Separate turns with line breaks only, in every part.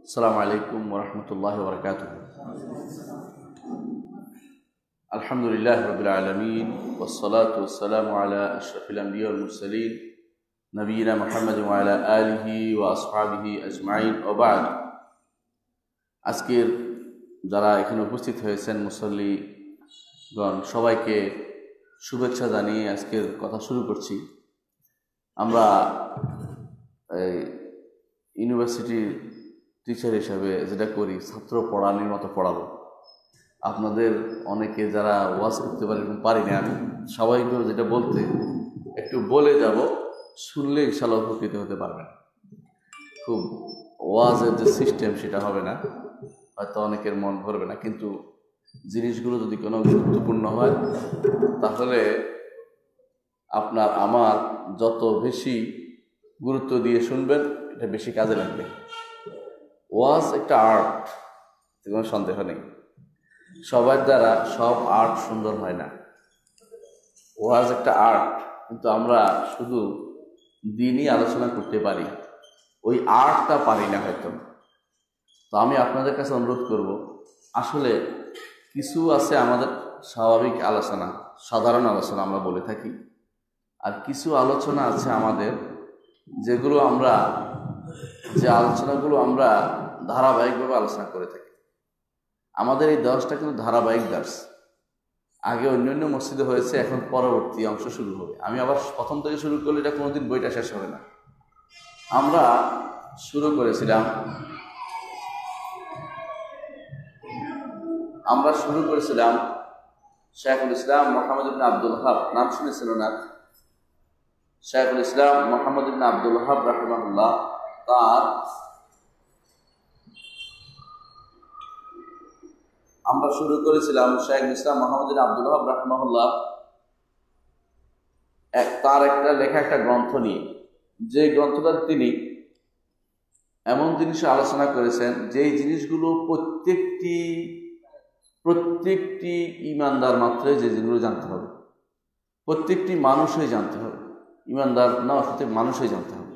السلام عليكم ورحمة الله وبركاته الحمد لله رب العالمين والصلاة والسلام على أشرف الأنبياء والمرسلين نبينا محمد وعلى آله وأصحابه أجمعين وبعد আজকের যারা এখানে উপস্থিত হয়েছেন মুসল্লিগণ সবাইকে শুভেচ্ছা জানিয়ে আজকের কথা শুরু করছি আমরা এই ইউনিভার্সিটির টিচার হিসাবে যেটা করি, ছাত্র পড়ানোর মতো পড়াবো। আপনাদের অনেকে যারা ওয়াজ করতে পারে এবং পারি না, আমি সবাইকে যেটা বলতে, একটু বলে যাব, শুনলে ইনশাল্লাহ উপকৃত হতে পারবেন। খুব ওয়াজের যে সিস্টেম সেটা হবে না, হয়তো অনেকের মন ভরবে না, কিন্তু জিনিসগুলো যদি কোনো গুরুত্বপূর্ণ হয়, তাহলে আপনার, আমার যত বেশি গুরুত্ব দিয়ে শুনবেন, এটা বেশি কাজে লাগবে। ওয়াজ একটা আর্ট কোনো সন্দেহ নেই। সবার দ্বারা সব আর্ট সুন্দর হয় না। ওয়াজ একটা আর্ট কিন্তু আমরা শুধু দিনই আলোচনা করতে পারি। ওই আর্টটা পারি না হয়তো। তো আমি আপনাদের কাছে অনুরোধ করব, আসলে কিছু আছে আমাদের স্বাভাবিক আলোচনা, সাধারণ আলোচনা আমরা বলে থাকি। আর কিছু আলোচনা আছে আমাদের, যেগুলো আমরা যে আলোচনাগুলো আমরা ধারাবাহিকভাবে আলোচনা করে থাকি। আমাদের এই দশটা কিন্তু ধারাবাহিক দাস আগে অন্যান্য মসজিদে হয়েছে, এখন পরবর্তী অংশ শুরু হবে। আমি আবার প্রথম থেকে শুরু করলে এটা কোনোদিন বইটা শেষ হবে না। আমরা শুরু করেছিলাম। আমরা শুরু করেছিলাম শেখুল ইসলাম মোহাম্মদ ইবিন আব্দুল হাব নাম শুনেছিল না? শেখুল ইসলাম মোহাম্মদ ইবিন আব্দুল হাব রাহমাহুল্লাহ। তার আমরা শুরু করেছিলাম শেখ ইসলাম মোহাম্মদ আব্দুল হাব রাহমাহুল্লাহ। তার একটা লেখা, একটা গ্রন্থ নিয়ে। যে গ্রন্থটা তিনি এমন জিনিস আলোচনা করেছেন, যেই জিনিসগুলো প্রত্যেকটি প্রত্যেকটি ইমানদার মাত্রায় যে জিনিসগুলো জানতে হবে। প্রত্যেকটি মানুষই জানতে হবে। ইমানদার না প্রত্যেক মানুষই জানতে হবে।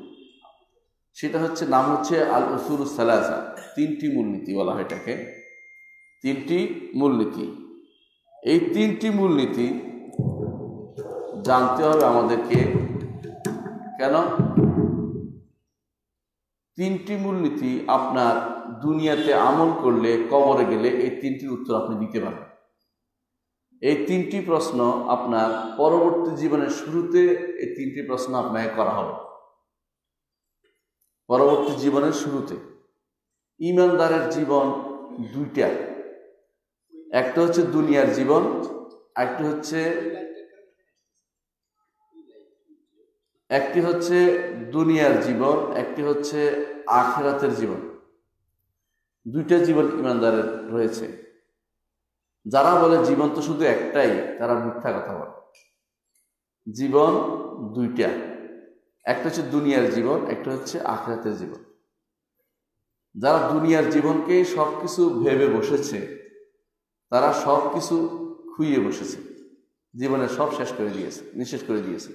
সেটা হচ্ছে নাম হচ্ছে আল উসুল সালাজা তিনটি মূলনীতি বলা হয় এটাকে। তিনটি মূলনীতি। এই তিনটি মূলনীতি জানতে হবে আমাদেরকে। কেন? তিনটি মূলনীতি আপনার দুনিয়াতে আমল করলে, কবরে গেলে এই তিনটির উত্তর আপনি দিতে পারবেন। এই তিনটি প্রশ্ন আপনার পরবর্তী জীবনের শুরুতে এই তিনটি প্রশ্ন আপনাকে করা হবে। পরবর্তী জীবনের শুরুতে। ইমানদারের জীবন দুইটা। একটা হচ্ছে দুনিয়ার জীবন একটা হচ্ছে একটি হচ্ছে দুনিয়ার জীবন, একটি হচ্ছে আখেরাতের জীবন। দুইটা জীবন ইমানদারের রয়েছে। যারা বলে জীবন তো শুধু একটাই, তারা মিথ্যা কথা বলে। জীবন দুইটা। একটা হচ্ছে দুনিয়ার জীবন, একটা হচ্ছে আখরাতের জীবন। যারা দুনিয়ার জীবনকেই সব কিছু ভেবে বসেছে, তারা সব কিছু খুইয়ে বসেছে। জীবনে সব শেষ করে দিয়েছে, নিঃশেষ করে দিয়েছে।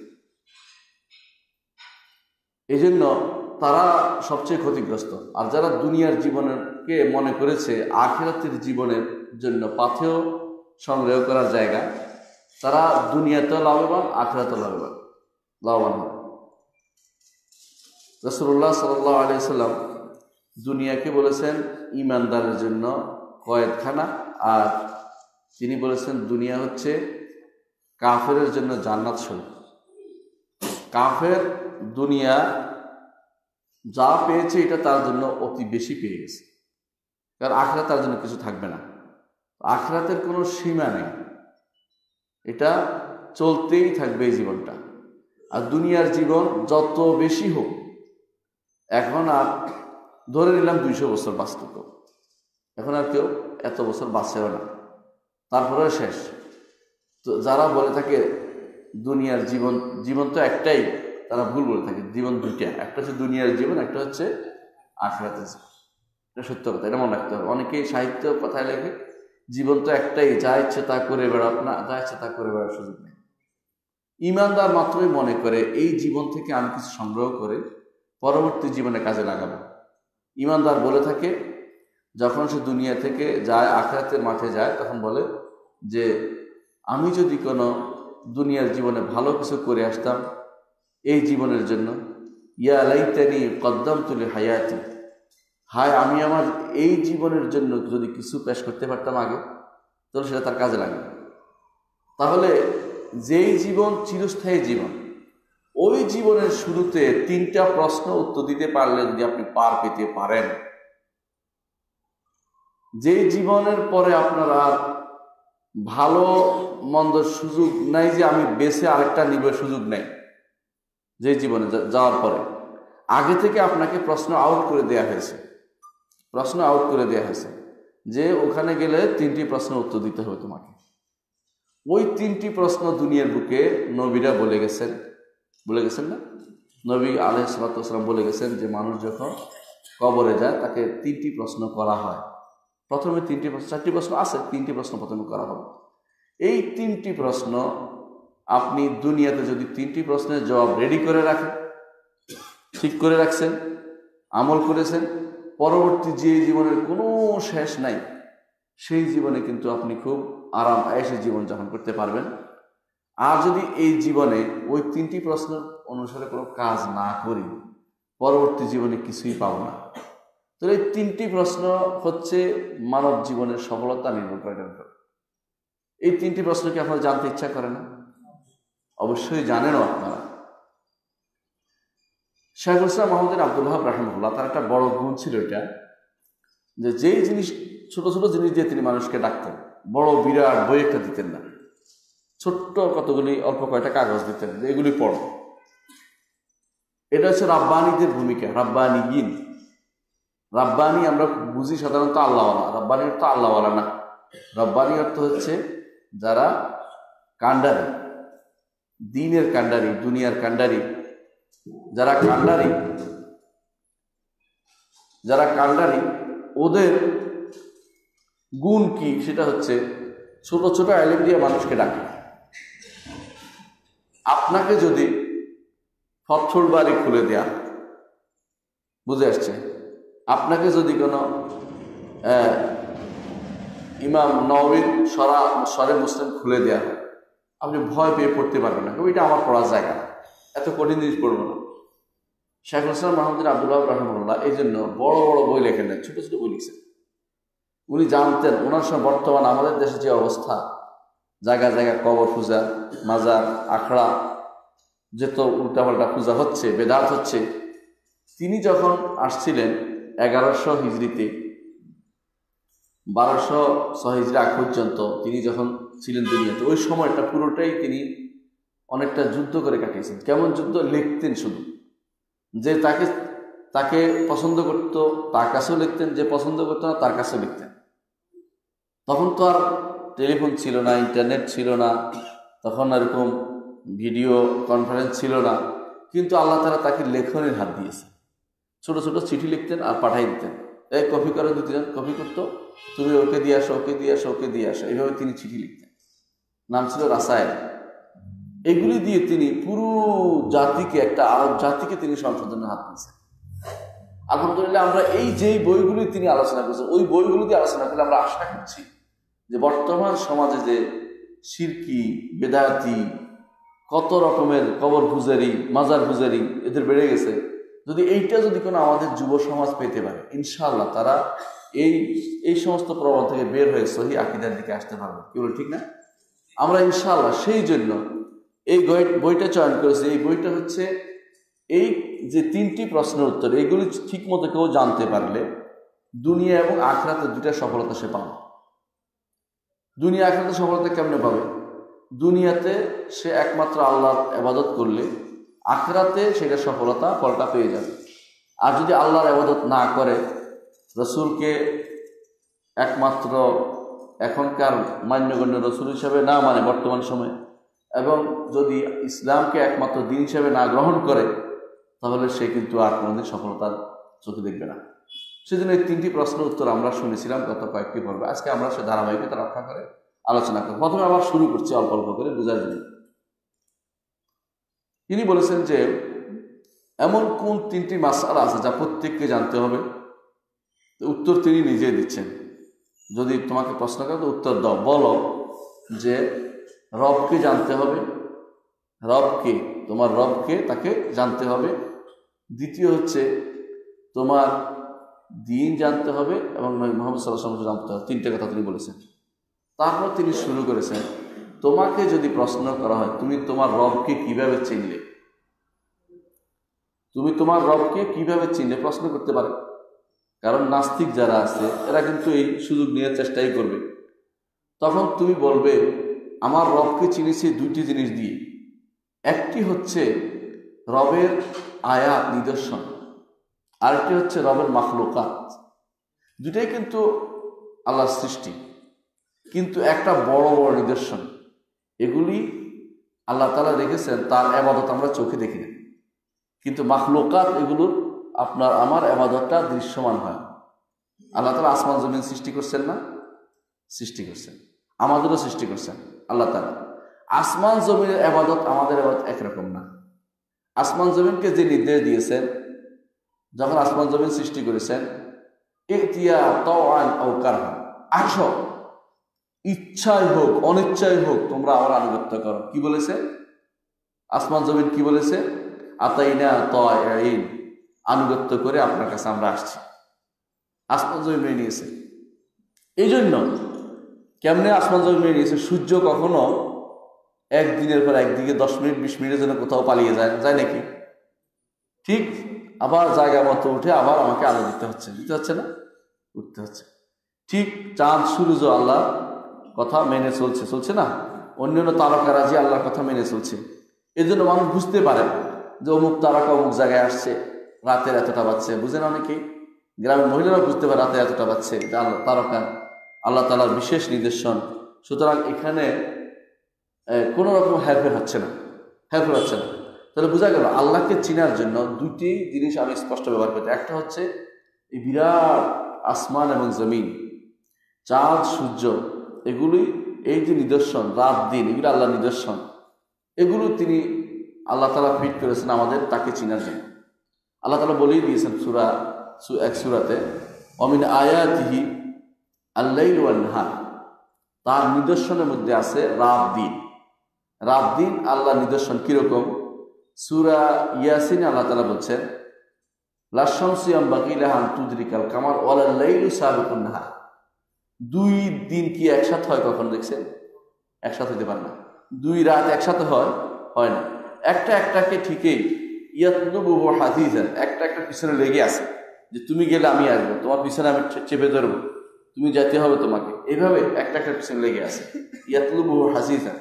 এই জন্য তারা সবচেয়ে ক্ষতিগ্রস্ত। আর যারা দুনিয়ার জীবনকে মনে করেছে, আখেরাতের জীবনের জন্য পাথেও সংগ্রহ করার জায়গা, তারা দুনিয়াতেও লাভবান, আখেরাতেও লাভবান। লাভবান হবে। রসুল্লাহ সাল্লাহ আলিয়াল্লাম দুনিয়াকে বলেছেন ইমানদারের জন্য কয়েদখানা, আর তিনি বলেছেন দুনিয়া হচ্ছে কাফের জন্য জান্নাত স্বরূপ কাফের দুনিয়া যা পেয়েছে এটা তার জন্য অতি বেশি পেয়ে গেছে। কারণ আখরা তার জন্য কিছু থাকবে না। আখরাতের কোনো সীমা নেই। এটা চলতেই থাকবে এই জীবনটা। আর দুনিয়ার জীবন যত বেশি হোক এখন আর ধরে নিলাম দুইশো বছর বাঁচত এখন আর কেউ এত বছর বাঁচেও না। তারপরে শেষ। তো যারা বলে থাকে দুনিয়ার জীবন জীবন তো একটাই, তারা ভুল বলে থাকে, জীবন দুইটা। একটা হচ্ছে দুনিয়ার জীবন, একটা হচ্ছে জীবন। এটা সত্য কথা, এটা মনে রাখতে হবে। অনেকেই সাহিত্য কথায় লেখে, জীবন তো একটাই, যা ইচ্ছে তা করে বেড়াও না, যা ইচ্ছে তা করে বেড়ার সুযোগ নেই। ইমানদার মাত্রই মনে করে, এই জীবন থেকে আমি কিছু সংগ্রহ করে পরবর্তী জীবনে কাজে লাগাবো। ইমানদার বলে থাকে, যখন সে দুনিয়া থেকে যায়, আখরাতের মাঠে যায়, তখন বলে যে, আমি যদি কোনো দুনিয়ার জীবনে ভালো কিছু করে আসতাম, এই জীবনের জন্য, ইয়া লাইতানি কদ্দম তুলে হায়াতি হায়, আমি আমার এই জীবনের জন্য যদি কিছু পেশ করতে পারতাম আগে, তাহলে সেটা তার কাজে লাগবে। তাহলে যেই জীবন চিরস্থায়ী জীবন ওই জীবনের শুরুতে তিনটা প্রশ্ন উত্তর দিতে পারলে যদি আপনি পার পেতে পারেন। যে জীবনের পরে আপনার আর ভালো, মন্দ সুযোগ নাই যে আমি বেছে আরেকটা নিবে, সুযোগ নেই। যে জীবনে যাওয়ার পরে। আগে থেকে আপনাকে প্রশ্ন আউট করে দেয়া হয়েছে। প্রশ্ন আউট করে দেয়া হয়েছে যে ওখানে গেলে তিনটি প্রশ্ন উত্তর দিতে হবে তোমাকে। ওই তিনটি প্রশ্ন দুনিয়ার বুকে নবীরা বলে গেছেন বলে গেছেন না? নবী আলহ সালাতাম বলে গেছেন যে মানুষ যখন কবরে যায়, তাকে তিনটি প্রশ্ন করা হয়। প্রথমে তিনটি প্রশ্ন, চারটি প্রশ্ন আছে, তিনটি প্রশ্ন প্রথমে করা হবে। এই তিনটি প্রশ্ন আপনি দুনিয়াতে যদি তিনটি প্রশ্নের জবাব রেডি করে রাখেন, ঠিক করে রাখছেন, আমল করেছেন, পরবর্তী যে জীবনের কোনো শেষ নাই, সেই জীবনে কিন্তু আপনি খুব আরাম আয়েসে জীবনযাপন করতে পারবেন। আর যদি এই জীবনে ওই তিনটি প্রশ্ন অনুসারে কোনো কাজ না করি, পরবর্তী জীবনে কিছুই পাবো না। তো এই তিনটি প্রশ্ন হচ্ছে মানব জীবনের সফলতা নির্ভর করে এই তিনটি প্রশ্ন কি আপনারা জানতে ইচ্ছা করে না? অবশ্যই জানেনও আপনারা। শেখুল ইসলাম মোহাম্মদ আবদুল্লাহ রাহমুল্লাহ তার একটা বড় গুণ ছিল এটা, যে যেই জিনিস, ছোট ছোট জিনিস দিয়ে তিনি মানুষকে ডাকতেন, বড় বিরাট বই একটা দিতেন না। ছোট্ট কতগুলি, অল্প কয়টা কাগজ দিতেন, এগুলি পড়ো। এটা হচ্ছে রাব্বানিদের ভূমিকা রাব্বানি গিন রাব্বানি আমরা বুঝি সাধারণত আল্লাহওয়ালা রাব্বানি অর্থ আল্লাহওয়ালা না। রব্বানি অর্থ হচ্ছে যারা কান্ডারি দিনের কান্ডারি দুনিয়ার কান্ডারি যারা কান্ডারি যারা কান্ডারি ওদের গুণ কি? সেটা হচ্ছে ছোট ছোট আইলেম দিয়ে মানুষকে ডাকে। আপনাকে যদি ফথর বাড়ি খুলে দেয়া, বুঝে আসছে? আপনাকে যদি কোনো ইমাম নবীর সরা, সরে মুসলিম খুলে হয় আপনি ভয় পেয়ে পড়তে পারবেন না। এটা আমার পড়ার জায়গা। না এত কঠিন জিনিস পড়ব না। শেখুল ইসলাম মাহমুদিন আবদুল্লাহ রহমুল্লাহ এই জন্য বড় বড় বই লেখেন ছোট ছোট বই লিখছেন। উনি জানতেন ওনার সময় বর্তমান আমাদের দেশে যে অবস্থা জায়গা জায়গা, কবর পূজা, মাজার, আখড়া যেত উল্টাপাল্টা পূজা হচ্ছে, বেদাত হচ্ছে। তিনি যখন আসছিলেন এগারোশো হিজড়িতে, বারোশো ছহিজড়ি আগ পর্যন্ত তিনি যখন ছিলেন দুনিয়াতে, ওই সময়টা পুরোটাই তিনি অনেকটা যুদ্ধ করে কাটিয়েছেন। কেমন যুদ্ধ? লিখতেন শুধু। যে তাকে তাকে পছন্দ করত, তার কাছেও লিখতেন, যে পছন্দ করতো না, তার কাছেও লিখতেন। তখন তো আর টেলিফোন ছিল না, ইন্টারনেট ছিল না, তখন এরকম ভিডিও কনফারেন্স ছিল না। কিন্তু আল্লাহ তারা তাকে লেখনের হাত দিয়েছে। ছোট ছোট চিঠি লিখতেন আর পাঠাই দিতেন। এই কপি করে দিতেন কপি করতো। তুমি ওকে দিয়ে আসো, ওকে দিয়ে আসো, ওকে দিয়ে আসো। এইভাবে তিনি চিঠি লিখতেন। নাম ছিল রাসায়ন এগুলি দিয়ে তিনি পুরো জাতিকে একটা আরব জাতিকে তিনি সংশোধনের হাত দিয়েছেন। আলহামদুলিল্লাহ আমরা এই যেই বইগুলি তিনি আলোচনা করেছেন, ওই বইগুলি দিয়ে আলোচনা করলে আমরা আশা করছি যে বর্তমান সমাজে যে সিরকি বেদাতি কত রকমের কবর পূজারি মাজার পূজারি এদের বেড়ে গেছে। যদি এইটা যদি কোনো আমাদের যুব সমাজ পেতে পারে ইনশাল্লাহ তারা এই এই সমস্ত প্রবণ থেকে বের হয়ে সহি আকিদার দিকে আসতে পারবে। কি ঠিক না? আমরা ইনশাল্লাহ সেই জন্য এই বইটা চয়ন করেছি। এই বইটা হচ্ছে এই যে তিনটি প্রশ্নের উত্তর এইগুলি ঠিক মতো কেউ জানতে পারলে দুনিয়া এবং আখড়াতে দুটা সফলতা সে পাবে। দুনিয়া আখড়াতে সফলতা কেমনে পাবে? দুনিয়াতে সে একমাত্র আল্লাহর আবাদত করলে আখরাতে সেটা সফলতা ফলটা পেয়ে যাবে। আর যদি আল্লাহর আবাদত না করে, রসুলকে একমাত্র এখনকার মান্যগণ্য রসুল হিসাবে না মানে বর্তমান সময়ে, এবং যদি ইসলামকে একমাত্র দিন হিসাবে না গ্রহণ করে, তাহলে সে কিন্তু আর কোনোদিন সফলতার চোখে দেখবে না। সেজন্য এই তিনটি প্রশ্ন উত্তর আমরা শুনেছিলাম গত কয়েকটি পর্বে। আজকে আমরা সে ধারাবাহিকতা রক্ষা করে আলোচনা করি প্রথমে আবার শুরু করছি অল্প অল্প করে বোঝার জন্য। তিনি বলেছেন যে, এমন কোন তিনটি মাসালা আছে যা প্রত্যেককে জানতে হবে? উত্তর তিনি নিজে দিচ্ছেন। যদি তোমাকে প্রশ্ন করে, তো উত্তর দাও। বলো যে, রবকে জানতে হবে। রবকে, তোমার রবকে তাকে জানতে হবে। দ্বিতীয় হচ্ছে, তোমার দিন জানতে হবে এবং মোহাম্মদ সাল্লাহ জানতে হবে। তিনটে কথা তিনি বলেছেন। তারপর তিনি শুরু করেছেন, তোমাকে যদি প্রশ্ন করা হয়, তুমি তোমার রবকে কীভাবে চিনলে? তুমি তোমার রবকে কীভাবে চিনলে? প্রশ্ন করতে পারে। কারণ নাস্তিক যারা আছে, এরা কিন্তু এই সুযোগ নেওয়ার চেষ্টাই করবে। তখন তুমি বলবে, আমার রবকে চিনেছি দুইটি জিনিস দিয়ে। একটি হচ্ছে রবের আয়াত নিদর্শন। আরেকটি হচ্ছে রবের মাখলুকাত। দুটাই কিন্তু আল্লাহর সৃষ্টি। কিন্তু একটা বড় বড় নিদর্শন। এগুলি আল্লাহ তালা রেখেছেন, তার আবাদত আমরা চোখে দেখি না। কিন্তু মাখলুকাত এগুলোর আপনার, আমার আবাদতটা দৃশ্যমান হয়। আল্লাহ তালা আসমান, জমিন সৃষ্টি করছেন না? সৃষ্টি করছেন। আমাদেরও সৃষ্টি করছেন, আল্লাহ তালা আসমান, জমিনের আবাদত আমাদের আবাদত একরকম না। আসমান, জমিনকে যে নির্দেশ দিয়েছেন যখন আসমান জমিন সৃষ্টি করেছেন ও আসো ইচ্ছাই হোক, অনিচ্ছাই হোক, তোমরা আমার আনুগত্য করো। কি বলেছে? আসমান জমিন কি বলেছে? আতাইনা তয়িন আনুগত্য করে আপনার কাছে আমরা আসছি। আসমান জমি মেনে নিয়েছে। এই জন্য কেমনে আসমান জমি মেনে নিয়েছে? সূর্য কখনো একদিনের পর একদিকে দশ মিনিট, বিশ মিনিটের জন্য কোথাও পালিয়ে যায় যায় নাকি? ঠিক? আবার জায়গা মতো উঠে আবার আমাকে আলো দিতে হচ্ছে। দিতে হচ্ছে না? উঠতে হচ্ছে। ঠিক চাঁদ, সূর্য আল্লাহ কথা মেনে চলছে। চলছে না? অন্যান্য তারকারাজি আল্লাহর কথা মেনে চলছে। এই জন্য মানুষ বুঝতে পারে যে অমুক তারকা অমুক জায়গায় আসছে, রাতের এতটা বাচ্চে বুঝেন অনেকেই গ্রামের মহিলারা বুঝতে পারে রাতে এতটা বাচ্চে যে আল্লাহ তারকা, আল্লাহ তালার বিশেষ নির্দেশন সুতরাং এখানে কোনো রকম হেরফের হচ্ছে না। হেরফের হচ্ছে না। তাহলে বোঝা গেল আল্লাহকে চিনার জন্য দুটি জিনিস আমি স্পষ্ট ব্যবহার করতে একটা হচ্ছে এই বিরাট আসমান এবং জমিন, চাঁদ, সূর্য, এগুলি এই যে নিদর্শন, রাত, দিন, এগুলো আল্লাহ নিদর্শন। এগুলো তিনি আল্লাহ তালা ফিট করেছেন আমাদের, তাকে চিনার জন্য। আল্লাহ তালা বলেই দিয়েছেন সুরা এক সুরাতে, অমিন আয়াতিহি আল্লাইল নাহার তার নিদর্শনের মধ্যে আছে রাত, দিন। রাত, দিন আল্লাহ নিদর্শন কীরকম? সুরা ইয়াসিন আল্লাহ তালা বলছেন লাশামসিয়াম বাকিলাহান তুদরিকাল কামার ওয়ালাল্লাইলু সাবিকুন নাহার। দুই দিন কি একসাথে হয় কখন দেখছেন? একসাথে হতে পারে না। দুই রাত একসাথে হয় হয় না। একটা একটাকে ঠিকই ইয়াতনবু হাদিজান, একটা একটা পিছনে লেগে আছে যে তুমি গেলে আমি আসব, তোমার পিছনে আমি চেপে ধরবো, তুমি যেতে হবে তোমাকে। এইভাবে একটা একটা পিছনে লেগে আছে। ইয়াতলুবু হাসিজান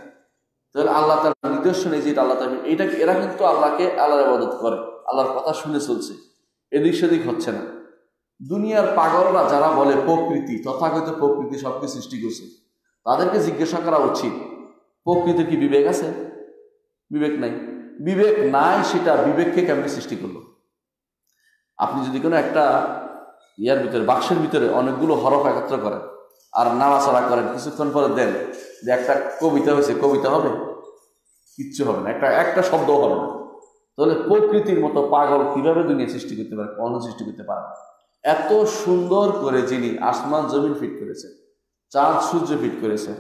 তাহলে আল্লাহ তার নিদর্শন এই যে আল্লাহ তার এইটা এরা কিন্তু আল্লাহকে আল্লাহর আবাদত করে। আল্লাহর কথা শুনে চলছে। এদিক সেদিক হচ্ছে না। দুনিয়ার পাগলরা যারা বলে প্রকৃতি তথাগত প্রকৃতি সবকে সৃষ্টি করছে, তাদেরকে জিজ্ঞাসা করা উচিত, প্রকৃতির কি বিবেক আছে? বিবেক নাই। বিবেক নাই সেটা বিবেককে কেমনি সৃষ্টি করল? আপনি যদি কোনো একটা ইয়ার ভিতরে, বাক্সের ভিতরে অনেকগুলো হরফ একত্র করেন, আর নাড়াচাড়া করেন, কিছুক্ষণ পরে দেন যে একটা কবিতা হয়েছে, কবিতা হবে? কিচ্ছু হবে না। একটা একটা শব্দও হবে না। তাহলে প্রকৃতির মতো পাগল কীভাবে দুনিয়া সৃষ্টি করতে পারে কর্ণ সৃষ্টি করতে পারে এত সুন্দর করে যিনি আসমান, জমিন ফিট করেছেন, চাঁদ, সূর্য ফিট করেছেন,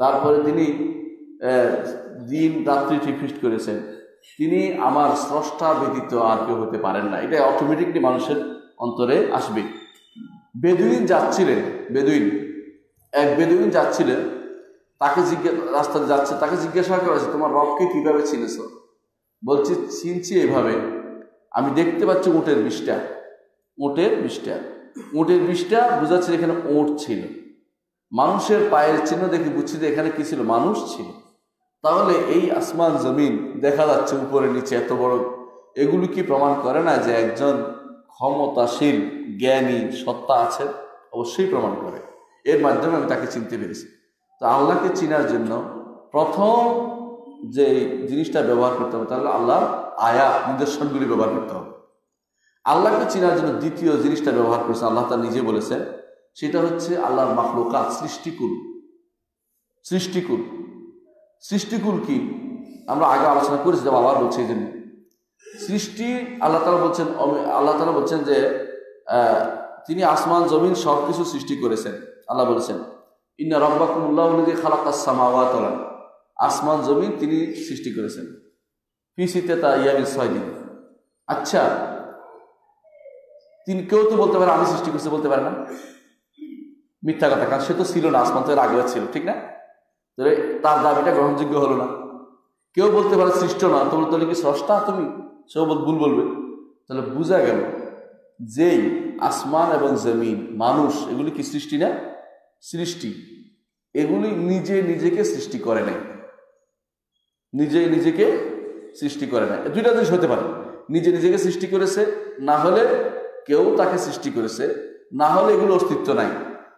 তারপরে তিনি দিন রাত্রিটি ফিট করেছেন, তিনি আমার স্রষ্টা ব্যতীত আর কেউ হতে পারেন না। এটা অটোমেটিকলি মানুষের অন্তরে আসবে বেদুইন যাচ্ছিলেন, বেদুইন, এক বেদুইন যাচ্ছিলেন তাকে জিজ্ঞাসা রাস্তাতে যাচ্ছে, তাকে জিজ্ঞাসা করা হয়েছে, তোমার রবকে কীভাবে চিনেছ? বলছি, চিনছি এভাবে। আমি দেখতে পাচ্ছি উটের বিষটা উটের বিষটা উটের বিষটা বোঝাচ্ছে এখানে ওট ছিল। মানুষের পায়ের চিহ্ন দেখে বুঝছি যে এখানে কি ছিল, মানুষ ছিল। তাহলে এই আসমান জমিন দেখা যাচ্ছে উপরে নিচে এত বড়। এগুলি কি প্রমাণ করে না যে একজন ক্ষমতাশীল, জ্ঞানী, সত্তা আছে? অবশ্যই প্রমাণ করে। এর মাধ্যমে আমি তাকে চিনতে পেরেছি। তো আল্লাহকে চিনার জন্য প্রথম যে জিনিসটা ব্যবহার করতে হবে তাহলে আল্লাহ আয়া নিদর্শনগুলি ব্যবহার করতে হবে। আল্লাহকে চিনার জন্য দ্বিতীয় জিনিসটা ব্যবহার করেছে, আল্লাহ তা নিজে বলেছেন সেটা হচ্ছে আল্লাহর মাখলুকাত, সৃষ্টিকুল। সৃষ্টিকুল। সৃষ্টিকুল কি? আমরা আগে আলোচনা করেছি যে আবার বলছি এই সৃষ্টি, আল্লাহ তালা বলছেন, আল্লাহ তালা বলছেন যে তিনি আসমান, জমিন সব কিছু সৃষ্টি করেছেন, আল্লাহ বলেছেন। ইন্না রব্বাকুমুল্লাহ খালাকাস সামাওয়াত। আসমান, জমিন তিনি সৃষ্টি করেছেন। পিসিতে তা ইয়ামিন ছয় দিন আচ্ছা তিনি কেউ তো বলতে পারে আমি সৃষ্টি করছি বলতে পারে না। মিথ্যা কথা, কারণ সে তো ছিল না, আসমান তো আগেও ছিল, ঠিক না? তাহলে তার দাবিটা গ্রহণযোগ্য হলো না। কেউ বলতে পারে সৃষ্ট না তোমার তাহলে কি, স্রষ্টা তুমি? সেও ভুল বলবে। তাহলে বোঝা গেল, যেই আসমান এবং জমিন, মানুষ, এগুলি কি সৃষ্টি না? সৃষ্টি। এগুলি নিজে নিজেকে সৃষ্টি করে নাই। নিজে নিজেকে সৃষ্টি করে না দুইটা জিনিস হতে পারে। নিজে নিজেকে সৃষ্টি করেছে, না হলে কেউ তাকে সৃষ্টি করেছে, না হলে এগুলো অস্তিত্ব নাই।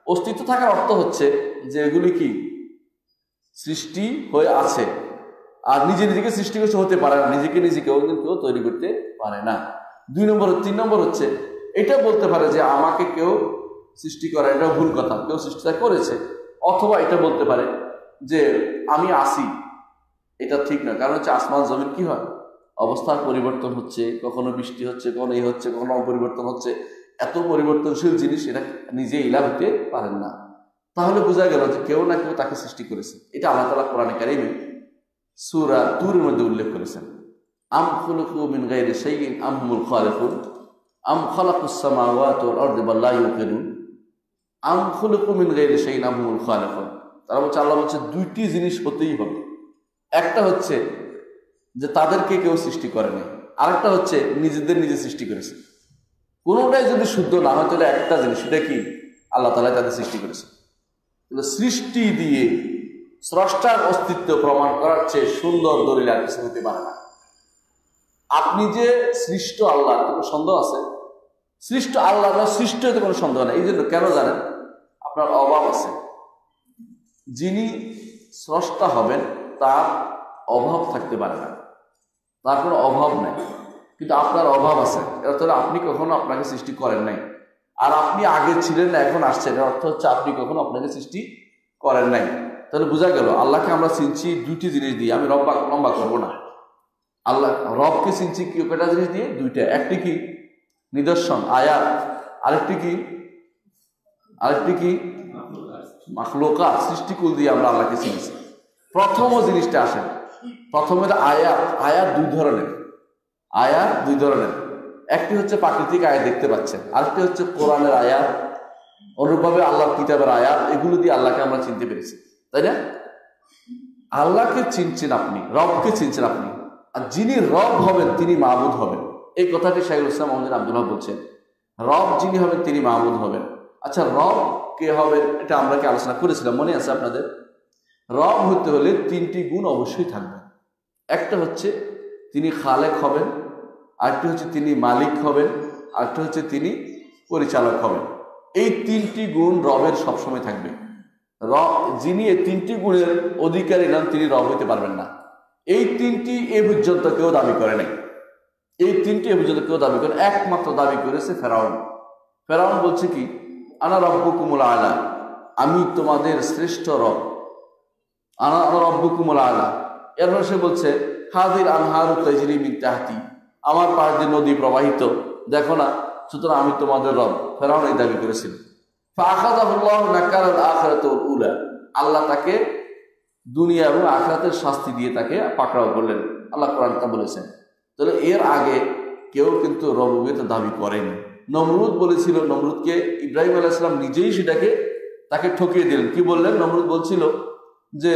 অস্তিত্ব থাকার অর্থ হচ্ছে যে এগুলি কি? সৃষ্টি হয়ে আছে। আর নিজে নিজেকে সৃষ্টি করতে হতে পারে না। নিজেকে নিজে কেউ কেউ তৈরি করতে পারে না। দুই নম্বর, তিন নম্বর হচ্ছে, এটা বলতে পারে যে আমাকে কেউ সৃষ্টি করে এটা ভুল কথা, কেউ সৃষ্টিটা করেছে। অথবা এটা বলতে পারে যে, আমি আসি, এটা ঠিক না, কারণ হচ্ছে আসমান, জমিন কি হয়? অবস্থার পরিবর্তন হচ্ছে, কখনো বৃষ্টি হচ্ছে, কখনো এই হচ্ছে, কখনো অপরিবর্তন হচ্ছে। এত পরিবর্তনশীল জিনিস, এটা নিজে ইলা হতে পারেন না। তাহলে বোঝা গেল যে কেউ না কেউ তাকে সৃষ্টি করেছে। এটা আল্লাহ তালা কোরআনে কারিমে সুরা তুরের মধ্যে উল্লেখ করেছেন। আম খুলুকু মিন গাইরি শাইইন, আম হুমুল খালিকুন, আম খালাকুস সামাওয়াতি ওয়াল আরদি বাল লা ইউকিনুন আম খুলুকু মিন গাইরি শাইইন, আম হুমুল খালিকুন তারা বলছে, আল্লাহ বলছে, দুইটি জিনিস হতেই হবে। একটা হচ্ছে যে তাদেরকে কেউ সৃষ্টি করেনি। আরেকটা হচ্ছে নিজেদের নিজে সৃষ্টি করেছে। কোনোটাই যদি শুদ্ধ না হয়, তাহলে একটা জিনিস, সেটা কি? আল্লাহ তালা তাদের সৃষ্টি করেছে। সৃষ্টি দিয়ে স্রষ্টার অস্তিত্ব প্রমাণ করার চেয়ে সুন্দর দলিল আর কিছু হতে পারে না। আপনি যে সৃষ্ট আল্লাহ কোনো সন্দেহ আছে? সৃষ্ট আল্লাহ সৃষ্ট কোনো সন্দেহ নেই। এই জন্য কেন জানেন? আপনার অভাব আছে। যিনি স্রষ্টা হবেন, তার অভাব থাকতে পারে না। তার কোনো অভাব নাই। কিন্তু আপনার অভাব আছে। এটা তাহলে আপনি কখনো আপনাকে সৃষ্টি করেন নাই। আর আপনি আগে ছিলেন না এখন আসছেন। এর অর্থ হচ্ছে আপনি কখনো আপনাকে সৃষ্টি করেন নাই। তাহলে বোঝা গেল, আল্লাহকে আমরা চিনছি দুটি জিনিস দিয়ে। আমি লম্বা লম্বা করব না। আল্লাহ রবকে চিনছি কি কয়টা জিনিস দিয়ে? দুইটা। একটি কি? নিদর্শন, আয়াত। আরেকটি কি? আরেকটি কি? মাখলোকা সৃষ্টিকুল দিয়ে আমরা আল্লাহকে চিনছি। প্রথম জিনিসটা আসে প্রথমে আয়াত আয়াত দুই ধরনের। আয়াত দুই ধরনের। একটি হচ্ছে প্রাকৃতিক আয়াত দেখতে পাচ্ছেন। আরেকটি হচ্ছে কোরআনের আয়াত, অনুরূপভাবে আল্লাহর কিতাবের আয়াত, এগুলো দিয়ে আল্লাহকে আমরা চিনতে পেরেছি। তাই না? আল্লাহকে চিনছেন আপনি, রবকে চিনছেন আপনি। আর যিনি রব হবেন, তিনি মাহবুদ হবেন। এই কথাটি শাহুল ইসলাম আব্দুল্লাহ বলছেন। রব যিনি হবেন, তিনি মাহমুদ হবেন। আচ্ছা রব কে হবে এটা আমরা কি আলোচনা করেছিলাম? মনে আছে আপনাদের? রব হতে হলে তিনটি গুণ অবশ্যই থাকবে। একটা হচ্ছে তিনি খালেক হবেন, আরেকটি হচ্ছে তিনি মালিক হবেন, আরেকটা হচ্ছে তিনি পরিচালক হবেন। এই তিনটি গুণ রবের সবসময় থাকবে। রব যিনি এই তিনটি গুণের অধিকারী নন তিনি রব হইতে পারবেন না। এই তিনটি এ পর্যন্ত কেউ দাবি করে নাই। এই তিনটি এ পর্যন্ত কেউ দাবি করে একমাত্র দাবি করেছে ফেরাউন। ফেরাউন বলছে কি আনা রব্বু কুমুল আলা। আমি তোমাদের শ্রেষ্ঠ রব। আনা রব্বু কুমুল আলা এরপর সে বলছে হাদির আনহার তাজরি মিন তাহতি। আমার পাশ দিয়ে নদী প্রবাহিত। দেখো না, সুতরাং আমি তোমাদের রব। ফেরাউন এই দাবি করেছিল। আল্লাহ তাকে দুনিয়া এবং আখরাতের শাস্তি দিয়ে তাকে পাকড়াও করলেন। আল্লাহ কোরআন তা বলেছেন। তাহলে এর আগে কেউ কিন্তু রবুবিয়ত দাবি করেনি। নমরুদ বলেছিল, নমরুদকে ইব্রাহিম আলাইসালাম নিজেই সেটাকে, তাকে ঠকিয়ে দিলেন। কি বললেন? নমরুদ বলছিল যে,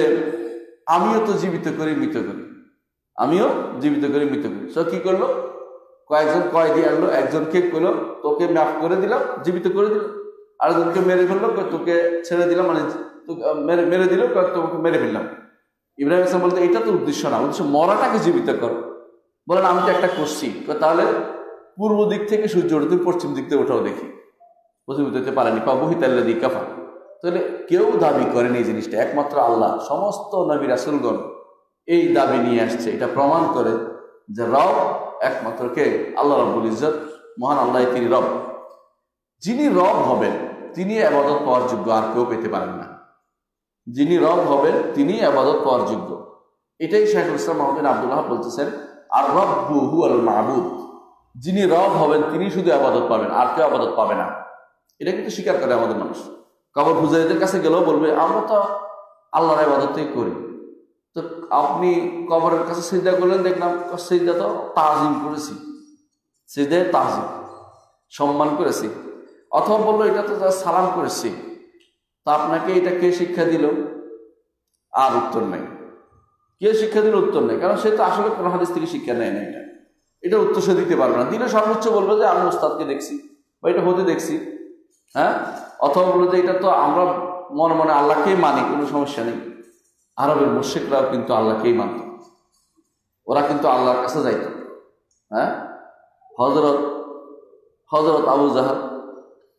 আমিও তো জীবিত করি, মৃত করি। আমিও জীবিত করি, মৃত করি। সো কি করল? কয়েকজন কয়েদি আনলো, একজনকে করল তোকে মাফ করে দিলাম, জীবিত করে দিল আরেকজনকে মেরে ফেলল তোকে ছেড়ে দিলাম মানে মেরে মেরে দিল তোমাকে মেরে ফেললাম। ইব্রাহিম ইসলাম বলতে, এটা তো উদ্দেশ্য না, উদ্দেশ্য মরাটাকে জীবিত করো। বলেন, আমি তো একটা করছি। তাহলে পূর্ব দিক থেকে সূর্য ওঠে, তুমি পশ্চিম দিক থেকে ওঠাও দেখি। পশ্চিম দিতে পারেনি পাবো হিতাল্লাদি কাফা। তাহলে কেউ দাবি করেনি এই জিনিসটা, একমাত্র আল্লাহ, সমস্ত নবী রাসুলগণ এই দাবি নিয়ে আসছে, এটা প্রমাণ করে যে রব একমাত্র কে? আল্লাহ রব্বুল ইজত মহান আল্লাহ তিনি রব। যিনি রব হবেন, তিনি আবাদত পাওয়ার যোগ্য আর কেউ পেতে পারেন না। যিনি রব হবেন, তিনি আবাদত পাওয়ার যোগ্য। এটাই শেখুল ইসলাম মোহাম্মদ আবদুল্লাহ বলতেছেন, আর রব্বু হু আল মাহবুদ যিনি রব হবেন তিনি শুধু আবাদত পাবেন, আর কেউ আবাদত পাবে না। এটা কিন্তু স্বীকার করে আমাদের মানুষ। কবর পূজারীদের কাছে গেলেও বলবে, আমরা তো আল্লাহর আবাদতেই করি। তো আপনি কবরের কাছে সিদ্ধা করলেন, দেখলাম সিদ্ধা তো তাজিম করেছি। সিদ্ধে তাজিম সম্মান করেছি। অথবা বলল, এটা তো সালাম করেছি। তা আপনাকে এটা কে শিক্ষা দিল? আর উত্তর নেই। কে শিক্ষা দিল? উত্তর নেই। কারণ সে তো আসলে কোনো হাদিস থেকে শিক্ষা নেয় না এটা। এটা উত্তর সে দিতে পারবে না। দিলে সর্বোচ্চ বলবে যে, আমি ওস্তাদকে দেখছি, বা এটা হতে দেখছি হ্যাঁ? অথবা বলবে যে, এটা তো আমরা মনে মনে আল্লাহকেই মানি, কোনো সমস্যা নেই। আরবের মুর্শিকরাও কিন্তু আল্লাহকেই মানত। ওরা কিন্তু আল্লাহর কাছে যাইত হ্যাঁ? হজরত হজরত আবু জাহাদ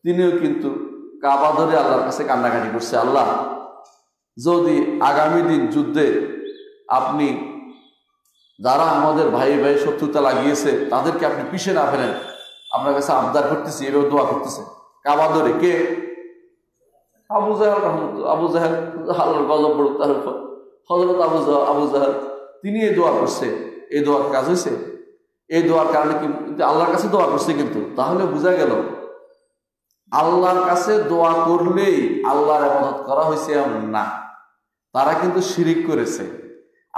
তিনিও কিন্তু কাবা ধরে আল্লাহর কাছে কান্নাকাটি করছে, আল্লাহ, যদি আগামী দিন যুদ্ধে আপনি যারা আমাদের ভাই ভাই শত্রুতা লাগিয়েছে, তাদেরকে আপনি পিছিয়ে না ফেলেন। আপনার কাছে আবদার করতেছি, এভাবে দোয়া করতেছে। কাবা ধরে কে? আবু জাহাল আবু জাহাল, আল্লাহর গজব পড়ুক তার উপর। হজরত আবু আবু জাহাল, তিনি এই দোয়া করছে। এই দোয়ার কাজ হয়েছে এই দোয়ার কারণে কিন্তু আল্লাহর কাছে দোয়া করছে কিন্তু? তাহলে বোঝা গেল, আল্লাহর কাছে দোয়া করলেই আল্লাহর আবাদত করা হয়েছে এমন না। তারা কিন্তু শিরিক করেছে।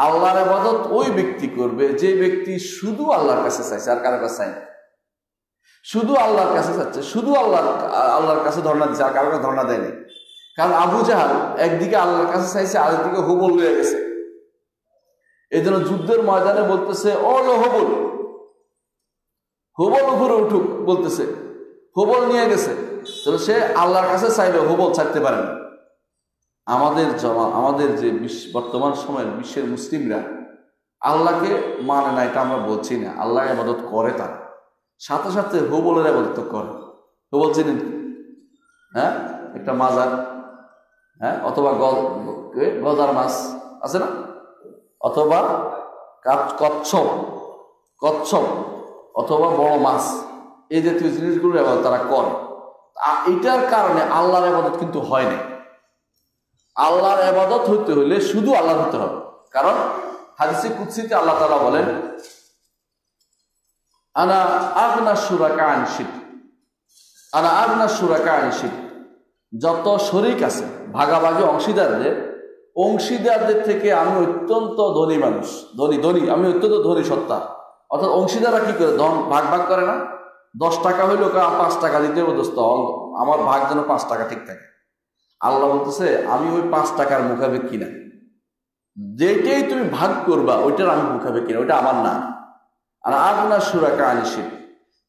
আল্লাহর আবাদত ওই ব্যক্তি করবে, যে ব্যক্তি শুধু আল্লাহর কাছে চাইছে। আর কারও কাছে চাই শুধু আল্লাহর কাছে চাচ্ছে, শুধু আল্লাহ আল্লাহর কাছে ধর্ণা দিচ্ছে, আর কারও কাছে ধর্ণা দেয়নি। কারণ আবু জাহাল একদিকে আল্লাহর কাছে চাইছে আরেকদিকে হুবল হয়ে গেছে। এই জন্য যুদ্ধের ময়দানে বলতেছে অল হবল। হুবল উপরে উঠুক, বলতেছে। হুবল নিয়ে গেছে। তাহলে সে আল্লাহর কাছে চাইলে হুবল ছাড়তে পারে না। আমাদের জমা, আমাদের যে বর্তমান সময়ের বিশ্বের মুসলিমরা, আল্লাহকে মানে না, এটা আমরা বলছি না। আল্লাহ আবাদত করে তারা। সাথে সাথে হুবলের আবাদত করে। হুবল চিনেন হ্যাঁ? একটা মাজার হ্যাঁ? অথবা গজার মাছ, আছে না? অথবা কচ্ছপ কচ্ছপ, অথবা বড় মাছ, এই জাতীয় জিনিসগুলো তারা করে। এটার কারণে আল্লাহর আবাদত কিন্তু হয় না আল্লাহর আবাদত হইতে হইলে শুধু আল্লাহ হতে হবে। কারণ হাদিসে কুৎসিতে আল্লাহ তালা বলেন, আনা আগনা সুরাকা আনশিক আনা আগনা সুরাকা আনশিক যত শরিক আছে, ভাগাভাগি অংশীদারদের অংশীদারদের থেকে আমি অত্যন্ত ধনী মানুষ, ধনী ধনী, আমি অত্যন্ত ধনী সত্তা। অর্থাৎ অংশীদাররা কি করে? ধন ভাগ ভাগ করে না? দশ টাকা হইল পাঁচ টাকা দিতে হবে দোস্ত আমার ভাগ যেন পাঁচ টাকা ঠিক থাকে। আল্লাহ বলতেছে, আমি ওই পাঁচ টাকার মুখাবে কিনা? যেটাই তুমি ভাগ করবা, ওইটার আমি মুখাবে কিনা, ওইটা আমার না। আর আপনার সুরাকা আনিসিন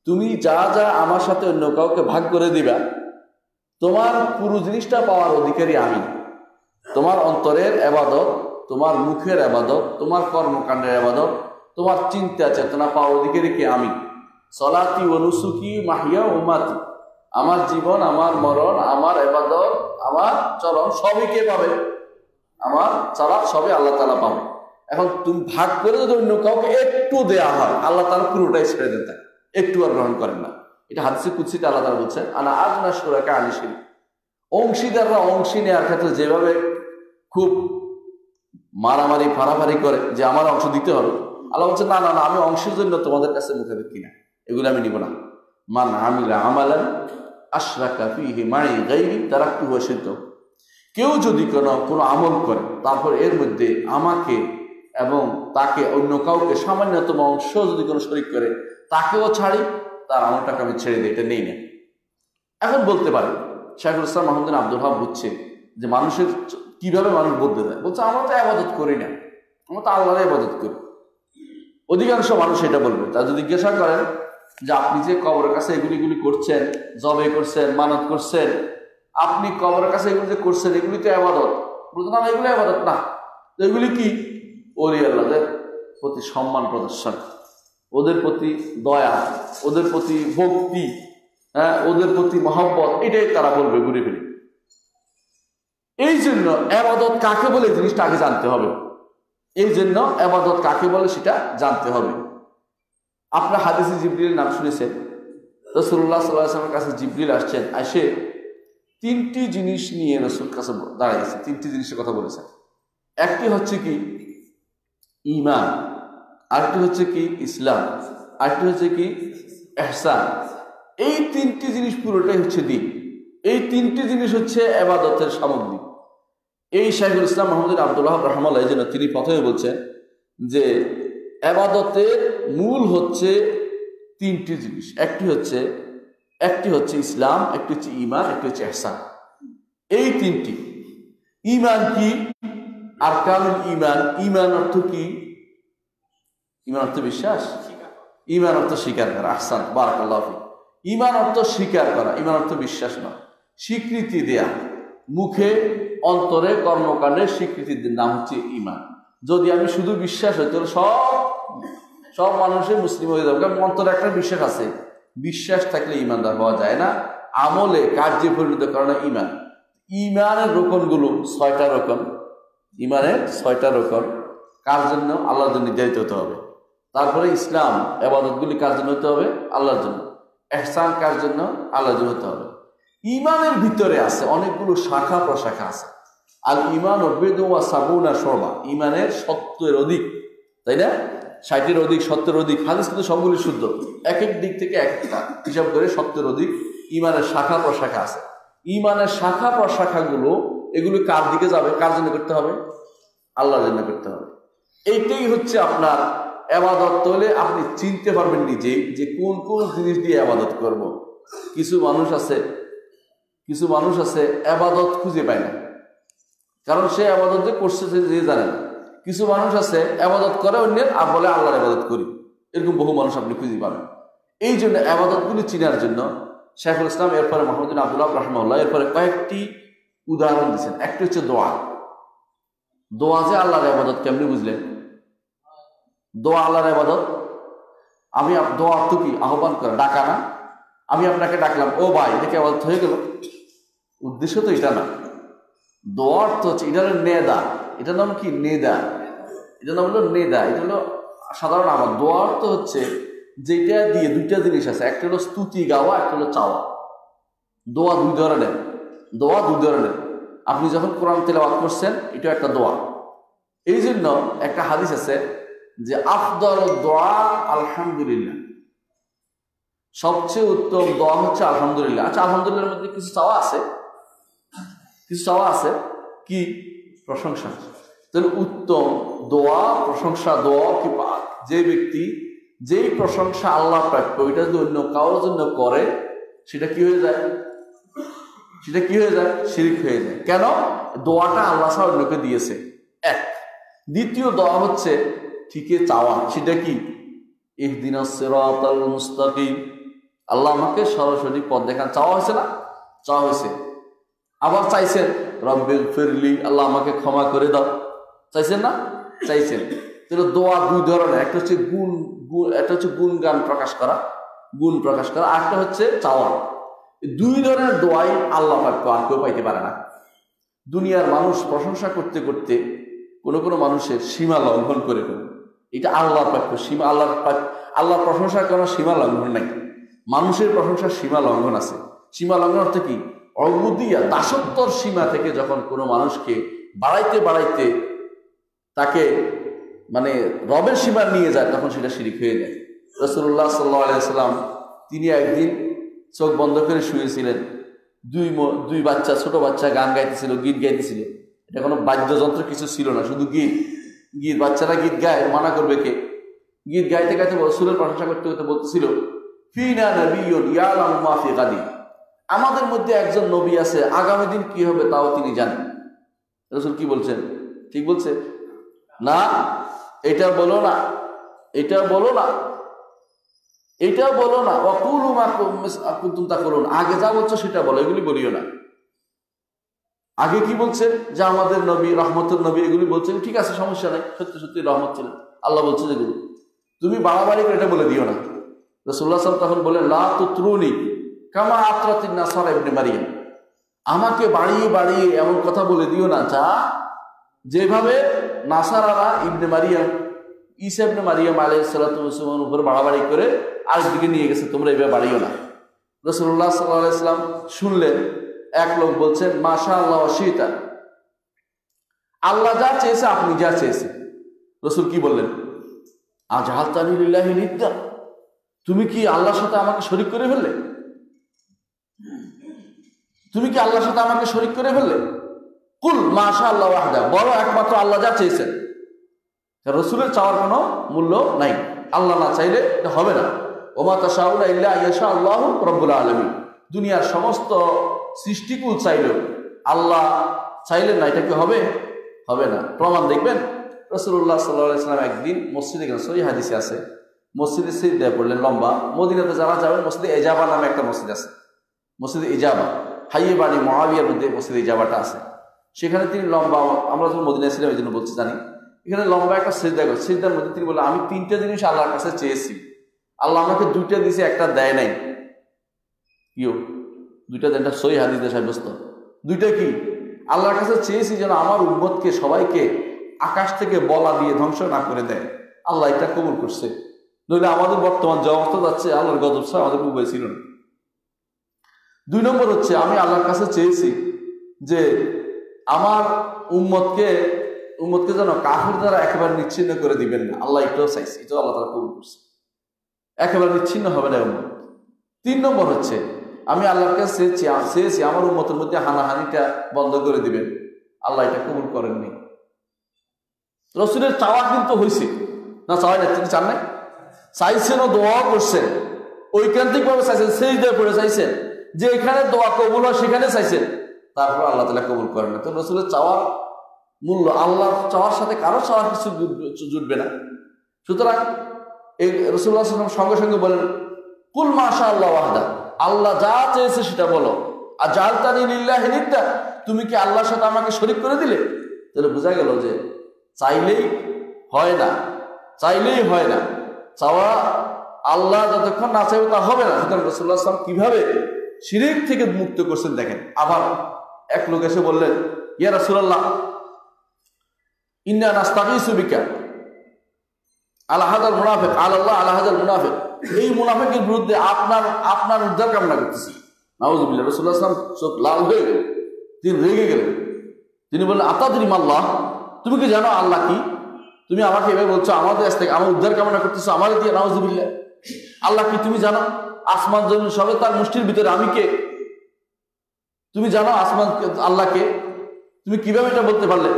তুমি যা যা আমার সাথে অন্য কাউকে ভাগ করে দিবা, তোমার পুরো জিনিসটা পাওয়ার অধিকারী আমি। তোমার অন্তরের আবাদত, তোমার মুখের আবাদত, তোমার কর্মকাণ্ডের আবাদত, তোমার চিন্তা চেতনা পাওয়ার অধিকারী কি আমি? সলাতি অনুসুকি মাহিয়া উমাতি আমার জীবন, আমার মরণ, আমার এবাদত, আমার চরণ সবই কে পাবে? আমার চালা সবই আল্লাহ তালা পাবে। এখন তুমি ভাগ করে যদি অন্য কাউকে একটু দেয়া হয়, আল্লাহ তালা পুরোটাই ছেড়ে দিতে একটু আর গ্রহণ করেন না। এটা হাদিসে কুৎসিতে আল্লাহ তালা বলছেন, আনা আজ না সুরাকা আলিসিন অংশীদাররা অংশী নেওয়ার ক্ষেত্রে যেভাবে খুব মারামারি ফারাফারি করে যে আমার অংশ দিতে হবে, আল্লাহ বলছে না না না, আমি অংশের জন্য তোমাদের কাছে মুখে কিনা এগুলো আমি নিব না। মান আমিলা আমালান আশরাকা ফিহি মাই গাইরি তারাক্তু ওয়াশিত কেউ যদি কোনো কোনো আমল করে, তারপর এর মধ্যে আমাকে এবং তাকে অন্য কাউকে সামান্যতম অংশ যদি কোনো শরিক করে, তাকেও ছাড়ি, তার আমলটাকে আমি ছেড়ে দিই, এটা নেই না। এখন বলতে পারে শাহুল ইসলাম মাহমুদিন আব্দুল হাব বুঝছে যে মানুষের কীভাবে মানুষ বদলে দেয় বলছে, আমরা তো আবাদত করি না, আমরা তো আল্লাহ আবাদত করি। অধিকাংশ মানুষ এটা বলবে। তা যদি জিজ্ঞাসা করেন যে আপনি যে কবরের কাছে এগুলিগুলি করছেন জবে করছেন, মানত করছেন, আপনি কবরের কাছে এগুলি যে করছেন, এগুলি তো আবাদত। না এগুলি আবাদত না। এগুলি কি? ওলি আল্লাহদের প্রতি সম্মান প্রদর্শন, ওদের প্রতি দয়া, ওদের প্রতি ভক্তি হ্যাঁ ওদের প্রতি মহব্বত, এটাই তারা বলবে ঘুরে ফিরে। এই জন্য আবাদত কাকে বলে জিনিসটা আগে জানতে হবে। এই জন্য আবাদত কাকে বলে সেটা জানতে হবে। আপনার হাদিসি জিবরিলের নাম শুনেছেন? রসুল্লাহ সাল্লাহামের কাছে জিবরিল আসছেন, আসে তিনটি জিনিস নিয়ে রসুল কাছে দাঁড়িয়েছে তিনটি জিনিসের কথা বলেছেন। একটি হচ্ছে কি? ইমান আরেকটি হচ্ছে কি? ইসলাম। আরেকটি হচ্ছে কি? এহসান এই তিনটি জিনিস পুরোটাই হচ্ছে দিন। এই তিনটি জিনিস হচ্ছে এবাদতের সামগ্রী। এই শাহিদুল ইসলাম মোহাম্মদ আবদুল্লাহ রহমাল্লাহ জন্য তিনি প্রথমে বলছেন যে, এবাদতের মূল হচ্ছে তিনটি জিনিস। একটি হচ্ছে একটি হচ্ছে ইসলাম, একটি হচ্ছে ইমান একটি হচ্ছে এহসান। এই তিনটি। ইমান কি? আর কারণ ইমান ইমান অর্থ কি? ইমান অর্থ বিশ্বাস? ইমান অর্থ স্বীকার করা। আহসান, বারাকাল্লাহ ইমান অর্থ স্বীকার করা। ইমান অর্থ বিশ্বাস নয়। স্বীকৃতি দেয়া। মুখে, অন্তরে কর্মকাণ্ডের স্বীকৃতির নাম হচ্ছে ইমান যদি আমি শুধু বিশ্বাস হই তাহলে সব সব মানুষের মুসলিম হয়ে যাবে। কারণ অন্তরে একটা বিশ্বাস আছে, বিশ্বাস থাকলে ইমানদার হওয়া যায় না। আমলে কার্যে পরিণত করে ইমান। ইমানের রোকনগুলো ছয়টা রোকন। ইমানের ছয়টা রোকন। কার জন্য? আল্লাহর জন্য নির্ধারিত হতে হবে। তারপরে ইসলাম, আবাদতগুলি কার জন্য হতে হবে? আল্লাহর জন্য। এহসান কার জন্য? আল্লাহর জন্য হতে হবে। ইমানের ভিতরে আছে অনেকগুলো শাখা প্রশাখা আছে। আর ইমান ও বেদুয়া সাবুনা সর্বা ইমানের সত্যের অধিক। তাই না? ষাটের অধিক সত্যের অধিক, হাদিস কিন্তু সবগুলি শুদ্ধ। এক এক দিক থেকে এক একটা। হিসাব করে সত্যের অধিক, ইমানের শাখা প্রশাখা আছে। ইমানের শাখা প্রশাখাগুলো, এগুলো কার দিকে যাবে? কার জন্য করতে হবে? আল্লাহর জন্য করতে হবে। এইটাই হচ্ছে আপনার আবাদত হলে আপনি চিনতে পারবেন নিজেই যে কোন কোন জিনিস দিয়ে আবাদত করব। কিছু মানুষ আছে, কিছু মানুষ আছে আবাদত খুঁজে পায় না। কারণ সে আবাদত যে করছে যে জানে না। কিছু মানুষ আছে, আবাদত করে অন্যের, আর বলে আল্লাহর আবাদত করি। এরকম বহু মানুষ আপনি খুঁজে পাবেন। এই জন্য আবাদতগুলি চিনার জন্য শেখুল ইসলাম, এরপরে মোহাম্মদ আবদুল্লাহ রহমাল্লাহ এরপরে কয়েকটি উদাহরণ দিচ্ছেন। একটি হচ্ছে দোয়া। দোয়া যে আল্লাহর আবাদত, কেমনি বুঝলেন? দোয়া আল্লাহর আবাদত। আমি দোয়া কি আহ্বান করা, ডাকা না। আমি আপনাকে ডাকলাম, ও ভাই দেখে আবাদত হয়ে গেল? উদ্দেশ্য তো এটা না। দোয়া অর্থ হচ্ছে এটা নেদা। এটার নাম কি? নেদা। এটার নাম হলো নেদা। এটা হলো সাধারণ আমার দোয়া অর্থ হচ্ছে যেটা দিয়ে দুইটা জিনিস আছে। একটা হলো স্তুতি গাওয়া, একটা হলো চাওয়া। দোয়া দুই ধরনের। দোয়া দুই ধরনের। আপনি যখন কোরআন তেলাওয়াত করছেন এটা একটা দোয়া। এই জন্য একটা হাদিস আছে যে, আফদল দোয়া আলহামদুলিল্লাহ। সবচেয়ে উত্তম দোয়া হচ্ছে আলহামদুলিল্লাহ। আচ্ছা আলহামদুলিল্লাহর মধ্যে কিছু চাওয়া আছে? কিছু চাওয়া আছে? কি? প্রশংসা। তাহলে উত্তম দোয়া, প্রশংসা, দোয়া কি যে ব্যক্তি যেই প্রশংসা আল্লাহ প্রাপ্য ওইটা যদি অন্য কারোর জন্য করে, সেটা কি হয়ে যায়? সেটা কি হয়ে যায়? শিরিক হয়ে যায়। কেন? দোয়াটা আল্লাহ ছাড়া অন্যকে দিয়েছে। এক। দ্বিতীয় দোয়া হচ্ছে ঠিকই চাওয়া। সেটা কি? ইহদিন মুস্তাকিম। আল্লাহ আমাকে সরাসরি পথ দেখান। চাওয়া হয়েছে না? চাওয়া হয়েছে। আবার চাইছেন রব্বিল ফিরলি আল্লাহ আমাকে ক্ষমা করে দাও। চাইছেন না? চাইছেন। তাহলে দোয়া দুই ধরনের, একটা হচ্ছে গুণ গুণ, একটা হচ্ছে গুণ গান প্রকাশ করা, গুণ প্রকাশ করা আরেকটা হচ্ছে চাওয়া। দুই ধরনের দোয়াই আল্লাহ পাক আর কেউ পাইতে পারে না। দুনিয়ার মানুষ প্রশংসা করতে করতে কোনো কোনো মানুষের সীমা লঙ্ঘন করে ফেলে। এটা আল্লাহর প্রাপ্য সীমা, আল্লাহর আল্লাহর প্রশংসা করার সীমা লঙ্ঘন নাই। মানুষের প্রশংসার সীমা লঙ্ঘন আছে। সীমা লঙ্ঘন অর্থ কি? অবুদিয়া দাসত্বর সীমা থেকে যখন কোনো মানুষকে বাড়াইতে বাড়াইতে তাকে মানে রবের সীমা নিয়ে যায়, তখন সেটা শিরিক হয়ে যায়। রসুল্লাহ সাল্লাম তিনি একদিন চোখ বন্ধ করে শুয়েছিলেন। দুই দুই বাচ্চা, ছোট বাচ্চা গান গাইতেছিল, গীত গাইতেছিল। এটা কোনো বাদ্যযন্ত্র কিছু ছিল না, শুধু গীত। গীত, বাচ্চারা গীত গায়, মানা করবে কে? গীত গাইতে গাইতে সুরের প্রশংসা করতে করতে বলতেছিল, ফিনা নবীন ইয়ালাম মাফি গাদি। আমাদের মধ্যে একজন নবী আছে, আগামী দিন কি হবে তাও তিনি জানেন। রসুল কি বলছেন? ঠিক বলছে? না, এটা বলো না, এটা বলো না, এটা বলো না। অকুল কুন্তুম তা করুন আগে যা বলছো সেটা বলো, এগুলি বলিও না। আগে কি বলছে? যে আমাদের নবী, রহমতের নবী এগুলি বলছেন। ঠিক আছে, সমস্যা নাই, সত্যি সত্যি রহমত ছিলেন আল্লাহ বলছে যেগুলো তুমি বাড়াবাড়ি করে এটা বলে দিও না। রসুল্লাহ সাল তখন বলে লা তুত্রুনি কামা আত্রাতিন নাসার ইবনে মারিয়াম। আমাকে বাড়িয়ে বাড়িয়ে এমন কথা বলে দিও না, যা যেভাবে নাসারারা ইবনে মারিয়াম ইসা ইবনে মারিয়াম আলাই সাল্লামের উপর বাড়াবাড়ি করে আরেকদিকে নিয়ে গেছে, তোমরা এভাবে বাড়িও না। রসুল্লাহ সাল্লাম শুনলেন, এক লোক বলছেন মাশা আল্লাহ সীতা আল্লাহ যা চেয়েছে, আপনি যা চেয়েছেন। রসুল কি বললেন? আজহাল তালিল্লাহ নিদ্যা তুমি কি আল্লাহর সাথে আমাকে শরিক করে ফেললে? তুমি কি আল্লাহর সাথে আমাকে শরিক করে ফেললে? কুল মাশা আল্লাহ ওয়াহদা। বড় একমাত্র আল্লাহ যা চেয়েছেন। রসুলের চাওয়ার কোনো মূল্য নাই। আল্লাহ না চাইলে এটা হবে না। ওমা তাশাউলা ইল্লা ইয়াশা আল্লাহ রব্বুল আলমী দুনিয়ার সমস্ত সৃষ্টিকুল চাইল আল্লাহ চাইলেন না, এটা কি হবে? হবে না। প্রমাণ দেখবেন রসুল্লাহ সাল্লাম একদিন মসজিদে গেলেন। সই হাদিসে আছে। মসজিদে সিট দেয়া পড়লেন, লম্বা। মদিনাতে যারা যাবেন মসজিদে এজাবা নামে একটা মসজিদ আছে। মসজিদে ইজাবা হাইয়ে বাড়ি মহাবিয়ার মধ্যে মসজিদে ইজাবাটা আছে। সেখানে তিনি লম্বা, আমরা যখন মদিনা ছিলাম, এই জন্য বলতে জানি। এখানে লম্বা একটা সিদ্ধা করে সিদ্ধার মধ্যে তিনি বলে আমি তিনটা জিনিস আল্লাহর কাছে চেয়েছি। আল্লাহ আমাকে দুইটা দিয়েছে একটা দেয় নাই। কিও? দুইটা দেনটা সই হাদিসে সাব্যস্ত। দুইটা কি? আল্লাহর কাছে চেয়েছি যেন আমার উম্মতকে, সবাইকে আকাশ থেকে বলা দিয়ে ধ্বংস না করে দেয়। আল্লাহ এটা কবুল করছে। নইলে আমাদের বর্তমান যে অবস্থা যাচ্ছে, আল্লাহর গজব ছাড়া আমাদের উপায় ছিল না। দুই নম্বর হচ্ছে, আমি আল্লাহর কাছে চেয়েছি যে আমার উম্মতকে উম্মতকে যেন কাফের দ্বারা একেবারে নিচ্ছিন্ন করে দিবেন না। আল্লাহ এটাও চাইছে, এটাও আল্লাহ তারা কবুল করছে। একেবারে নিচ্ছিন্ন হবে না উম্মত। তিন নম্বর হচ্ছে, আমি আল্লাহর কাছে চেয়েছি আমার উম্মতের মধ্যে হানাহানিটা বন্ধ করে দিবেন। আল্লাহ এটা কবুল করেননি। রসুলের চাওয়া কিন্তু হয়েছে না না তিনি চান নাই? চাইছেন ও দোয়া করছেন। ঐকান্তিক ভাবে চাইছেন সেই দিয়ে পড়ে চাইছেন। যে এখানে দোয়া কবুল হয়, সেখানে চাইছেন তারপর আল্লাহ তালা কবুল করেন না। তো রসুলের চাওয়ার মূল্য আল্লাহ চাওয়ার সাথে কারও চাওয়ার কিছু জুটবে না। সুতরাং এই রসুল্লাহ সঙ্গে সঙ্গে বলেন, কুল মাশা আল্লাহ ওয়াহদা, আল্লাহ যা চেয়েছে সেটা বলো। আর জাল তানি নিল্লাহিনিদ্দা তুমি কি আল্লাহর সাথে আমাকে শরিক করে দিলে? তাহলে বোঝা গেল যে চাইলেই হয় না, চাইলেই হয় না। চাওয়া আল্লাহ যতক্ষণ না চাইবে তা হবে না। সুতরাং রসুল্লাহ আসলাম কীভাবে শিরিক থেকে মুক্ত করছেন, দেখেন, আবার এক লোক এসে বললেন, ইয়া রাসুলাল্লাহ, ইন্না নাস্তাকি সুবিকা আল্লাহাদাল মুনাফেক আল্লাহ আল্লাহাদাল মুনাফেক। এই মুনাফেকের বিরুদ্ধে আপনার আপনার উদ্ধার কামনা করতেছি। নাউজুবিল্লাহ রসুল্লাহ আসলাম চোখ লাল হয়ে গেল তিনি রেগে গেলেন। তিনি বললেন আতাদিম আল্লাহ তুমি কি জানো আল্লাহ কি? তুমি আমাকে এভাবে বলছো, আমাদের কাছ থেকে আমার উদ্ধার কামনা করতেছো, আমাদের দিয়ে নাউজুবিল্লাহ। আল্লাহ কি তুমি জানো? আসমান, জমিন সবে তার মুষ্টির ভিতরে। আমি কে? তুমি জানো আসমান আল্লাহকে তুমি কীভাবে এটা বলতে পারলে?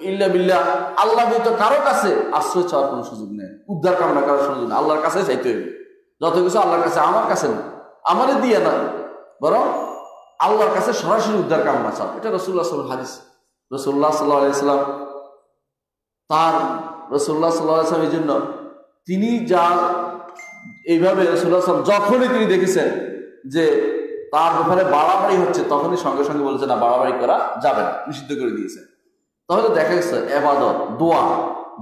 ইল্লা আল্লাহ তো কারও কাছে আশ্রয় চাওয়ার কোনো সুযোগ নেই। উদ্ধার কামনা করার সুযোগ নেই। আল্লাহর কাছে চাইতে হবে যত কিছু আল্লাহর কাছে, আমার কাছে না। আমারে দিয়ে না। বরং আল্লাহর কাছে সরাসরি উদ্ধার কামনা চাও। এটা রসুল্লাহ সাল্লাম হাদিস। রসুল্লাহ সাল্লাহ আলাইসাল্লাম তার রসুল্লাহ সাল্লাহ আসলাম এই জন্য তিনি যা এইভাবে রসুল্লাহ সাল্লাম যখনই তিনি দেখেছেন যে তার ব্যাপারে বাড়াবাড়ি হচ্ছে, তখনই সঙ্গে সঙ্গে বলেছে, না, বাড়াবাড়ি করা যাবে না। নিষিদ্ধ করে দিয়েছে। তাহলে দেখা গেছে, এবাদত, দোয়া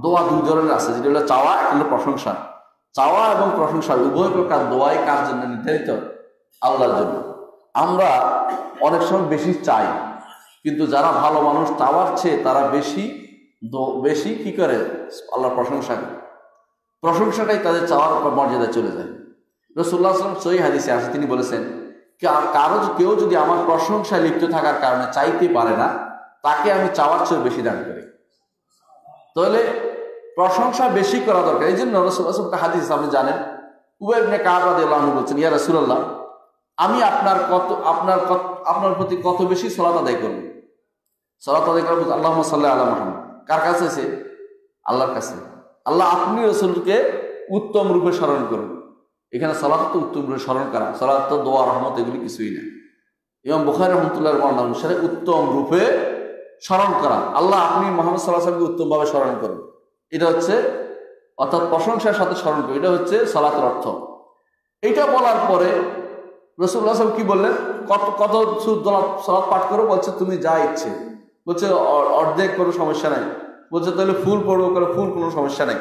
দোয়া দুই ধরনের আছে, যেটা হলো চাওয়া হলো প্রশংসা। চাওয়া এবং প্রশংসা উভয় প্রকার দোয়াই কার জন্য নির্ধারিত? আল্লাহর জন্য। আমরা অনেক সময় বেশি চাই, কিন্তু যারা ভালো মানুষ, চাওয়ার চেয়ে তারা বেশি বেশি কি করে? আল্লাহর প্রশংসা করে। প্রশংসাটাই তাদের চাওয়ার মর্যাদায় চলে যায়। রসুল্লাহ আসলাম সই হাদিসে আসে, তিনি বলেছেন কারও কেউ যদি আমার প্রশংসায় লিপ্ত থাকার কারণে চাইতে পারে না, তাকে আমি চাওয়ার চেয়ে বেশি দান করি। তাহলে প্রশংসা বেশি করা দরকার। এই জন্য রসুল্লাহ হাদিস আপনি জানেন উবের নে কাবাদ আল্লাহ বলছেন, ইয়া রসুল্লাহ আমি আপনার কত, আপনার আপনার প্রতি কত বেশি সলাত আদায় করব? সলাত আদায় করব আল্লাহ সাল্লাহ আল্লাহ মাহমুদ কার কাছে আছে? আল্লাহর কাছে। আল্লাহ আপনি রসুলকে উত্তম রূপে স্মরণ করুন। এখানে সালাত উত্তম রূপে স্মরণ করা। সালাত দোয়া, রহমত এগুলি কিছুই না। এবং বুখারি রহমতুল্লাহ বর্ণনা অনুসারে উত্তম রূপে স্মরণ করা। আল্লাহ আপনি মোহাম্মদ সাল্লাহ সাল্লামকে উত্তমভাবে স্মরণ করুন। এটা হচ্ছে, অর্থাৎ প্রশংসার সাথে স্মরণ করুন। এটা হচ্ছে সালাতের অর্থ। এটা বলার পরে রসুল্লাহ সাহেব কি বললেন? কত কত সুদ সালাদ পাঠ করো, বলছে, তুমি যা ইচ্ছে। বলছে অর্ধেক কোনো সমস্যা নাই। বলছে, তাহলে ফুল পড়ব করে ফুল কোনো সমস্যা নাই।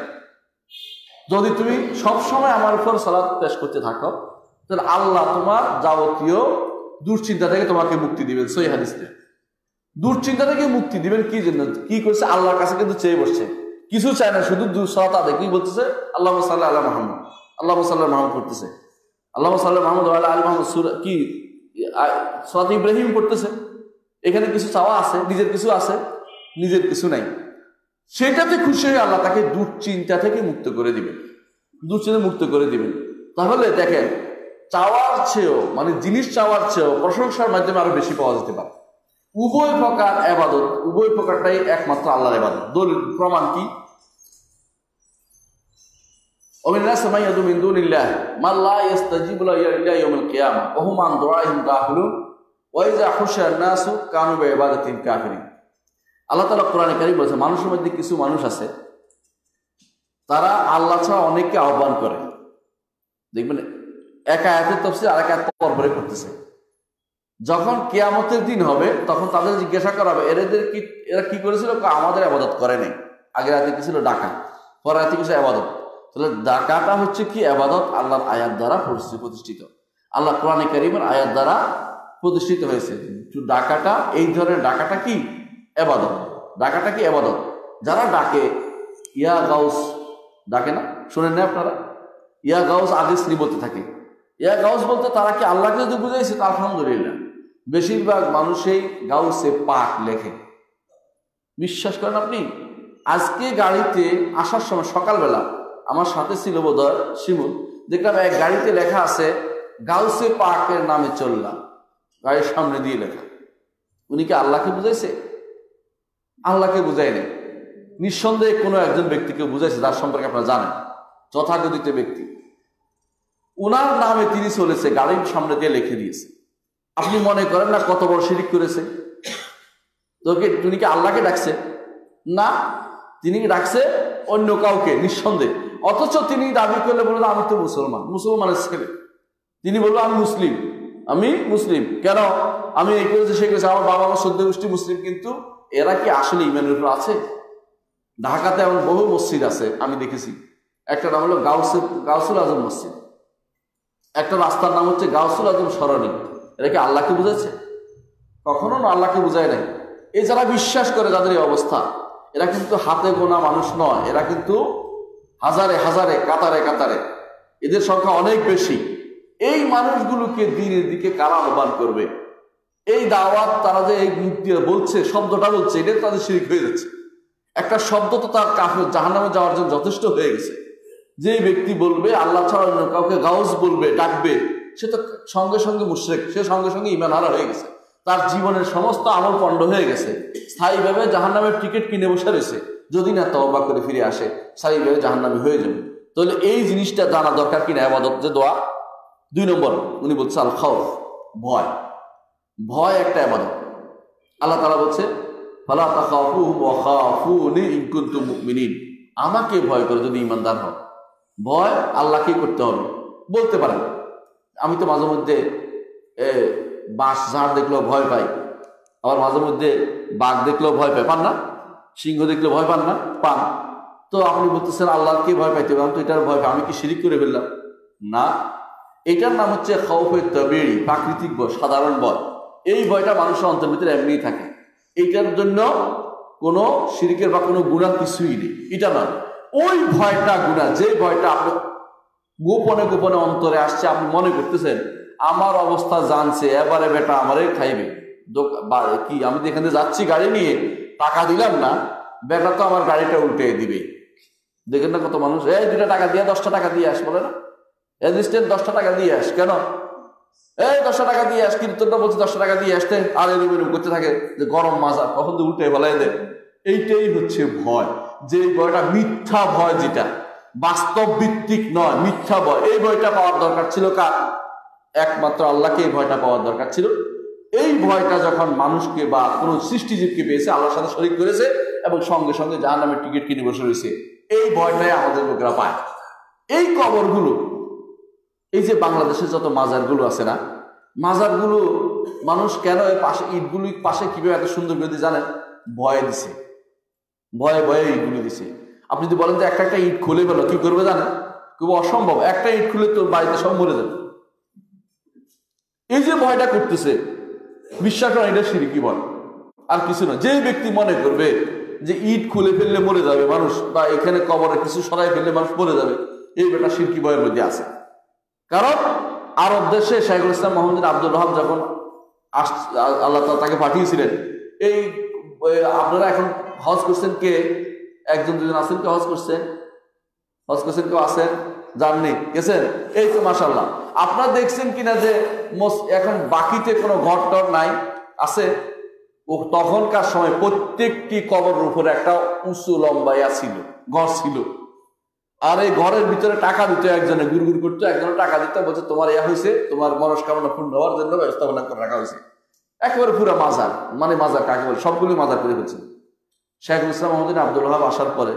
যদি তুমি সব সময় আমার উপর সালাদ পেশ করতে থাকো, তাহলে আল্লাহ তোমার যাবতীয় দুশ্চিন্তা থেকে তোমাকে মুক্তি দিবেন সই হাদিসতে দুশ্চিন্তা থেকে মুক্তি দিবেন কি জন্য? কি করছে? আল্লাহর কাছে কিন্তু চেয়ে বসছে। কিছু চায় না, শুধু সালাত আদায়। কি বলতেছে? আল্লাহ সাল্লাহ আল্লাহ মাহমুদ আল্লাহ সাল্লাহ মাহমুদ করতেছে। আল্লাহ সাল্লাহ মাহমুদ আল্লাহ আলী মাহমুদ সুর কি? সালাত ইব্রাহিম করতেছে এখানে কিছু চাওয়া আছে, নিজের কিছু আছে, নিজের কিছু নাই। সেটাতে খুশি হয়ে আল্লাহ তাকে দুশ্চিন্তা থেকে মুক্ত করে দিবেন। দুশ্চিন্তা মুক্ত করে দিবেন। তাহলে দেখেন, চাওয়ার চেয়েও মানে জিনিস চাওয়ার চেয়েও প্রশংসার মাধ্যমে আরও বেশি পাওয়া যেতে পারে। উভয় প্রকার এবাদত, উভয় প্রকারটাই একমাত্র আল্লাহর এবাদত। দলিল, প্রমাণ কি? অমিল্লা সামাইয়াদু মিন দুনিল্লাহ মা লা ইয়াস্তাজিবু লা ইলা ইয়াউমিল কিয়ামা ওহুম আন দুআইহিম গাফিলুন, ওয়া ইযা খুশিয়া নাসু কানু বিইবাদাতিহিম কাফিরিন। আল্লাহ তাআলা কোরআনে কারীম বলেছে, মানুষের মধ্যে কিছু মানুষ আছে, তারা আল্লাহ ছাড়া অনেককে আহ্বান করে। দেখবেন, একা আয়াতের তফসিল আর এক আয়াত পর পরে করতেছে যখন কেয়ামতের দিন হবে, তখন তাদের জিজ্ঞাসা করা হবে, এদের কি, এরা কি করেছিল? আমাদের আবাদত করে নাই। আগের রাতে কি ছিল? ডাকা। পরের রাতে কিছু আবাদত। তাহলে ডাকাটা হচ্ছে কি? আবাদত আল্লাহর আয়াত দ্বারা প্রতিষ্ঠিত আল্লাহ কোরআনে করিমের আয়াত দ্বারা প্রতিষ্ঠিত হয়েছে। ডাকাটা, এই ধরনের ডাকাটা কি? আবাদত ডাকাটা কি আবাদত যারা ডাকে, ইয়া গাউস ডাকে না? শোনেন না আপনারা? ইয়া গাউস আগে শ্রীবতে থাকে। ইয়া গাউস বলতে তারা কি আল্লাহকে যদি বুঝাইছে? তা আলহামদুলিল্লাহ। বেশিরভাগ মানুষেই গাউসে পাক লেখে। বিশ্বাস করেন আপনি? আজকে গাড়িতে আসার সময়, সকালবেলা, আমার সাথে ছিল বোধহয় শিমুল। দেখলাম এক গাড়িতে লেখা আছে, গাউসে পাকের নামে চললাম। গাড়ির সামনে দিয়ে লেখা। উনি কি আল্লাহকে বুঝাইছে? আল্লাহকে বুঝাই নেই নিঃসন্দেহে কোনো একজন ব্যক্তিকে বুঝাইছে, তার সম্পর্কে আপনারা জানেন। যথাগতিত ব্যক্তি। উনার নামে তিনি চলেছে গাড়ির সামনে দিয়ে লিখে দিয়েছে। আপনি মনে করেন না কত বড় শিরিক করেছে? তোকে তুমি কি আল্লাহকে ডাকছে? না, তিনি ডাকছে অন্য কাউকে, নিঃসন্দেহে। অথচ তিনি দাবি করলে বলল, আমি তো মুসলমান, মুসলমানের ছেলে। তিনি বলল, আমি মুসলিম আমি মুসলিম। কেন? আমি এই করেছি সে করেছি। আমার বাবা আমার সদ্য গোষ্ঠী মুসলিম, কিন্তু এরা কি আসলে ইমানের উপর আছে? ঢাকাতে এমন বহু মসজিদ আছে, আমি দেখেছি। একটা নাম হলো গাউসুল গাউসুল আজম মসজিদ। একটা রাস্তার নাম হচ্ছে গাউসুল আজম সরণি। এরা কি আল্লাহকে বুঝেছে কখনো না আল্লাহকে বুঝায় নাই। এ যারা বিশ্বাস করে যাদের এই অবস্থা। এরা কিন্তু হাতে গোনা মানুষ নয়, এরা কিন্তু হাজারে হাজারে, কাতারে কাতারে। এদের সংখ্যা অনেক বেশি। এই মানুষগুলোকে দিনের দিকে কারা আহ্বান করবে? এই দাওয়াত তারা যে এই বলছে, শব্দটা বলছে এটা তাদের শিরিক হয়ে যাচ্ছে। একটা শব্দ তো তার কাফে জাহান্নামে যাওয়ার জন্য যথেষ্ট হয়ে গেছে। যে ব্যক্তি বলবে, আল্লাহ ছাড়া অন্য কাউকে গাউস বলবে, ডাকবে, সে তো সঙ্গে সঙ্গে মুশ্রেক, সে সঙ্গে সঙ্গে ইমান হারা হয়ে গেছে। তার জীবনের সমস্ত আমল পণ্ড হয়ে গেছে। স্থায়ীভাবে জাহান্নামের টিকিট কিনে বসে রয়েছে। যদি না তবা করে ফিরে আসে, স্থায়ীভাবে জাহান্নামে হয়ে যাবে। তাহলে এই জিনিসটা জানা দরকার কিনা? আবাদত যে দোয়া। দুই নম্বর, উনি বলছে আল খাও ভয়। ভয় একটা আবাদত। আল্লাহ তালা বলছে, ফালা তাখাফু ওয়াখাফুনি ইন কুনতুম মুমিনিন। আমাকে ভয় করে যদি ইমানদার হও। ভয় আল্লাহকে করতে হবে। বলতে পারেন, আমি তো মাঝে মধ্যে বাঁশ ঝাড় দেখলেও ভয় পাই। আবার মাঝে মধ্যে বাঘ দেখলেও ভয় পাই। পান না? সিংহ দেখলে ভয় পান না? পান। তো আপনি বলতেছেন, আল্লাহকে ভয় পাইতে পারেন তো এটার ভয় পাই, আমি কি শিরিক করে ফেললাম? না। এটার নাম হচ্ছে খৌফে তবেড়ি প্রাকৃতিক ভয় সাধারণ ভয় এই ভয়টা মানুষের অন্তর ভিতরে এমনিই থাকে। এইটার জন্য কোনো সিরিকের বা কোনো গুণা কিছুই নেই। এটা নয়। ওই ভয়টা গুণা যে ভয়টা আপনি গোপনে গোপনে অন্তরে আসছে, আপনি মনে করতেছেন, আমার অবস্থা জানছে, এবারে বেটা আমারে খাইবে। কি, আমি তো এখানে যাচ্ছি গাড়ি নিয়ে, টাকা দিলাম না, বেটা তো আমার গাড়িটা উল্টে দিবে। দেখেন না কত মানুষ, এই দুটা টাকা দিয়ে, দশটা টাকা দিয়ে আস, বলে না। অ্যাসিস্ট্যান্ট দশটা টাকা দিয়ে আস। কেন? এই দশটা টাকা দিয়ে আস কীর্তনটা বলছে দশটা টাকা দিয়ে আসতে আর এরকম এরকম করতে থাকে, যে গরম মাজা, কখন তো উল্টে বলাই দেয়। এইটাই হচ্ছে ভয়, যে ভয়টা মিথ্যা ভয় যেটা, বাস্তব ভিত্তিক নয়, মিথ্যা ভয়। এই ভয়টা পাওয়ার দরকার ছিল কার? একমাত্র আল্লাহকে এই ভয়টা পাওয়ার দরকার ছিল। এই ভয়টা যখন মানুষকে বা কোনো সৃষ্টিজীবকে পেয়েছে, আল্লাহর সাথে শরিক করেছে এবং সঙ্গে সঙ্গে নামে টিকিট কিনে বসে রয়েছে, এই ভয়টাই আমাদের লোকেরা পায়। এই কবরগুলো এই যে বাংলাদেশের যত মাজারগুলো আছে না, মাজারগুলো মানুষ কেন পাশে ইটগুলি পাশে কীভাবে এত সুন্দর করে জানেন? ভয়ে দিছে। ভয়ে ভয়ে ইটগুলি দিছে। আপনি যদি বলেন যে একটা একটা ইট খুলে ফেলো, কি করবে জানেন? খুব অসম্ভব। একটা ইট খুলে তোর বাড়িতে সব মরে যাবে। এই যে ভয়টা করতেছে, বিশ্বাস করেন, এটা সিরিকি বল আর কিছু না যে ব্যক্তি মনে করবে যে ইট খুলে ফেললে মরে যাবে মানুষ, বা এখানে কবরে কিছু সরাই ফেললে মানুষ মরে যাবে, এই বেটা সিরকি ভয়ের মধ্যে আছে। কারণ আরব দেশে শাইখুল ইসলাম মোহাম্মদ আব্দুল রহাব যখন আস আল্লাহ তাকে পাঠিয়েছিলেন, এই আপনারা এখন হজ করছেন কে? একজন, দুজন আছেন কে হজ করছেন? হজ করছেন কেউ আছেন? যাননি গেছেন? এই তো মাসাল্লাহ আপনারা দেখছেন কিনা যে এখন বাকিতে কোনো ঘর টর নাই, আছে? ও তখনকার সময় প্রত্যেকটি কবরের উপরে একটা উঁচু লম্বাইয়া ছিল, ঘর ছিল। আর এই ঘরের ভিতরে টাকা দিত একজনে গুড় করতো একজনে টাকা দিতে বলছে, তোমার ইয়া হয়েছে তোমার মনস্কামনা পূর্ণ হওয়ার জন্য ব্যবস্থাপনা করে রাখা হয়েছে একেবারে পুরো মাজার মানে মাজার কাকে বলে? সবগুলি মাজার করে ফেলছে শেখুল ইসলাম মোহাম্মদিন আব্দুল হাব আসার পরে,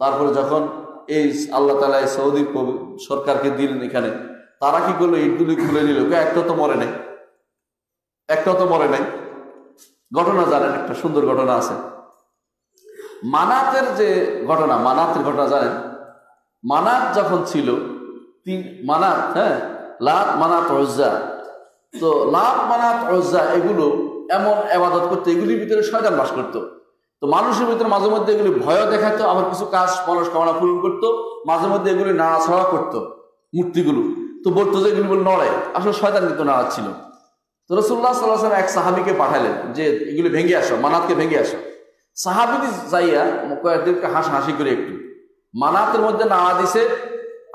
তারপরে যখন এই আল্লাহ তালা এই সৌদি সরকারকে দিলেন এখানে, তারা কি করল? ইটগুলি খুলে নিল। একটা তো মরে নাই। একটা তো মরে নাই। ঘটনা জানেন, একটা সুন্দর ঘটনা আছে। মানাতের যে ঘটনা, মানাতের ঘটনা জানেন মানাত যখন ছিল মানাত হ্যাঁ? লাত, মানাত রজ্জা তো লাত, মানাত রজ্জা এগুলো এমন আবাদত করতো, এগুলির ভিতরে শয়তান বাস করতো। তো মানুষের ভিতরে মাঝে মধ্যে এগুলি ভয় দেখাতো, আবার কিছু কাজ মানুষ মনস্কামনা পূরণ করতো, মাঝে মধ্যে এগুলি নাড়াছাড়া করতো, মূর্তিগুলো। তো বলতো যে এগুলি নড়ে, আসলে শয়তান কিন্তু নাড়াচ্ছিল। তো রসুল্লাহ সাল্লাহ এক সাহাবিকে পাঠালেন যে, এগুলি ভেঙে আসো, মানাতকে ভেঙে আসো। সাহাবিদি যাইয়া কয়েকদিনকে হাস হাসি করে একটু। মানাতের মধ্যে নাড়া দিছে,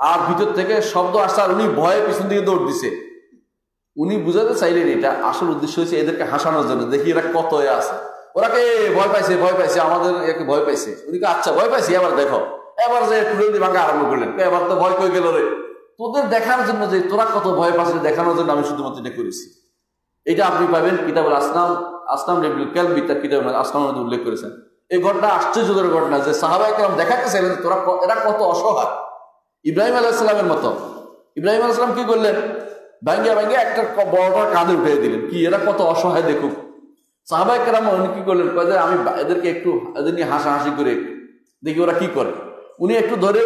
আর ভিতর থেকে শব্দ আসছে, আর উনি ভয়ে পিছন দিকে দৌড় দিছে। উনি বুঝাতে চাইলেন এটা, আসল উদ্দেশ্য হচ্ছে এদেরকে হাসানোর জন্য। দেখি এরা কত আছে। ওরা কে? ভয় পাইছে ভয় পাইছে, আমাদের একে ভয় পাইছে। উনি আচ্ছা ভয় পাইছি, এবার দেখো। এবার যে টুরেন্দি ভাঙা আরম্ভ করলেন এবার তো ভয় কই গেল রে? তোদের দেখার জন্য যে, তোরা কত ভয় পাচ্ছে দেখানোর জন্য আমি শুধুমাত্র এটা করেছি। এটা আপনি পাবেন কিতাবুল আসলাম আসলাম রেবুল ক্যালবি তার কিতাব আসলামের মধ্যে উল্লেখ করেছেন। এই ঘটনা আশ্চর্যজনক ঘটনা যে সাহাবাই কেরাম দেখাতে চাইলেন তোরা এরা কত অসহায়। ইব্রাহিম আলাইসালামের মতো। ইব্রাহিম আলাইসালাম কি করলেন? ভাঙ্গিয়া ভাঙ্গিয়া একটা বড়টার কাঁধে উঠে দিলেন। কি, এরা কত অসহায় দেখুক। সাহাবাই কেরাম উনি কি করলেন? কয়ে আমি এদেরকে একটু এদের নিয়ে হাসাহাসি করে দেখি ওরা কি করে। উনি একটু ধরে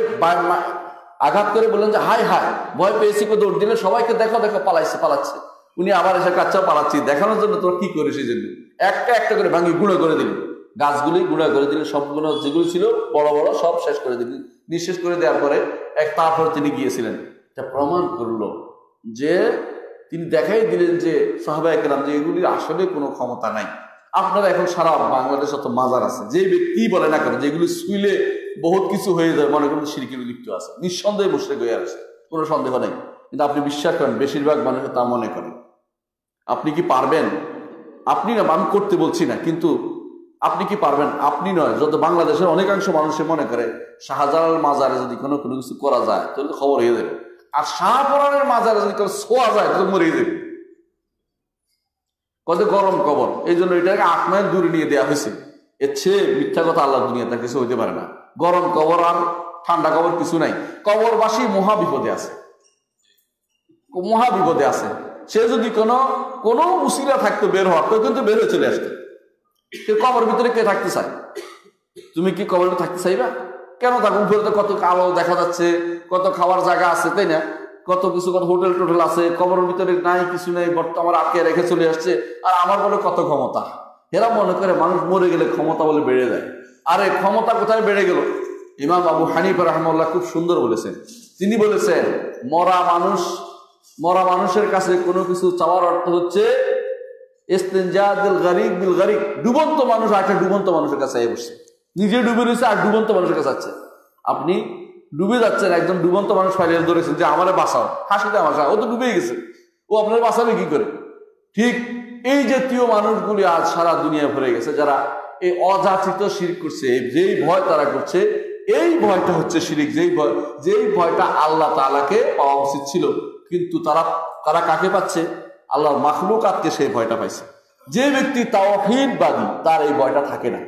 আঘাত করে বললেন যে হাই হাই ভয় পেয়েছি কো দৌড় দিলে সবাইকে দেখো দেখো, পালাইছে, পালাচ্ছে। উনি আবার এসে কাচ্চা পালাচ্ছি। দেখানোর জন্য তোরা কি করে সেই জন্য? একটা একটা করে ভাঙি গুঁড়ো করে দিলেন। গাছগুলি গুঁড়া করে দিলেন সবগুলো যেগুলো ছিল বড় বড় সব শেষ করে দিলেন। নিঃশেষ করে দেওয়ার পরে এক তারপর তিনি গিয়েছিলেন। এটা প্রমাণ করল যে তিনি দেখাই দিলেন যে সাহাবা একরাম যে এগুলির আসলে কোনো ক্ষমতা নাই। আপনারা এখন সারা বাংলাদেশ অত মাজার আছে। যে ব্যক্তি বলে না কেন, যেগুলি শুইলে বহুত কিছু হয়ে যায়, মনে করেন সিরিকির লিপ্ত আছে। নিঃসন্দেহে বসে গিয়ে আছে কোনো সন্দেহ নেই। কিন্তু আপনি বিশ্বাস করেন, বেশিরভাগ মানুষ তা মনে করে। আপনি কি পারবেন? আপনি না, আমি করতে বলছি না, কিন্তু আপনি কি পারবেন? আপনি নয়, যত বাংলাদেশের অনেকাংশ মানুষে মনে করে, শাহজালাল মাজারে যদি কোনো কোনো কিছু করা যায়, তাহলে খবর হয়ে যাবে। আর শাহপুরানের মাজারে যদি কেউ ছোঁয়া যায়, তাহলে মরে যাবে। কত গরম কবর। এই জন্য এটাকে আট মাইল দূরে নিয়ে দেওয়া হয়েছে। এর চেয়ে মিথ্যা কথা আল্লাহ দুনিয়াতে কিছু হইতে পারে না। গরম কবর আর ঠান্ডা কবর কিছু নাই। কবরবাসী মহা বিপদে আছে। মহা বিপদে আছে। সে যদি কোনো কোনো উসিলা থাকতো বের হওয়ার, তো কিন্তু বের হয়ে চলে আসতো। সে কবর ভিতরে কে থাকতে চায়? তুমি কি কবরে থাকতে চাইবা? কেন থাকো? উপরে তো কত আলো দেখা যাচ্ছে, কত খাওয়ার জায়গা আছে, তাই না? কত কিছু কত হোটেল টোটেল আছে, কবরের ভিতরে নাই, কিছু নেই আমার আটকে রেখে চলে আসছে। আর আমার বলে কত ক্ষমতা? এরা মনে করে মানুষ মরে গেলে ক্ষমতা বলে বেড়ে যায়। আরে, ক্ষমতা কোথায় বেড়ে গেল? ইমাম আবু হানিফ রহমল্লাহ খুব সুন্দর বলেছেন। তিনি বলেছেন, মরা মানুষ, মরা মানুষের কাছে কোনো কিছু চাওয়ার অর্থ হচ্ছে ডুবন্ত মানুষ একটা ডুবন্ত মানুষের কাছে বসছে। নিজে ডুবে রয়েছে আর ডুবন্ত মানুষের কাছে আছে আপনি ডুবে যাচ্ছেন, একজন ডুবন্ত মানুষ ফাইলে ধরেছেন যে আমারে বাঁচাও। হাসিতে আমার ও তো ডুবেই গেছে। ও আপনার বাঁচাবে কি করে? ঠিক এই জাতীয় মানুষগুলি আজ সারা দুনিয়া ভরে গেছে যারা এই অযাচিত শির করছে। যেই ভয় তারা করছে, এই ভয়টা হচ্ছে শিরিক। যেই ভয় যেই ভয়টা আল্লাহ তালাকে পাওয়া উচিত ছিল, কিন্তু তারা তারা কাকে পাচ্ছে? আল্লাহর মাখলুকাতকে সেই ভয়টা পাইছে। যে ব্যক্তি তাওহিদবাদী, তার এই ভয়টা থাকে না।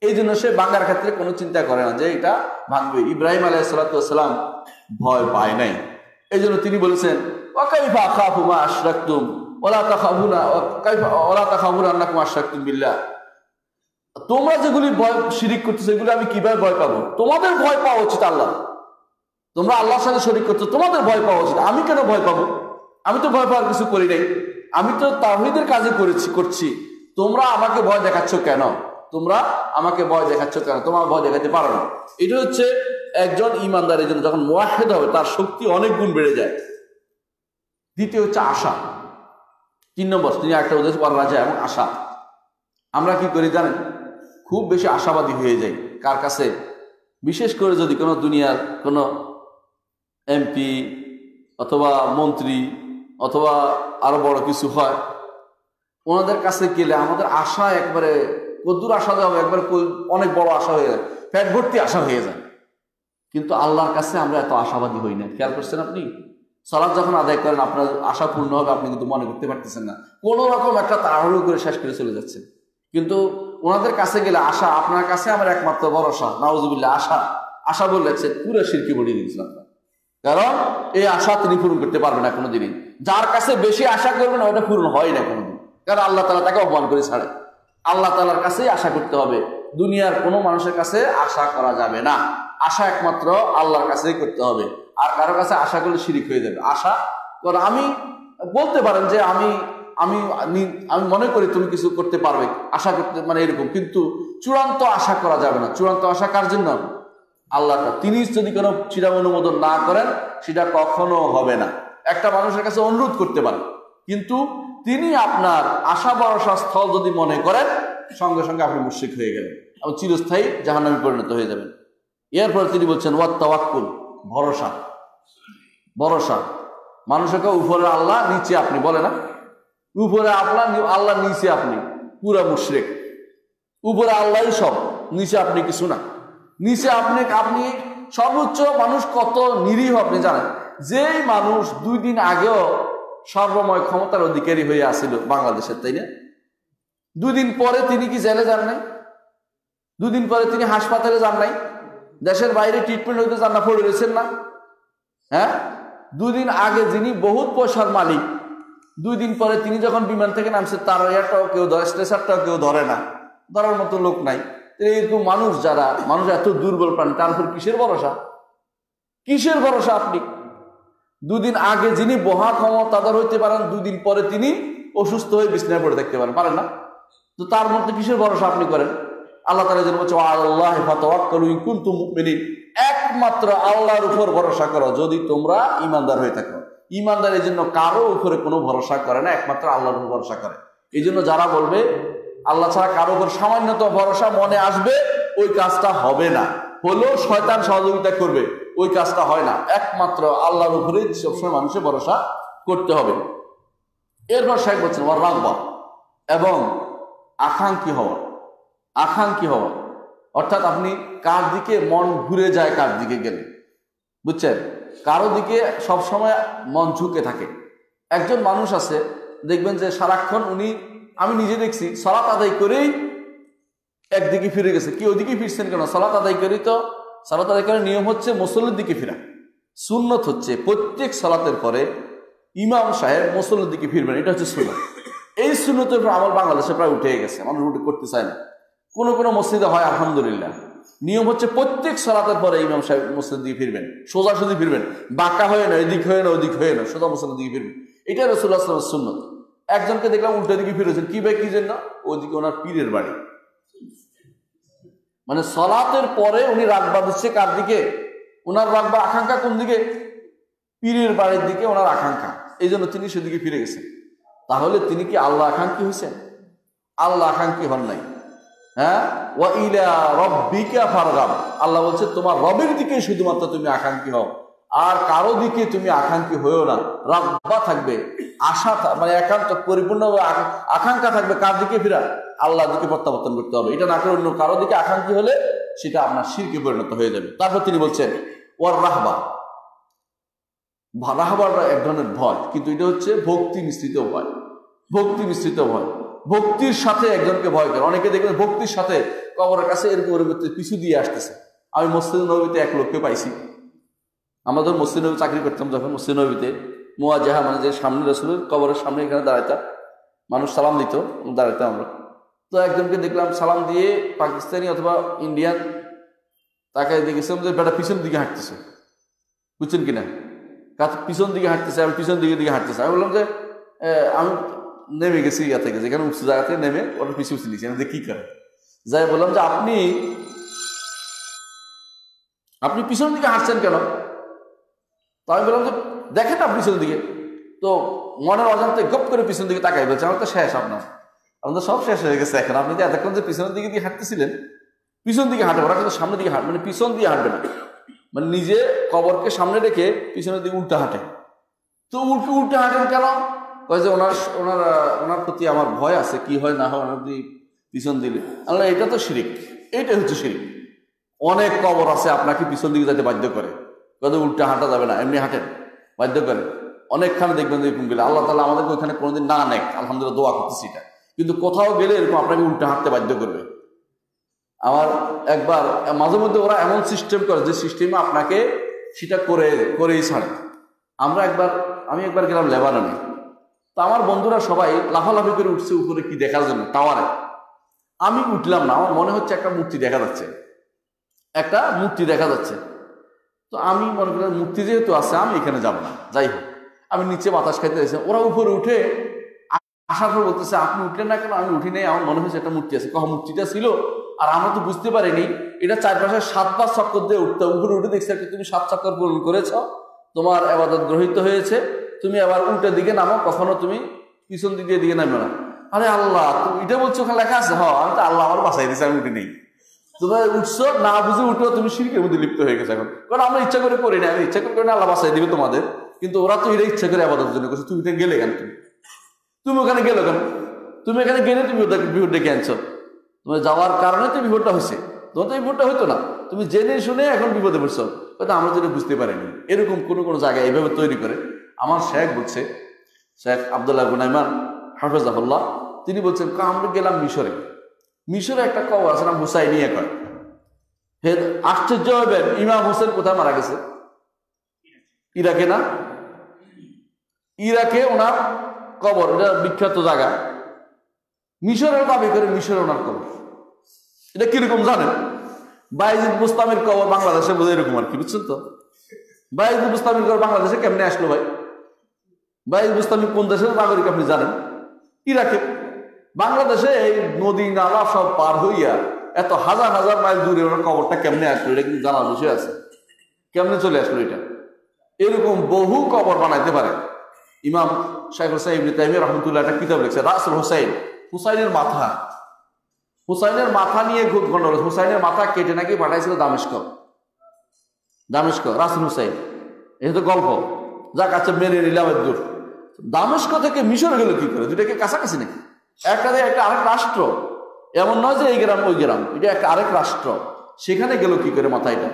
এই জন্য সে ভাঙ্গার ক্ষেত্রে কোনো চিন্তা করে না যে এটা ভাঙবে। ইব্রাহিম আলাইসালাম ভয় পায় নাই। এই জন্য তিনি বলেছেন ওকাইফা খাফুমা আশরাকুম ওলা তাখাবুনা ওলা তাখাবুনা আন্নাকুম আশরাকুম বিল্লাহ। তোমরা যেগুলি ভয়, শিরিক করতেছো, এগুলো আমি কীভাবে ভয় পাবো? তোমাদের ভয় পাওয়া উচিত আল্লাহ। তোমরা আল্লাহর সাথে শরিক করছ তোমাদের ভয় পাওয়া উচিত। আমি কেন ভয় পাবো? আমি তো ভয় পাওয়ার কিছু করি নাই। আমি তো তাহিদের কাজে করেছি, করছি। তোমরা আমাকে ভয় দেখাচ্ছ কেন? তোমরা আমাকে ভয় দেখাচ্ছ কেন? তোমার ভয় দেখাতে পারো না। এটা হচ্ছে একজন ইমানদারের জন্য যখন মোয়াহেদ হবে, তার শক্তি অনেক গুণ বেড়ে যায়। দ্বিতীয় হচ্ছে আশা। তিন নম্বর, তিনি একটা উদ্দেশ্য করা যায় এবং আশা। আমরা কি করি জানেন? খুব বেশি আশাবাদী হয়ে যাই কার কাছে? বিশেষ করে যদি কোনো দুনিয়ার কোনো এমপি অথবা মন্ত্রী অথবা আরও বড় কিছু হয়, ওনাদের কাছে গেলে আমাদের আশা একবারে, কদ্দুর আশা হবে, একবারে অনেক বড় আশা হয়ে যায় ফ্যাট ভর্তি আশা হয়ে যায়। কিন্তু আল্লাহর কাছে আমরা এত আশাবাদী হই না, খেয়াল করছেন আপনি? সালাদ যখন আদায় করেন, আপনার আশা পূর্ণ হবে, আপনি কিন্তু মনে করতে পারতেছেন না। কোনো রকম একটা তাড়াহুড়ো করে শেষ করে চলে যাচ্ছে। কিন্তু ওনাদের কাছে গেলে আশা আপনার কাছে আমার একমাত্র ভরসা নাওজুবিল্লা আশা। আশা বললেছে, পুরো শিরকি বলিয়ে দিয়েছিলাম কারণ এই আশা তিনি পূরণ করতে পারবেন না কোনোদিনই। যার কাছে বেশি আশা করবেন ওটা পূরণ হয় না কোনোদিন। কারণ আল্লাহ তালা তাকে অপমান করে ছাড়ে। আল্লাহ তালার কাছেই আশা করতে হবে। দুনিয়ার কোনো মানুষের কাছে আশা করা যাবে না। আশা একমাত্র আল্লাহর কাছেই করতে হবে। আর কারও কাছে আশা করলে শিরিক হয়ে যাবে। আশা কারণ আমি বলতে পারেন যে আমি আমি আমি মনে করি তুমি কিছু করতে পারবে। আশা করতে মানে এরকম। কিন্তু চূড়ান্ত আশা করা যাবে না। চূড়ান্ত আশা কার জন্য আল্লাহটা তিনি যদি কোনো সেটা অনুমোদন না করেন, সেটা কখনো হবে না। একটা মানুষের কাছে অনুরোধ করতে পারেন কিন্তু তিনি আপনার আশা ভরসা স্থল যদি মনে করেন, সঙ্গে সঙ্গে আপনি মুশ্রিক হয়ে গেলেন এবং চিরস্থায়ী জাহান্নামে পরিণত হয়ে যাবেন। এরপর তিনি বলছেন, ওয়াত তাওয়াক্কুল, ভরসা। ভরসা। মানুষকে উপরে আল্লাহ, নিচে আপনি। বলে না? উপরে আল্লাহ আল্লাহ নিচে আপনি। পুরা মুশরেক। উপরে আল্লাহই সব, নিচে আপনি কিছু না। নিচে আপনি আপনি সর্বোচ্চ মানুষ কত নিরীহ আপনি জানেন? যেই মানুষ দুই দিন আগেও সর্বময় ক্ষমতার অধিকারী হয়ে আসিল বাংলাদেশের তাই না? দুদিন পরে তিনি কি জেলে যান নাই? দুদিন পরে তিনি হাসপাতালে যান নাই? দেশের বাইরে ট্রিটমেন্ট হইতে যান না, পড়ে রয়েছেন না? হ্যাঁ? দুদিন আগে যিনি বহুত পয়সার মালিক, দুই দিন পরে তিনি যখন বিমান থেকে নামছে, তার ইয়ারটাও কেউ ধরে স্ট্রেসারটাও কেউ ধরে না। ধরার মতো লোক নাই। এরকম মানুষ যারা, মানুষ এত দুর্বল প্রাণী, তার উপর কিসের ভরসা? কিসের ভরসা আপনি? দুদিন আগে যিনি বহা ক্ষমতাদার হইতে পারেন, দুদিন পরে তিনি অসুস্থ হয়ে বিছনায় পড়ে দেখতে পারেন পারেন না? তো তার মধ্যে কিসের ভরসা আপনি করেন? আল্লাহ তালা যেন বলছে আল্লাহ কিন্তু একমাত্র আল্লাহর উপর ভরসা করো, যদি তোমরা ইমানদার হয়ে থাকো। ইমানদার এই জন্য কারও উপরে কোনো ভরসা করে না, একমাত্র আল্লাহর উপর ভরসা করে। এই জন্য যারা বলবে আল্লাহ ছাড়া কারও উপর সামান্যত ভরসা মনে আসবে, ওই কাজটা হবে না। হলেও শয়তান সহযোগিতা করবে, ওই কাজটা হয় না। একমাত্র আল্লাহর উপরে সবসময় মানুষের ভরসা করতে হবে। এরপর শেখ বলছেন ওর রাগবা এবং আকাঙ্ক্ষী হওয়া। আকাঙ্ক্ষী হওয়া। অর্থাৎ আপনি কার দিকে মন ঘুরে যায়, কার দিকে গেলে। বুঝছেন? কারও দিকে সবসময় মন ঝুঁকে থাকে। একজন মানুষ আছে, দেখবেন যে সারাক্ষণ উনি আমি নিজে দেখছি, সলাত আদায় করেই একদিকে ফিরে গেছে। কি ওদিকে ফিরছেন কেন? সলাত আদায় করেই তো সালাত আদায় করার নিয়ম হচ্ছে মুসল্লির দিকে ফিরা। সুন্নত হচ্ছে প্রত্যেক সলাতের পরে ইমাম সাহেব মুসল্লির দিকে ফিরবেন। এটা হচ্ছে সুন্নত। এই সুন্নতের আমার বাংলাদেশে প্রায় উঠে গেছে। মানুষ উঠে করতে চায় না। কোনো কোনো মসজিদে হয়, আলহামদুলিল্লাহ। নিয়ম হচ্ছে প্রত্যেক সলাতের পরে ইমাম সাহেব মসজিদ দিকে ফিরবেন। সোজা সুজি ফিরবেন। বাঁকা হয়ে না, এদিক হয়ে না, ওদিক হয়ে না, সোজা মসজিদের দিকে ফিরবেন। এটা রসুল্লাহ সুন্নত। একজনকে দেখলাম উল্টো দিকে ফিরেছেন কি ভাই, কি জন্য? ওদিকে ওনার পীরের বাড়ি। মানে সলাতের পরে উনি রাগবা দিচ্ছে কার দিকে? ওনার রাগবা আকাঙ্ক্ষা কোন দিকে? পীরের বাড়ির দিকে ওনার আকাঙ্ক্ষা। এই জন্য তিনি সেদিকে ফিরে গেছেন। তাহলে তিনি কি আল্লাহ আকাঙ্ক্ষী হয়েছেন? আল্লাহ আকাঙ্ক্ষী হন নাই। হ্যাঁ? ও ইলা রব্বিকা ফারগাব। আল্লাহ বলছে, তোমার রবের দিকে শুধুমাত্র তুমি আকাঙ্ক্ষী হও। আর কারও দিকে তুমি আকাঙ্ক্ষী হয়েও না। রাব্বা থাকবে, আশা মানে একান্ত পরিপূর্ণ আকাঙ্ক্ষা থাকবে। কার দিকে ফিরা? আল্লাহ দিকে প্রত্যাবর্তন করতে হবে। এটা না করে অন্য কারও দিকে আকাঙ্ক্ষী হলে সেটা আপনার শিরকে পরিণত হয়ে যাবে। তারপর তিনি বলছেন ওর রাহবা। রাহবার এক ধরনের ভয়, কিন্তু এটা হচ্ছে ভক্তি মিশ্রিত ভয়। ভক্তি মিশ্রিত ভয়। ভক্তির সাথে একজনকে ভয় করে। অনেকে দেখবেন ভক্তির সাথে কবরের কাছে এরকম পিছু দিয়ে আসতেছে। আমি মসজিদ নবীতে এক লোককে পাইছি। আমাদের মসজিদ নবী চাকরি করতাম যখন মোয়া জাহা মানে যে সামনে রসুলের কবরের সামনে এখানে দাঁড়াইতাম মানুষ সালাম দিত দাঁড়াইতাম আমরা। তো একজনকে দেখলাম সালাম দিয়ে পাকিস্তানি অথবা ইন্ডিয়ান, তাকে দেখেছিলাম যে বেটা পিছন দিকে হাঁটতেছে। বুঝছেন কিনা? কাজ পিছন দিকে হাঁটতেছে, আমি পিছন দিকে দিকে হাঁটতেছে। আমি বললাম যে আমি নেমে গেছি ইয়া থেকে, যেখানে উঁচু জায়গা থেকে নেমে ওটা পিছু পিছু নিয়েছি। আমি কি করে যাই বললাম যে, আপনি আপনি পিছন দিকে হাঁটছেন কেন? তো আমি বললাম যে, দেখেন না পিছনের দিকে। তো মনের অজান্তে গপ করে পিছন দিকে তাকাই, বলছে, আমার তো শেষ আপনার। আপনার সব শেষ হয়ে গেছে এখন। আপনি যে এতক্ষণ যে পিছনের দিকে দিয়ে হাঁটতেছিলেন, পিছন দিকে হাঁটে ওরা কিন্তু সামনের দিকে হাঁট মানে পিছন দিয়ে হাঁটবে না। মানে নিজে কবরকে সামনে রেখে পিছনের দিকে উল্টা হাঁটে। তো উল্টে উল্টে হাঁটেন কেন? কয় যে, ওনার ওনার ওনার প্রতি আমার ভয় আছে, কি হয় না হয় ওনার প্রতি পিছন দিলে। আল্লাহ এটা তো শিরিক। এইটাই হচ্ছে শিরিক। অনেক কবর আছে, আপনাকে পিছন দিকে যাতে বাধ্য করে। কত উল্টে হাঁটা যাবে না, এমনি হাঁটেন, বাধ্য করে অনেকখানে দেখবেন এরকম গেলে। আল্লাহ তালা আমাদেরকে ওইখানে কোনোদিন না নেক, আলহামদুলিল্লাহ দোয়া করতেছি এটা। কিন্তু কোথাও গেলে এরকম আপনাকে উল্টে হাঁটতে বাধ্য করবে। আমার একবার, মাঝে মধ্যে ওরা এমন সিস্টেম করে যে সিস্টেমে আপনাকে সেটা করে, করেই ছাড়ে। আমরা একবার, আমি একবার গেলাম লেবাননে। তো আমার বন্ধুরা সবাই লাফালাফি করে উঠছে উপরে কি দেখার জন্য, টাওয়ারে। আমি উঠলাম না, আমার মনে হচ্ছে একটা মূর্তি দেখা যাচ্ছে। একটা মূর্তি দেখা যাচ্ছে। তো আমি মনে করি মূর্তি যেহেতু আছে, আমি এখানে যাব না। যাই হোক, আমি নিচে বাতাস খাইতে এসে ওরা উপরে উঠে আসার পর বলতেছে, আপনি উঠলেন না কেন? আমি উঠি নেই, আমার মনে হচ্ছে একটা মূর্তি আছে। কহ, মূর্তিটা ছিল? আর আমরা তো বুঝতে পারিনি, এটা চারপাশে সাত পাঁচ চক্কর দিয়ে উঠতে উপরে উঠে দেখছি একটা, তুমি সাত চক্কর পূরণ করেছ, তোমার আবাদত গ্রহিত হয়েছে, তুমি আবার উল্টের দিকে নামো, কখনো তুমি পিছন দিকে দিকে নামবে না। আরে আল্লাহ তুমি এটা বলছো, ওখানে লেখা আছে? হ আমি তো আল্লাহ আমার বাসাই দিয়েছি, আমি উঠি নেই। তোমার উঠছো, না বুঝে উঠো, তুমি শিরকের মধ্যে লিপ্ত হয়ে গেছে এখন। কারণ আমরা ইচ্ছা করে করি না, আমি ইচ্ছা করে না আল্লাহ বাসাই দিবে তোমাদের, কিন্তু ওরা তো এটা ইচ্ছা করে আবাদতের জন্য করছে। তুমি গেলে কেন তুমি? তুমি ওখানে গেলে কেন? তুমি এখানে গেলে তুমি ওদেরকে বিপদ ডেকে আনছো। তোমার যাওয়ার কারণে তো বিপদটা হয়েছে। তোমার তো বিপদটা হইতো না। তুমি জেনে শুনে এখন বিপদে পড়ছো। হয়তো আমরা যেটা বুঝতে পারিনি। এরকম কোনো কোনো জায়গায় এইভাবে তৈরি করে। আমার শেখ বলছে, শেখ আবদুল্লাহ গুনাইমান হাফেজাহুল্লাহ, তিনি বলছেন আমরা গেলাম মিশরে। মিশরে একটা কবর আছে, নাম হুসাইনিয়া কয় হে, আশ্চর্য হবেন ইমাম হোসেন কোথায় মারা গেছে? ইরাকে না? ইরাকে ওনার কবর বিখ্যাত জায়গা। মিশরের দাবি করে মিশরে ওনার কবর। এটা কীরকম জানেন? বাইজিদ মুস্তামের কবর বাংলাদেশে বোধ এরকম আর কি, বুঝছেন তো? বাইজিদ মুস্তামের কবর বাংলাদেশে কেমনে আসলো ভাই? বাইজিদ মুস্তামি কোন দেশের নাগরিক আপনি জানেন? ইরাকে। বাংলাদেশে এই নদী, নালা সব পার হইয়া এত হাজার হাজার মাইল দূরে ওনার কবরটা কেমনে আসলো, এটা কিন্তু জানার বিষয় আছে? কেমনে চলে আসলো এটা? এরকম বহু কবর বানাইতে পারে। ইমাম শাইখ হোসাইন ইবনে তাইমিয়া রহমতুল্লাহ একটা কিতাব লিখছে, রাসুল হোসাইন, হুসাইনের মাথা। হুসাইনের মাথা নিয়ে গন্ডগোল হুসাইনের মাথা কেটে নাকি পাঠাইছিল দামেস্ক। দামেস্ক, রাসুল হুসাইন। এই তো গল্প। যাক কাছে মেনে নিলাম দূর। দামেস্ক থেকে মিশর গেল কি করে? দুটাকে কাছাকাছি নাকি? একটা একটা আরেক রাষ্ট্র। এমন নয় যে এই গ্রাম, ওই গ্রাম, এটা একটা আরেক রাষ্ট্র। সেখানে গেল কি করে মাথা এটা?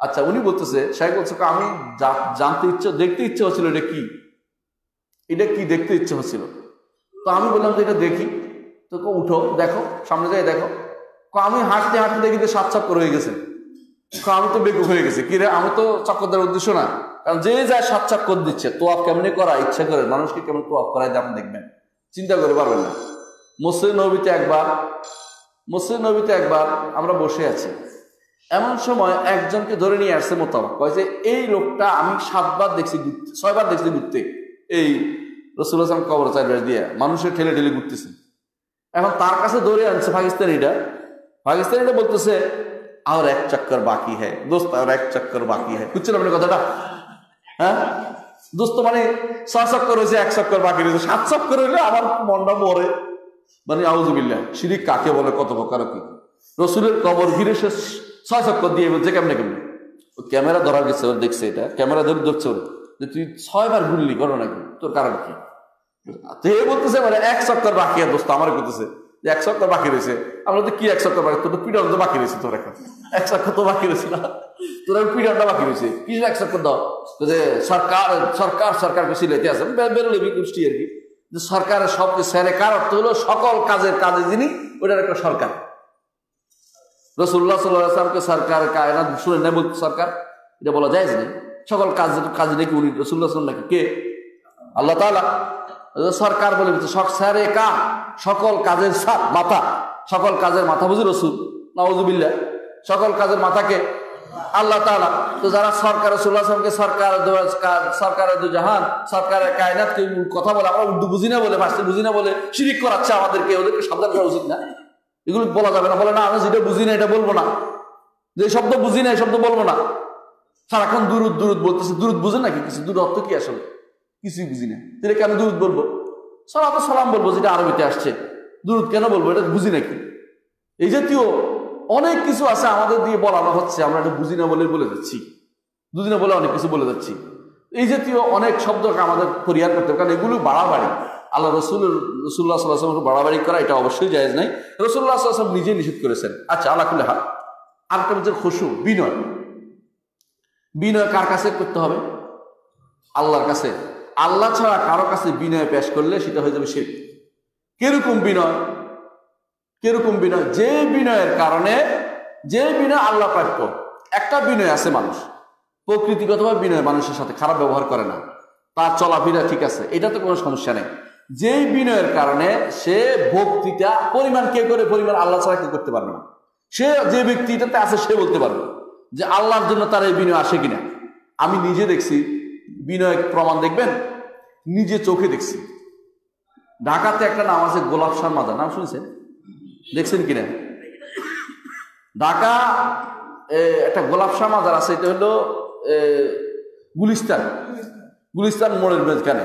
আচ্ছা উনি বলতেছে, সাহেব বলছে আমি জানতে ইচ্ছে, দেখতে ইচ্ছে হচ্ছিল এটা কি? এটা কি দেখতে ইচ্ছে হচ্ছিল? তো আমি বললাম যে, এটা দেখি। তো উঠো, দেখো, সামনে যাই, দেখো। আমি হাঁটতে হাঁটতে দেখি যে সাত চক্কর হয়ে গেছে। আমি তো বেকুব হয়ে গেছি। কিরে আমি তো চক্কর দেওয়ার উদ্দেশ্য না। কারণ যে যায় সাত করে দিচ্ছে, তোয়াফ কেমনি করা? ইচ্ছা করে। মানুষকে কেমন তোয়াফ করায় যেমন দেখবেন। চিন্তা করে পারবেন না। মুসলিম নবীতে একবার, মুসলিম নবীতে একবার আমরা বসে আছি। এমন সময় একজনকে ধরে নিয়ে আসছে মোতাবেক। কয় যে, এই লোকটা আমি সাতবার দেখছি ঘুরতে, ছয়বার দেখছি ঘুরতে। এই রসুল হাসান কবর চারবার দিয়ে মানুষের ঠেলে ঠেলে ঘুরতেছে। এখন তার কাছে ধরে আনছে পাকিস্তানিটা পাকিস্তানিটা বলতেছে, আর এক চক্কর বাকি হ্যাঁ দোস্ত, আর এক চক্কর বাকি হ্যাঁ বুঝছেন আপনি কথাটা? হ্যাঁ? দোস্ত মানে ছ চক্কর হয়েছে, এক চক্কর বাকি রয়েছে। সাত চক্কর হইলে আমার মনটা মরে। মানে আউজুবিল্লা শিরিক কাকে বলে, কত প্রকার কি? রসুলের কবর ঘিরে সে ছয় চক্কর দিয়ে বলছে, কেমনে কেমনে? ক্যামেরা ধরা গেছে, ওর দেখছে এটা। ক্যামেরা ধরে ধরছে ওর, যে তুই ছয়বার ঘুরলি করো নাকি তোর কারণ কি? তো এ বলতেছে মানে এক চক্কর বাকি দোস্ত, আমার করতেছে যে এক চক্কর বাকি রয়েছে। আমরা তো কি এক চক্কর বাকি? তোর তো বাকি রয়েছে তোর এখন। এক চক্কর তো বাকি রয়েছে না। তোর পিডনটা বাকি রয়েছে। কি এক চক্কর দাও? যে সরকার সরকার, সরকারকে সিলাইতে আছে। বেরোলে বিকুষ্টি আর কি। যে সরকারের স্যারে কার অর্থ হলো সকল কাজের কাজে যিনি, ওইটার একটা সরকার। রসুল্লাহ সাল্লাহামকে সরকার, কায়নাত শুনে নেই বলতো সরকার, এটা বলা যায় না সকল কাজ কাজ নাকি উনি রসুল্লাহ নাকি কে? আল্লাহ তালা সরকার বলে বলছে স্যারে কা সকল কাজের মাথা, সকল কাজের মাথা বুঝি রসুল নওয়াজুবিল্লা সকল কাজের মাথাকে আল্লাহ তালা তো যারা সরকার রসুল্লাহামকে সরকার সরকারের দু জাহান, সরকারের কায়নাতকে কথা বলে? আমরা উর্দু বুঝি না বলে, ভাষা বুঝি না বলে শিরিক করাচ্ছে আমাদেরকে, ওদেরকে সাবধান করা উচিত না। এগুলো বলা যাবে না, বলে না আমি যেটা বুঝি না এটা বলব না। যে শব্দ বুঝি না, এই শব্দ বলব না। সারাক্ষণ দূরত দূরত বলতেছে। দূরত বুঝে নাকি কিছু? দূর অর্থ কি আসলে? কিছুই বুঝি না। তাহলে কেন দূরত বলব? সালাত সালাম বলব, যেটা আরবিতে আসছে। দূরত কেন বলব? এটা বুঝি নাকি এই জাতীয় অনেক কিছু আছে আমাদের দিয়ে বলানো হচ্ছে, আমরা এটা বুঝি না বলে বলে যাচ্ছি। বুঝি না বলে অনেক কিছু বলে যাচ্ছি। এই জাতীয় অনেক শব্দকে আমাদের পরিহার করতে হবে, কারণ এগুলো বাড়াবাড়ি। আল্লাহ রসুল, রসুল্লাহ সাল্লাহ বাড়াবাড়ি করা এটা অবশ্যই জায়েজ নাই। রসুল্লাহ সাল্লাম নিজে নিষেধ করেছেন। আচ্ছা আল্লাহ হাত আরেকটা হচ্ছে খুশু, বিনয়। বিনয় কার কাছে করতে হবে? আল্লাহর কাছে। আল্লাহ ছাড়া কারও কাছে বিনয় পেশ করলে সেটা হয়ে যাবে সে কীরকম বিনয়? কীরকম বিনয়? যে বিনয়ের কারণে, যে বিনয় আল্লাহ প্রাপ্য একটা বিনয় আছে মানুষ। প্রকৃতিগতভাবে বিনয় মানুষের সাথে খারাপ ব্যবহার করে না। তার চলাফেরা ঠিক আছে, এটা তো কোনো সমস্যা নেই। যেই বিনয়ের কারণে সে ভক্তিটা পরিমাণ কে করে, পরিমাণ আল্লাহ ছাড়া কে করতে পারবে না। সে যে ব্যক্তিটাতে আছে, সে বলতে পারবে যে আল্লাহর জন্য তার এই বিনয় আসে কিনা। আমি নিজে দেখছি, বিনয় প্রমাণ দেখবেন? নিজে চোখে দেখছি। ঢাকাতে একটা নাম আছে গোলাপ শাহ মাদার নাম শুনছেন? দেখছেন কিনা? ঢাকা একটা গোলাপ শাহ মাজার আছে, এটা হলো গুলিস্তান। গুলিস্তান মোড়ের মেজখানে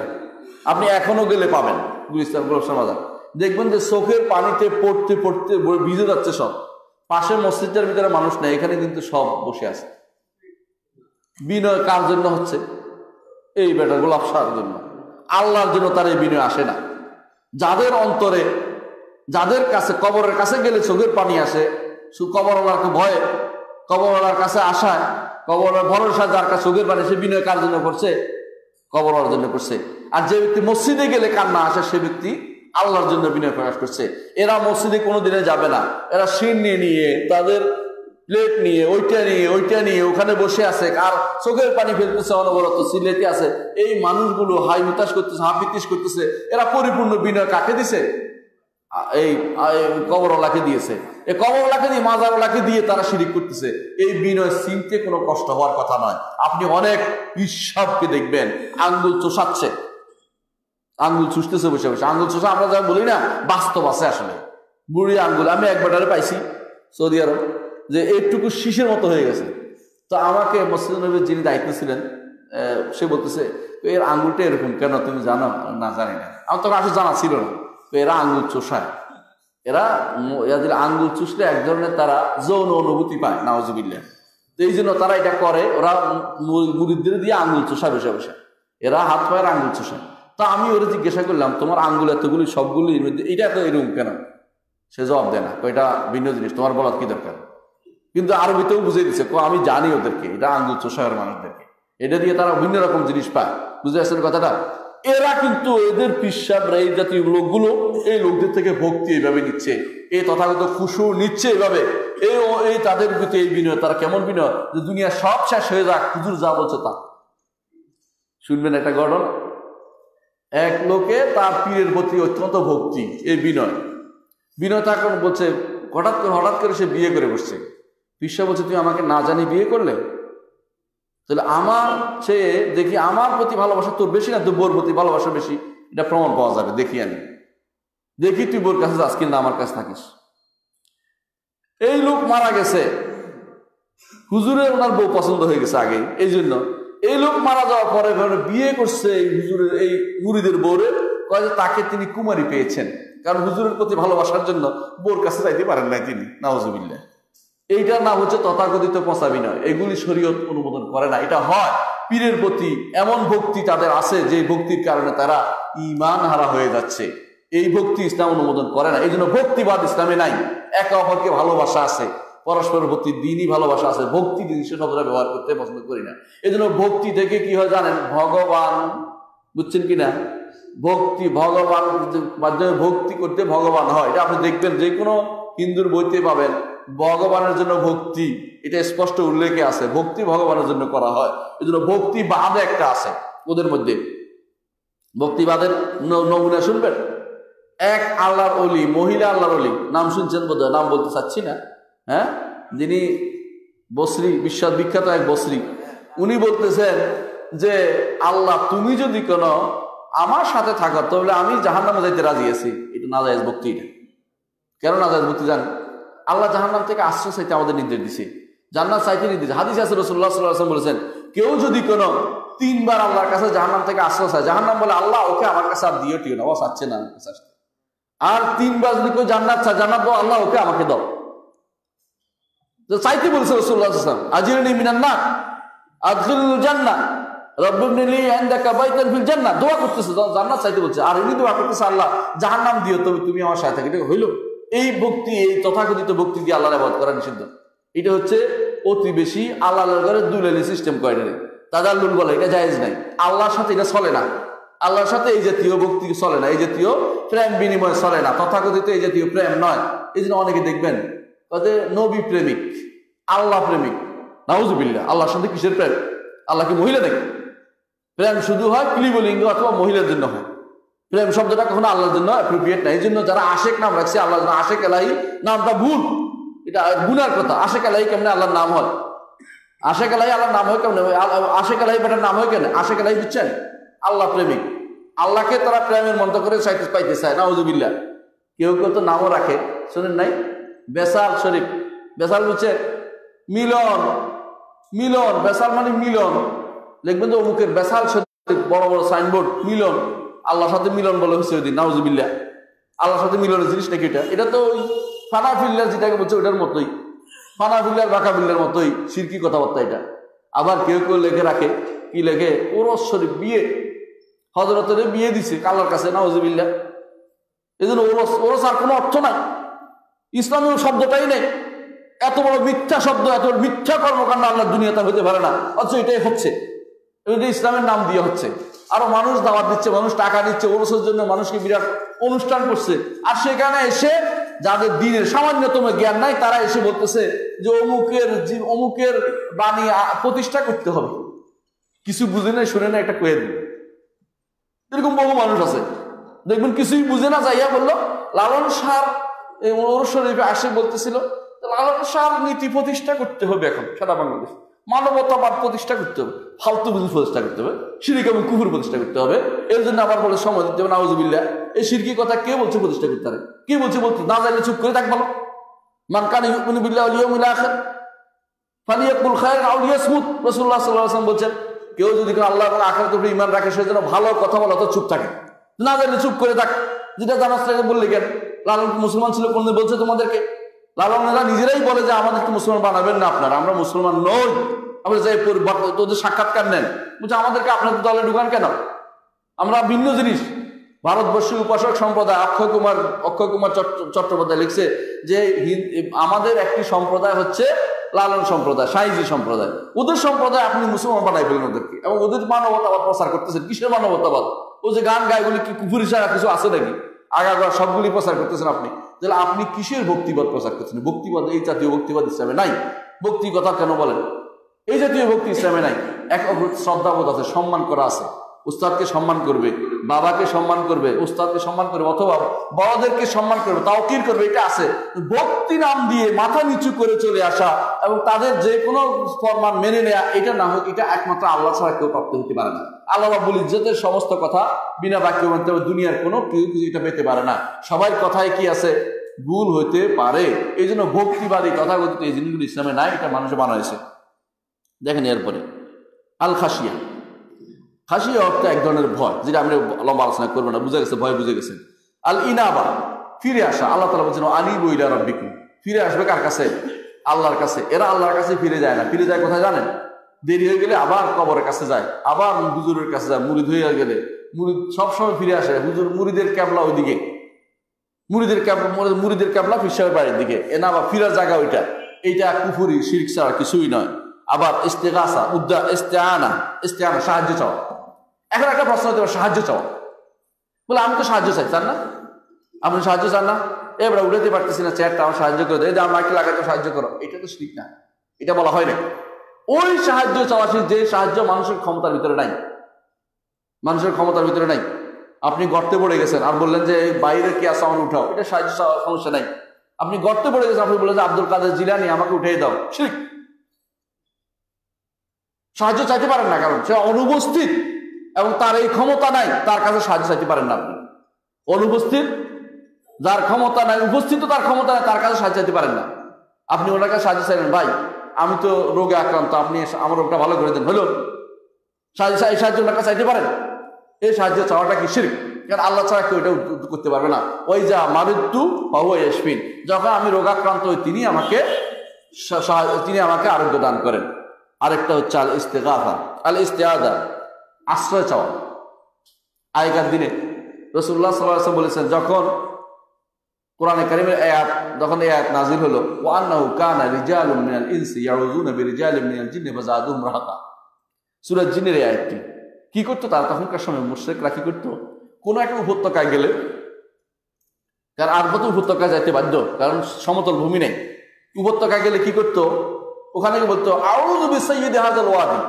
আপনি এখনও গেলে পাবেন গুলিস্তান গোলাপ শাহ মাজার দেখবেন যে চোখের পানিতে পড়তে পড়তে ভিজে যাচ্ছে সব। পাশে মসজিদের ভিতরে মানুষ নেই, এখানে কিন্তু সব বসে আছে। বিনয় কার জন্য হচ্ছে? এই বেটা গোলাপ শাহর জন্য। আল্লাহর জন্য তার এই বিনয় আসে না। যাদের অন্তরে যাদের কাছে কবরের কাছে গেলে চোখের পানি আসে কবরওয়ালাকে ভয়ে, কবরওয়ালার কাছে আসায় কবরের ভরসা, যার কাছে চোখের পানি, সে বিনয় কার জন্য করছে? কবরওয়ালার জন্য করছে। আর যে ব্যক্তি মসজিদে গেলে কান্না আসে, সে ব্যক্তি আল্লাহর জন্য বিনয় প্রকাশ করছে। এরা মসজিদে কোনো দিনে যাবে না। এরা শির নিয়ে নিয়ে, তাদের প্লেট নিয়ে, ওইটা নিয়ে ওইটা নিয়ে, ওখানে বসে আছে। আর চোখের পানি ফেলতেছে, অনবরত সিলেতে আছে। এই মানুষগুলো হাই হুতাশ করতেছে হাফিতিস করতেছে। এরা পরিপূর্ণ বিনয় কাকে দিছে? এই কবরওয়ালাকে দিয়েছে। এই কবরওয়ালাকে দিয়ে, মাজারওয়ালাকে দিয়ে তারা শিরিক করতেছে। এই বিনয় চিনতে কোনো কষ্ট হওয়ার কথা নয়। আপনি অনেক ঈশ্বরকে দেখবেন। আঙ্গুল চোষাচ্ছে। আঙ্গুল চুষতেছে বসে বসে। আঙ্গুল চুষা আমরা যা বলি না, বাস্তব আছে আসলে। বুড়ি আঙ্গুল, আমি একবারে পাইছি, সৌদি আরব, যে এইটুকু শীষের মতো হয়ে গেছে। তো আমাকে মসজিদ যিনি দায়িত্ব ছিলেন সে বলতেছে, এর আঙ্গুলটা এরকম কেন তুমি জানো? না জানি না। আমার তখন আসলে জানা ছিল না। এরা আঙ্গুল চোষায়। এরা এদের আঙ্গুল চুষলে এক ধরনের তারা যৌন অনুভূতি পায় নাওজবিল্লা তো এই জন্য তারা এটা করে, ওরা মুরিদদের দিয়ে আঙ্গুল চোষা বসে বসে। এরা হাত পায়ের আঙ্গুল চোষায়। তা আমি ওরা জিজ্ঞাসা করলাম, তোমার আঙ্গুল এতগুলি, সবগুলি এটা তো এরকম কেন? সে জবাব দেয় না এটা ভিন্ন জিনিস, তোমার বলার কি দরকার? কিন্তু আরবিতেও বুঝিয়ে দিচ্ছে আমি জানি ওদেরকে, এটা আঙ্গুল চোষায়ের মানুষদেরকে। এটা দিয়ে তারা ভিন্ন রকম জিনিস পায়। বুঝে আসছেন কথাটা? এরা কিন্তু এদের পিসাবরা এই জাতীয় লোকগুলো, এই লোকদের থেকে ভক্তি এইভাবে নিচ্ছে, এই তথাগত খুশু নিচ্ছে এইভাবে এই ও, এই তাদের প্রতি এই বিনয়, তারা কেমন বিনয়? যে দুনিয়া সব শেষ হয়ে যাক, হুজুর যা বলছে তা। শুনবেন একটা ঘটনা এক লোকে তার পীরের প্রতি অত্যন্ত ভক্তি, এই বিনয়। বিনয় তখন বলছে, হঠাৎ করে হঠাৎ করে সে বিয়ে করে বসছে। বিশ্বা বলছে তুমি আমাকে না জানি বিয়ে করলে? তাহলে আমার চেয়ে দেখি আমার প্রতি ভালোবাসা তোর বেশি না, তোর বোর প্রতি ভালোবাসা বেশি? এটা প্রমাণ পাওয়া যাবে, দেখি আমি। দেখি তুই বোর কাছে যাস কিন্তু আমার কাছে থাকিস। এই লোক মারা গেছে। হুজুরের ওনার বউ পছন্দ হয়ে গেছে আগে, এই জন্য। এই লোক মারা যাওয়ার পরে বিয়ে করছে এই হুজুরের, এই মুড়িদের বউরে। কয়ে তাকে তিনি কুমারী পেয়েছেন। কারণ হুজুরের প্রতি ভালোবাসার জন্য বোর কাছে যাইতে পারেন নাই তিনি নাওজবিল্লা এইটার নাম হচ্ছে তথাকথিত পঁচাবি নয় এগুলি শরীয়ত অনুমোদন করে না। এটা হয় পীরের প্রতি এমন ভক্তি তাদের আছে যে ভক্তির কারণে তারা ইমান হারা হয়ে যাচ্ছে। এই ভক্তি ইসলাম অনুমোদন করে না। এই জন্য ভক্তিবাদ ইসলামে নাই। একে অপরকে ভালোবাসা আছে। পরস্পরের প্রতি দিনই ভালোবাসা আছে। ভক্তি জিনিস শব্দটা ব্যবহার করতে পছন্দ করি না। এই জন্য ভক্তি থেকে কি হয় জানেন? ভগবান, বুঝছেন কিনা? ভক্তি, ভগবান মাধ্যমে ভক্তি করতে ভগবান হয়। এটা আপনি দেখবেন যে কোনো হিন্দুর বইতে পাবেন। ভগবানের জন্য ভক্তি, এটা স্পষ্ট উল্লেখে আছে, ভক্তি ভগবানের জন্য করা হয়। এই জন্য ভক্তিবাদ একটা আছে, ওদের মধ্যে। ভক্তিবাদের নমুনা শুনবেন? এক আল্লাহর অলি, মহিলা আল্লাহর অলি, নাম শুনছেন বোধ নাম বলতে চাচ্ছি না। হ্যাঁ? যিনি বসরি বিশ্বাস বিখ্যাত এক বসরি, উনি বলতেছেন যে, আল্লাহ, তুমি যদি কোনো আমার সাথে থাকো, তাহলে আমি জাহান নামে যাইতে রাজি আছি। এটা না যায় ভক্তি এটা কেন না যায় ভক্তি জান আল্লাহ জাহান্নাম থেকে আশ্রয় চাইতে আমাদের নির্দেশ দিছে। জান্নাত চাইতে নির্দেশ হাদিস আছে রসুল্লাহ সাল্লাম বলেছেন, কেউ যদি কোনো তিনবার আল্লাহর কাছে জাহান্নাম থেকে আশ্রয় চায়, জাহান্নাম বলে, আল্লাহ, ওকে আমার কাছে আর দিও টিও না চাচ্ছে না আর তিনবার যদি কেউ জান্নাত চায়, জান্নাত দাও আল্লাহ, ওকে আমাকে দাও। চাইতে বলছে রসুল্লাহ আজিরনি মিনান না আদখুল জান্না রব্বিবনিলি ইনদাকা বাইতান ফিল জান্নাহ। দোয়া করতেছে, জান্নাত চাইতে বলছে, আর ইনি দোয়া করতেছে, আল্লাহ, জাহান্নাম দিও, তবে তুমি আমার সাথে থাকি। হইল। এই ভক্তি, এই তথাকথিত ভক্তি দিয়ে আল্লাহর ইবাদত করা নিষিদ্ধ। এটা হচ্ছে অতি বেশি আল্লাহ ঘরে দুলালি সিস্টেম করে নেই। তাদাল্লুল বলে, এটা জায়েজ নাই। আল্লাহর সাথে এটা চলে না। আল্লাহর সাথে এই জাতীয় ভক্তি চলে না, এই জাতীয় প্রেম বিনিময় চলে না। তথাকথিত এই জাতীয় প্রেম নয়। এই জন্য অনেকে দেখবেন তাদের নবী প্রেমিক, আল্লাহ প্রেমিক। নাউজুবিল্লা আল্লাহর সাথে কিসের প্রেম? আল্লাহ কি মহিলা দেখে প্রেম শুধু হয় ক্লিবলিঙ্গ অথবা মহিলার জন্য হয়। প্রেম শব্দটা কখনো আল্লাহর জন্য অ্যাপ্রোপ্রিয়েট নাই। এই জন্য যারা আশেক নাম রাখছে, আল্লাহর জন্য আশেক এলাহি নামটা ভুল। এটা গুনার কথা। আশেক এলাহি কেমনে আল্লাহর নাম হয়? আশেক এলাহি আল্লাহর নাম হয় কেমনে? আশেক এলাহি বেটার নাম হয় কেন আশেক এলাহি বুঝছেন? আল্লাহ প্রেমিক। আল্লাহকে তারা প্রেমের মন্ত্র করে চাইতে পাইতে চায় নাউজুবিল্লা কেউ কেউ তো নামও রাখে, শোনেন নাই? বেসাল শরীফ। বেসাল বুঝছে মিলন। মিলন, বেসাল মানে মিলন। লিখবেন তো অমুকের বেসাল শরীফ বড় বড় সাইনবোর্ড মিলন। আল্লাহর সাথে মিলন বলে হয়েছে ওই দিন নাউজুবিল্লা আল্লাহর সাথে মিলনের জিনিস নাকি এটা? এটা তো ওই ফানা ফিল্লার যেটাকে বলছে, ওইটার মতোই। ফানা ফিল্লার বাঁকা মতোই সিরকি কথাবার্তা এটা। আবার কেউ কেউ লেখে রাখে, কি লেখে? ওরস শরীফ বিয়ে। হজরতের বিয়ে দিছে, কালার কাছে নাউজুবিল্লা এই জন্য ওরস ওরস আর কোনো অর্থ নাই। ইসলামের শব্দটাই নেই। এত বড় মিথ্যা শব্দ, এত মিথ্যা কর্মকাণ্ড আল্লাহ দুনিয়াতে হতে পারে না। অথচ এটাই হচ্ছে। এটা ইসলামের নাম দিয়ে হচ্ছে। আরও মানুষ দাওয়াত দিচ্ছে, মানুষ টাকা দিচ্ছে ওরসের জন্য মানুষকে বিরাট অনুষ্ঠান করছে। আর সেখানে এসে যাদের দিনের সামান্যতম জ্ঞান নাই, তারা এসে বলতেছে যে অমুকের অমুকের বাণী প্রতিষ্ঠা করতে হবে। কিছু বুঝে নাই, শুনে না একটা কয়ে এরকম বহু মানুষ আছে। দেখবেন কিছুই বুঝে না, যাইয়া বলল, লালন সার এই শরীফে আসে বলতেছিল, লালন সার নীতি প্রতিষ্ঠা করতে হবে এখন, সারা বাংলাদেশ। মানবতাবাদ প্রতিষ্ঠা করতে হবে, ফালতু বুঝি প্রতিষ্ঠা করতে হবে সিরিক এবং কুকুর প্রতিষ্ঠা করতে হবে। এর জন্য আবার বলে সময় দিতে হবে নাউজুবিল্লা এই সিরকি কথা কে বলছে প্রতিষ্ঠা করতে পারে কে বলছে বলতে? না জানলে চুপ করে থাক বলো। মান কান ইউমিনু বিল্লাহ ওয়াল ইয়াউমিল আখির, ফালিয়াকুল লিয়াসমুত। রাসূলুল্লাহ সাল্লাল্লাহু আলাইহি ওয়াসাল্লাম বলছেন, কেউ যদি আল্লাহ এবং আখিরাতের উপরে ঈমান রাখে সেজন্য ভালো কথা বলা তো চুপ থাকে। না জানলে চুপ করে থাক। যেটা জানাস বললে কেন? লালন মুসলমান ছিল? কোনদিন বলছে তোমাদেরকে? লালনেরা নিজেরাই বলে যে আমাদেরকে মুসলমান বানাবেন না আপনারা, আমরা মুসলমান নই। আমরা যাই তোদের সাক্ষাৎকার নেন। বলছে, আমাদেরকে আপনাদের দলে ঢুকান কেন? আমরা ভিন্ন জিনিস। ভারতবর্ষের উপাসক সম্প্রদায় অক্ষয় কুমার অক্ষয় কুমার চট্টোপাধ্যায় লিখছে যে আমাদের একটি সম্প্রদায় হচ্ছে লালন সম্প্রদায় সাইজি সম্প্রদায়। ওদের সম্প্রদায় আপনি মুসলমান বানাই ফেলেন ওদেরকে। এবং ওদের মানবতাবাদ প্রচার করতেছেন। কিসের মানবতাবাদ? ও যে গান গায়গুলি কি কুকুরি ছাড়া কিছু আছে নাকি? আগাগোড়া সবগুলি প্রচার করতেছেন আপনি। তাহলে আপনি কিসের ভক্তিবাদ প্রচার করছেন ভক্তিবাদ এই জাতীয় ভক্তিবাদ ইসলামে নাই। ভক্তি কথা কেন বলেন? এই জাতীয় ভক্তি ইসলামে নাই। এক শ্রদ্ধাবোধ আছে, সম্মান করা আছে। উস্তাদকে সম্মান করবে, বাবাকে সম্মান করবে, উস্তাদকে সম্মান করবে, অথবা বড়দেরকে সম্মান করবে তাও কি করবে, এটা আছে। ভক্তি নাম দিয়ে মাথা নিচু করে চলে আসা এবং তাদের যে কোনো ফরমান মেনে নেয়া, এটা না হোক, এটা একমাত্র আল্লাহ ছাড়া কেউ প্রাপ্ত হতে পারে না। আল্লাহ বলি ইজ্জতের সমস্ত কথা বিনা বাক্য মানতে হবে, দুনিয়ার কোনো কেউ কিছু এটা পেতে পারে না। সবাই কথায় কি আছে? ভুল হইতে পারে। এই জন্য ভক্তিবাদী, তথাকথিত এই জিনিসগুলো ইসলামে নাই, এটা মানুষে বানাইছে। দেখেন এরপরে আল খাসিয়া খাসিয়া অর্থ এক ধরনের ভয়, যেটা আমরা লম্বা আলোচনা করব না, বুঝে গেছে, ভয় বুঝে গেছেন আল ইনাবা, ফিরে আসা, আল্লাহ তালা বলছেন আলী বইলা রব্বিকুম ফিরে আসবে কার কাছে? আল্লাহর কাছে। এরা আল্লাহর কাছে ফিরে যায় না। ফিরে যায় কোথায় জানেন? দেরি হয়ে গেলে আবার কবরের কাছে যায়, আবার হুজুরের কাছে যায় মুড়িদ হয়ে গেলে। মুড়ি সবসময় ফিরে আসে, হুজুর মুড়িদের ক্যাবলা ওইদিকে। মুড়িদের ক্যাবলা মুড়িদের ক্যাবলা ফির বাড়ির দিকে। এনা বা ফিরার জায়গা ওইটা। এইটা কুফুরি, শিরিক ছাড়া কিছুই নয়। আবার ইস্তেগাসা, উদ্দা, ইস্তেআনা ইস্তেআনা, সাহায্য চাওয়া। এখন একটা প্রশ্ন হতে সাহায্য চাওয়া বলে, আমি তো সাহায্য চাই, চান না? আপনি সাহায্য চান না? এবার উঠাতে পারতেছি না চেয়ারটা আমার সাহায্য করে দেয় আমার মাইকে লাগাতে সাহায্য করো। এটা তো ঠিক না। এটা বলা হয় না ওই সাহায্য চাওয়া যে সাহায্য মানুষের ক্ষমতার ভিতরে নাই। মানুষের ক্ষমতার ভিতরে নাই। আপনি গর্তে পড়ে গেছেন। আর বললেন যে বাইরে কি আছে আমার উঠাও। এটা সাহায্য চাওয়ার সমস্যা নাই। আপনি গর্তে পড়ে গেছেন, আপনি বললেন যে, আব্দুল কাদের জিলানি আমাকে উঠিয়ে দাও। ঠিক সাহায্য চাইতে পারেন না, কারণ সে অনুপস্থিত। এবং তার এই ক্ষমতা নাই, তার কাছে সাহায্য চাইতে পারেন না আপনি। অনুপস্থিত, যার ক্ষমতা নাই, উপস্থিত তার ক্ষমতা নাই, তার কাছে সাহায্য চাইতে পারেন না। আপনি ওনার কাছে সাহায্য চাইলেন ভাই, আমি তো রোগে আক্রান্ত, আপনি আমার রোগটা ভালো করে দেন, হলো? সাহায্য এই সাহায্য ওনার কাছে চাইতে পারেন? এই সাহায্য চাওয়াটা কি শির কারণ আল্লাহ ছাড়া কেউ এটা করতে পারবে না। ওই যা মারিদ্দু বাহু এসপিন যখন আমি রোগাক্রান্ত হই তিনি আমাকে তিনি আমাকে আরোগ্য দান করেন। আরেকটা হচ্ছে আল ইস্তেগাফা আল ইস্তেআদা আশ্রয় চাওয়া। আগেকার দিনে রসুল্লাহ সাল্লাহ বলেছেন, যখন কোরআনে কারিমের আয়াত, যখন এই আয়াত নাজির হলো ওয়ান্নাহু কানা রিজালুম মিনাল ইনসি ইয়াউযুনা বিরিজালিম মিনাল জিন্নি ফাযাদুহুম রাহাকা সূরা জিনের আয়াতটি কি করতো? তারা তখনকার সময় মুশরিকরা কি করতো? কোনো একটা উপত্যকায় গেলে, কারণ আর কত উপত্যকায় যাইতে বাধ্য? কারণ সমতল ভূমি নেই। উপত্যকায় গেলে কি করতো? ওখানে বলতো? আউযু বিসাইয়্যিদি হাযাল ওয়াদি।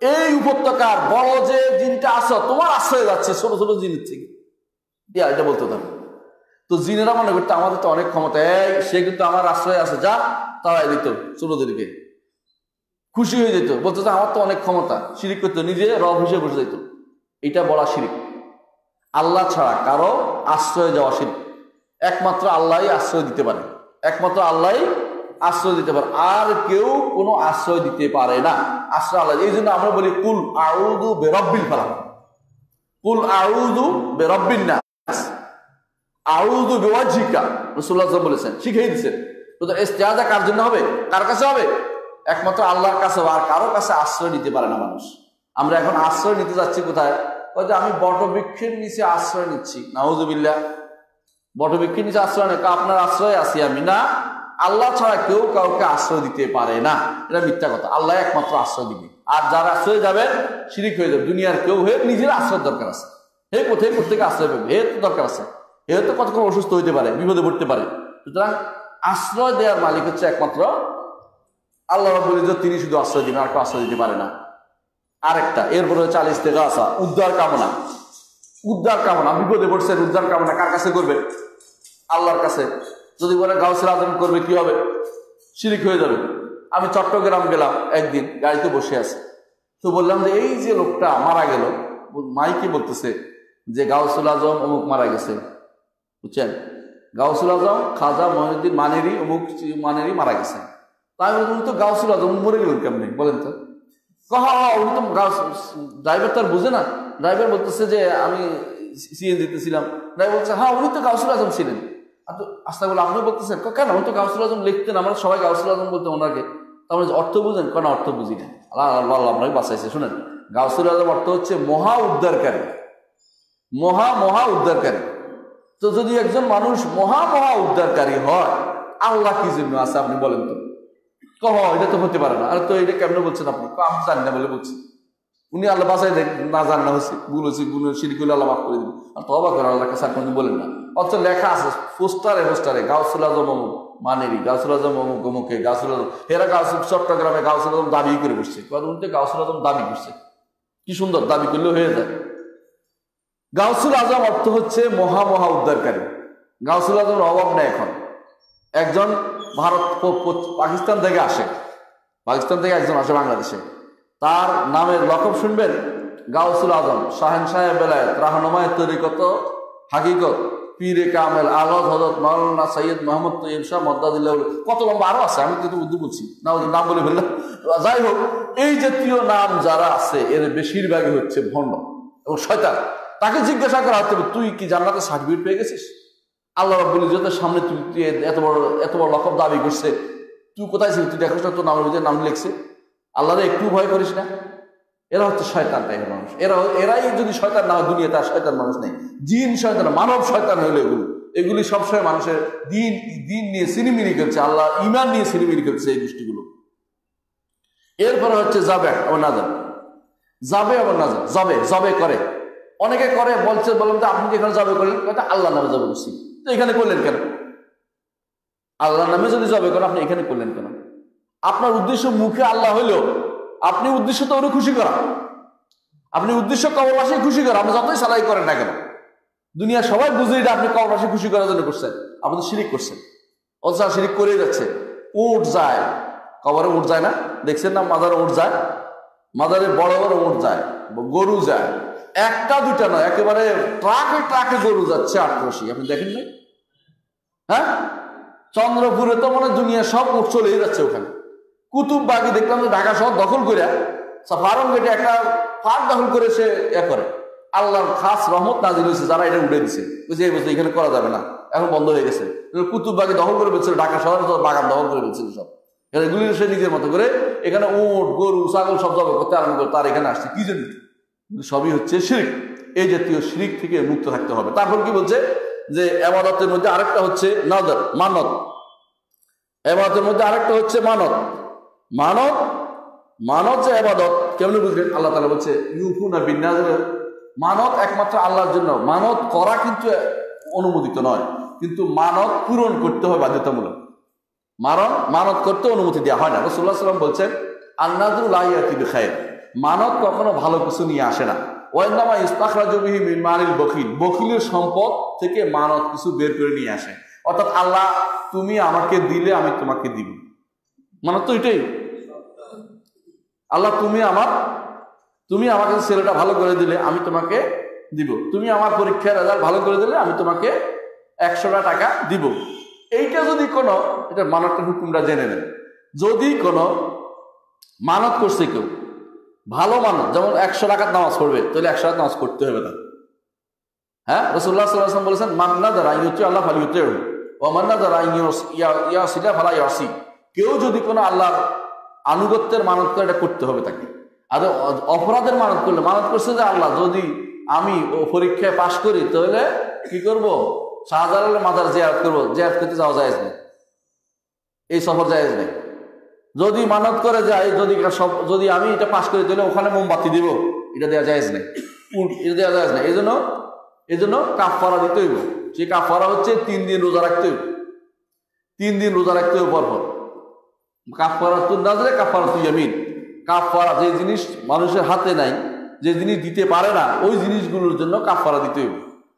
এই উপত্যকার বড় যে জিনটা আসো তোমার আশ্রয় যাচ্ছে ছোট ছোট জিনের থেকে। ইয়া, এটা বলতে থাকো তো জিনেরা মনে করতো, আমাদের তো অনেক ক্ষমতা। এই, সে কিন্তু আমার আশ্রয় আছে, যা, তারাই দিত ছোটদেরকে। খুশি হয়ে যেত। বলতো আমার তো অনেক ক্ষমতা। শিরিক করতো, নিজে রব হিসেবে বসে যেত এটা বলা শিরিক। আল্লাহ ছাড়া কারও আশ্রয় যাওয়া শিরিক। একমাত্র আল্লাহই আশ্রয় দিতে পারে। একমাত্র আল্লাহই আশ্রয় দিতে পারে। আর কেউ কোনো আশ্রয় দিতে পারে না। আশ্রয় আল্লাহ। এই জন্য আমরা বলি, কুল আউদু বেরব্বিল ফালাম কুল আউদু বেরব্বিন না আউদু বেওয়াজিকা রসুল্লাহ বলেছেন শিখিয়ে দিচ্ছেন তো ইস্তেহাজা কার জন্য হবে? কার কাছে হবে? একমাত্র আল্লাহর কাছে আর কারও কাছে আশ্রয় নিতে পারে না মানুষ। আমরা এখন আশ্রয় নিতে যাচ্ছি কোথায়? যে আমি বটবৃক্ষের নিচে আশ্রয় নিচ্ছি। নাউজুবিল্লাহ বটবৃক্ষের নিচে আশ্রয় নেই। আপনার আশ্রয় আছি আমি, না? আল্লাহ ছাড়া কেউ কাউকে আশ্রয় দিতে পারে না। এটা মিথ্যা কথা। আল্লাহ একমাত্র আশ্রয় দিবে। আর যার আশ্রয় যাবে শিরিক হয়ে যাবে দুনিয়ার কেউ হয়ে নিজের আশ্রয় দরকার আছে। হে কোথায় কোথেকে আশ্রয় পাবে? হে তো দরকার আছে। হে তো কতক্ষণ অসুস্থ হইতে পারে, বিপদে পড়তে পারে। সুতরাং আশ্রয় দেওয়ার মালিক হচ্ছে একমাত্র আল্লাহ বলি যে তিনি শুধু আশ্রয় দিবেন, আর কেউ আশ্রয় দিতে পারে না। আরেকটা, এরপরে হচ্ছে আলিস থেকে আসা উদ্ধার কামনা। উদ্ধার কামনা, বিপদে পড়ছেন, উদ্ধার কামনা কার কাছে করবে আল্লাহর কাছে। যদি বলে গাউসের আদম করবে, কি হবে? শিরিক হয়ে যাবে। আমি চট্টগ্রাম গেলাম একদিন, গাড়িতে বসে আছে। তো বললাম যে, এই যে লোকটা মারা গেল মাইকে বলতেছে যে, গাউসুল আজম অমুক মারা গেছে। বুঝছেন? গাউসুল আজম, খাজা মহিউদ্দিন মানেরই অমুক মানেরই মারা গেছে। তাই উনি তো গাউসুল আজম, মরে গেলেন কেমনি? বলেন তো। কহা উনি তো ড্রাইভার তো আর বুঝে না। ড্রাইভার বলতেছে যে, আমি সিএন দিতেছিলাম। ড্রাইভার বলছে হ্যাঁ উনি তো গাউসুল আজম ছিলেন। বলে আপনি বলতেছেন? কেন? তো গাউসুল আজম লিখতেন, আমরা সবাই গাউসুল আজম বলতে ওনাকে। তার মানে অর্থ বুঝেন? কেন অর্থ বুঝি না? আল্লাহ আল্লাহ আপনাকে বাঁচাইছে। শুনেন, গাউসুল আজম অর্থ হচ্ছে মহা উদ্ধারকারী। মহা মহা উদ্ধারকারী। তো যদি একজন মানুষ মহা মহা উদ্ধারকারী হয়, আল্লাহ কি জন্য আছে আপনি বলেন তো? কহ এটা তো হতে পারে না। আর তো এটা কেমন বলছেন আপনি? আমি জানি না বলে বলছি। উনি আল্লাহ বাসায় না জান না হয়েছে ভুল হয়েছে গুণ সিঁড়ি করলে আল্লাহ মাফ করে দিন আর তবা করে আল্লাহ কাছে আপনি বলেন না। অথচ লেখা আছে পোস্টারে পোস্টারে গাউসুল আজম অমুক মানেরি, গাউসুল আজম অমুক অমুকে, গাউসুল আজম এরা গাউসুল চট্টগ্রামে গাউসুল আজম দাবি করে বসছে। উনি তো, গাউসুল আজম দাবি করছে। কি সুন্দর, দাবি করলে হয়ে যায়। গাউসুল আজম অর্থ হচ্ছে মহা মহা উদ্ধারকারী। গাউসুল আজমের অভাব নেই এখন। একজন ভারত পাকিস্তান থেকে আসে। পাকিস্তান থেকে একজন আসে বাংলাদেশে। তার নামের লকব শুনবেন? গাউসুল আজম, শাহেন সাহেব বেলায়ত রাহনুমায় তরিকত, হাকিকত। পীরে কামেল আলদ হজরত মাওলানা সৈয়দ মোহাম্মদ তৈব শাহ মদ্দাদুল্লাহ কত লম্বা আরও আছে, আমি কিন্তু উর্দু বলছি। না নাম বলে ফেললাম। যাই হোক, এই জাতীয় নাম যারা আছে, এর বেশিরভাগই হচ্ছে ভণ্ড এবং শয়তান। তাকে জিজ্ঞাসা করা হতে তুই কি জান্নাতে সার্টিফিকেট পেয়ে গেছিস? আল্লাহ রব্বুল ইজতের সামনে তুই এত বড় এত বড় লকব দাবি করছে। তুই কোথায় ছিল? তুই দেখোস না তোর নামের ভিতরে নাম লিখছে? আল্লাহ একটু ভয় করিস না। এরা হচ্ছে শয়তান টাইপের মানুষ। এরা, এরাই যদি শয়তান না দুনিয়া তার শয়তান মানুষ নেই। জিন শয়তান, মানব শয়তান হইল এগুলো। এগুলি সবসময় মানুষের দিন দিন নিয়ে সিনেমিনি করছে আল্লাহ ইমান নিয়ে সিনেমিনি করছে এই গোষ্ঠীগুলো। এরপরে হচ্ছে যাবে আবার না যাবে। যাবে আবার না যাবে। জবে করে। অনেকে করে, বলছে, বললাম যে আপনি যেখানে যাবে করলেন আল্লাহ নামে জবে করছি তো এখানে করলেন কেন? আল্লাহ নামে যদি যাবে করেন, আপনি এখানে করলেন কেন? আপনার উদ্দেশ্য মুখে আল্লাহ হইলেও আপনি উদ্দেশ্য তো ওরা খুশি করা। আপনি উদ্দেশ্য কবরবাসী খুশি করা। আপনি যতই সালাই করেন না কেন, দুনিয়া সবাই বুঝে এটা আপনি কবরবাসী খুশি করার জন্য করছেন। আপনি শিরিক করছেন। অথচ শিরিক করে যাচ্ছে উঠ যায়। কবরে উঠ যায় না? দেখছেন না মাদারে উঠ যায়? মাদারে বড় বড় উঠ যায়। গরু যায়। একটা দুটা নয়, একেবারে ট্রাকে ট্রাকে গরু যাচ্ছে আটরশি আপনি দেখেন না হ্যাঁ? চন্দ্রপুরে তো মানে দুনিয়া সব উঠ চলেই যাচ্ছে ওখানে। কুতুব বাগি দেখলাম যে ঢাকা শহর দখল করে ফার্ম গেটে একটা পার্ক দখল করে সে এ করে। আল্লাহর খাস রহমত নাজিল হয়েছে, যারা এটা উঠে দিছে। বুঝে এই এখানে করা যাবে না, এখন বন্ধ হয়ে গেছে। কুতুব বাগি দখল করে ফেলছিল, ঢাকা শহরে বাগান দখল করে ফেলছিল সব। এগুলি সে নিজের মতো করে এখানে উট, গরু, ছাগল সব জব করতে আরম্ভ করে, তার এখানে আসছে। কি জন্য? সবই হচ্ছে শিরিক। এই জাতীয় শিরিক থেকে মুক্ত থাকতে হবে। তারপর কি বলছে? যে এবাদতের মধ্যে আরেকটা হচ্ছে নজর মানত। এবাদতের মধ্যে আরেকটা হচ্ছে মানত। মানত মানব যে আবাদত কেমন বুঝলেন? আল্লাহ তালা বলছে ইউফু না বিন্যাস মানত একমাত্র আল্লাহর জন্য। মানত করা কিন্তু অনুমোদিত নয়। কিন্তু মানত পূরণ করতে হয় বাধ্যতামূলক। মারণ মানত করতে অনুমতি দেওয়া হয় না। রসুল্লাহ সাল্লাম বলছেন আন্নাদুল আইয়াতি খায়ের মানত কখনো ভালো কিছু নিয়ে আসে না। ওয়াইনামা ইস্তাখরাজবিহি মিনমানিল বকিল। বকিলের সম্পদ থেকে মানত কিছু বের করে নিয়ে আসে। অর্থাৎ আল্লাহ, তুমি আমাকে দিলে আমি তোমাকে দিব। মানত তো এটাই। আল্লাহ, তুমি আমার, তুমি আমাকে ছেলেটা ভালো করে দিলে, আমি তোমাকে দিব। তুমি আমার পরীক্ষার রেজাল্ট ভালো করে দিলে, আমি তোমাকে একশোটা টাকা দিব। এইটা যদি কোনো, এটা মানতের হুকুমটা জেনে নেন। যদি কোনো মানত করছে কেউ, ভালো মানত, যেমন একশো টাকার নামাজ পড়বে, তাহলে একশো টাকা নামাজ করতে হবে না। হ্যাঁ? রসুল্লাহ সাল্লাম বলেছেন মান্না দ্বারা ইউতি আল্লাহ ফালি ইউতে ও মান্না দ্বারা ইয়াসিটা ফালা ইয়াসি। কেউ যদি কোনো আল্লাহর আনুগত্যের মানত করে, এটা করতে হবে তাকে। আর অপরাধের মানত করলে, মানত করছে যে আল্লাহ, যদি আমি ও পরীক্ষায় পাশ করি, তাহলে কি করব? শাহজালালের মাজার জিয়ারত করব। জিয়ারত করতে যাওয়া যায় নেই। এই সফর জায়েজ নেই। যদি মানত করে যায় যদি যদি আমি এটা পাশ করি, তাহলে ওখানে মোমবাতি দিব। এটা দেওয়া যায় নেই। এটা দেওয়া যায় না এই জন্য এই জন্য কাফারা দিতে হইব। সেই কাফারা হচ্ছে তিন দিন রোজা রাখতে হইব। তিন দিন রোজা রাখতে হইব পরপর। কাফারা তুন নাজরে কাফারা তুই আমিন কাফারা যে জিনিস মানুষের হাতে নাই, যে জিনিস দিতে পারে না, ওই জিনিসগুলোর জন্য কাফারা দিতে হইব।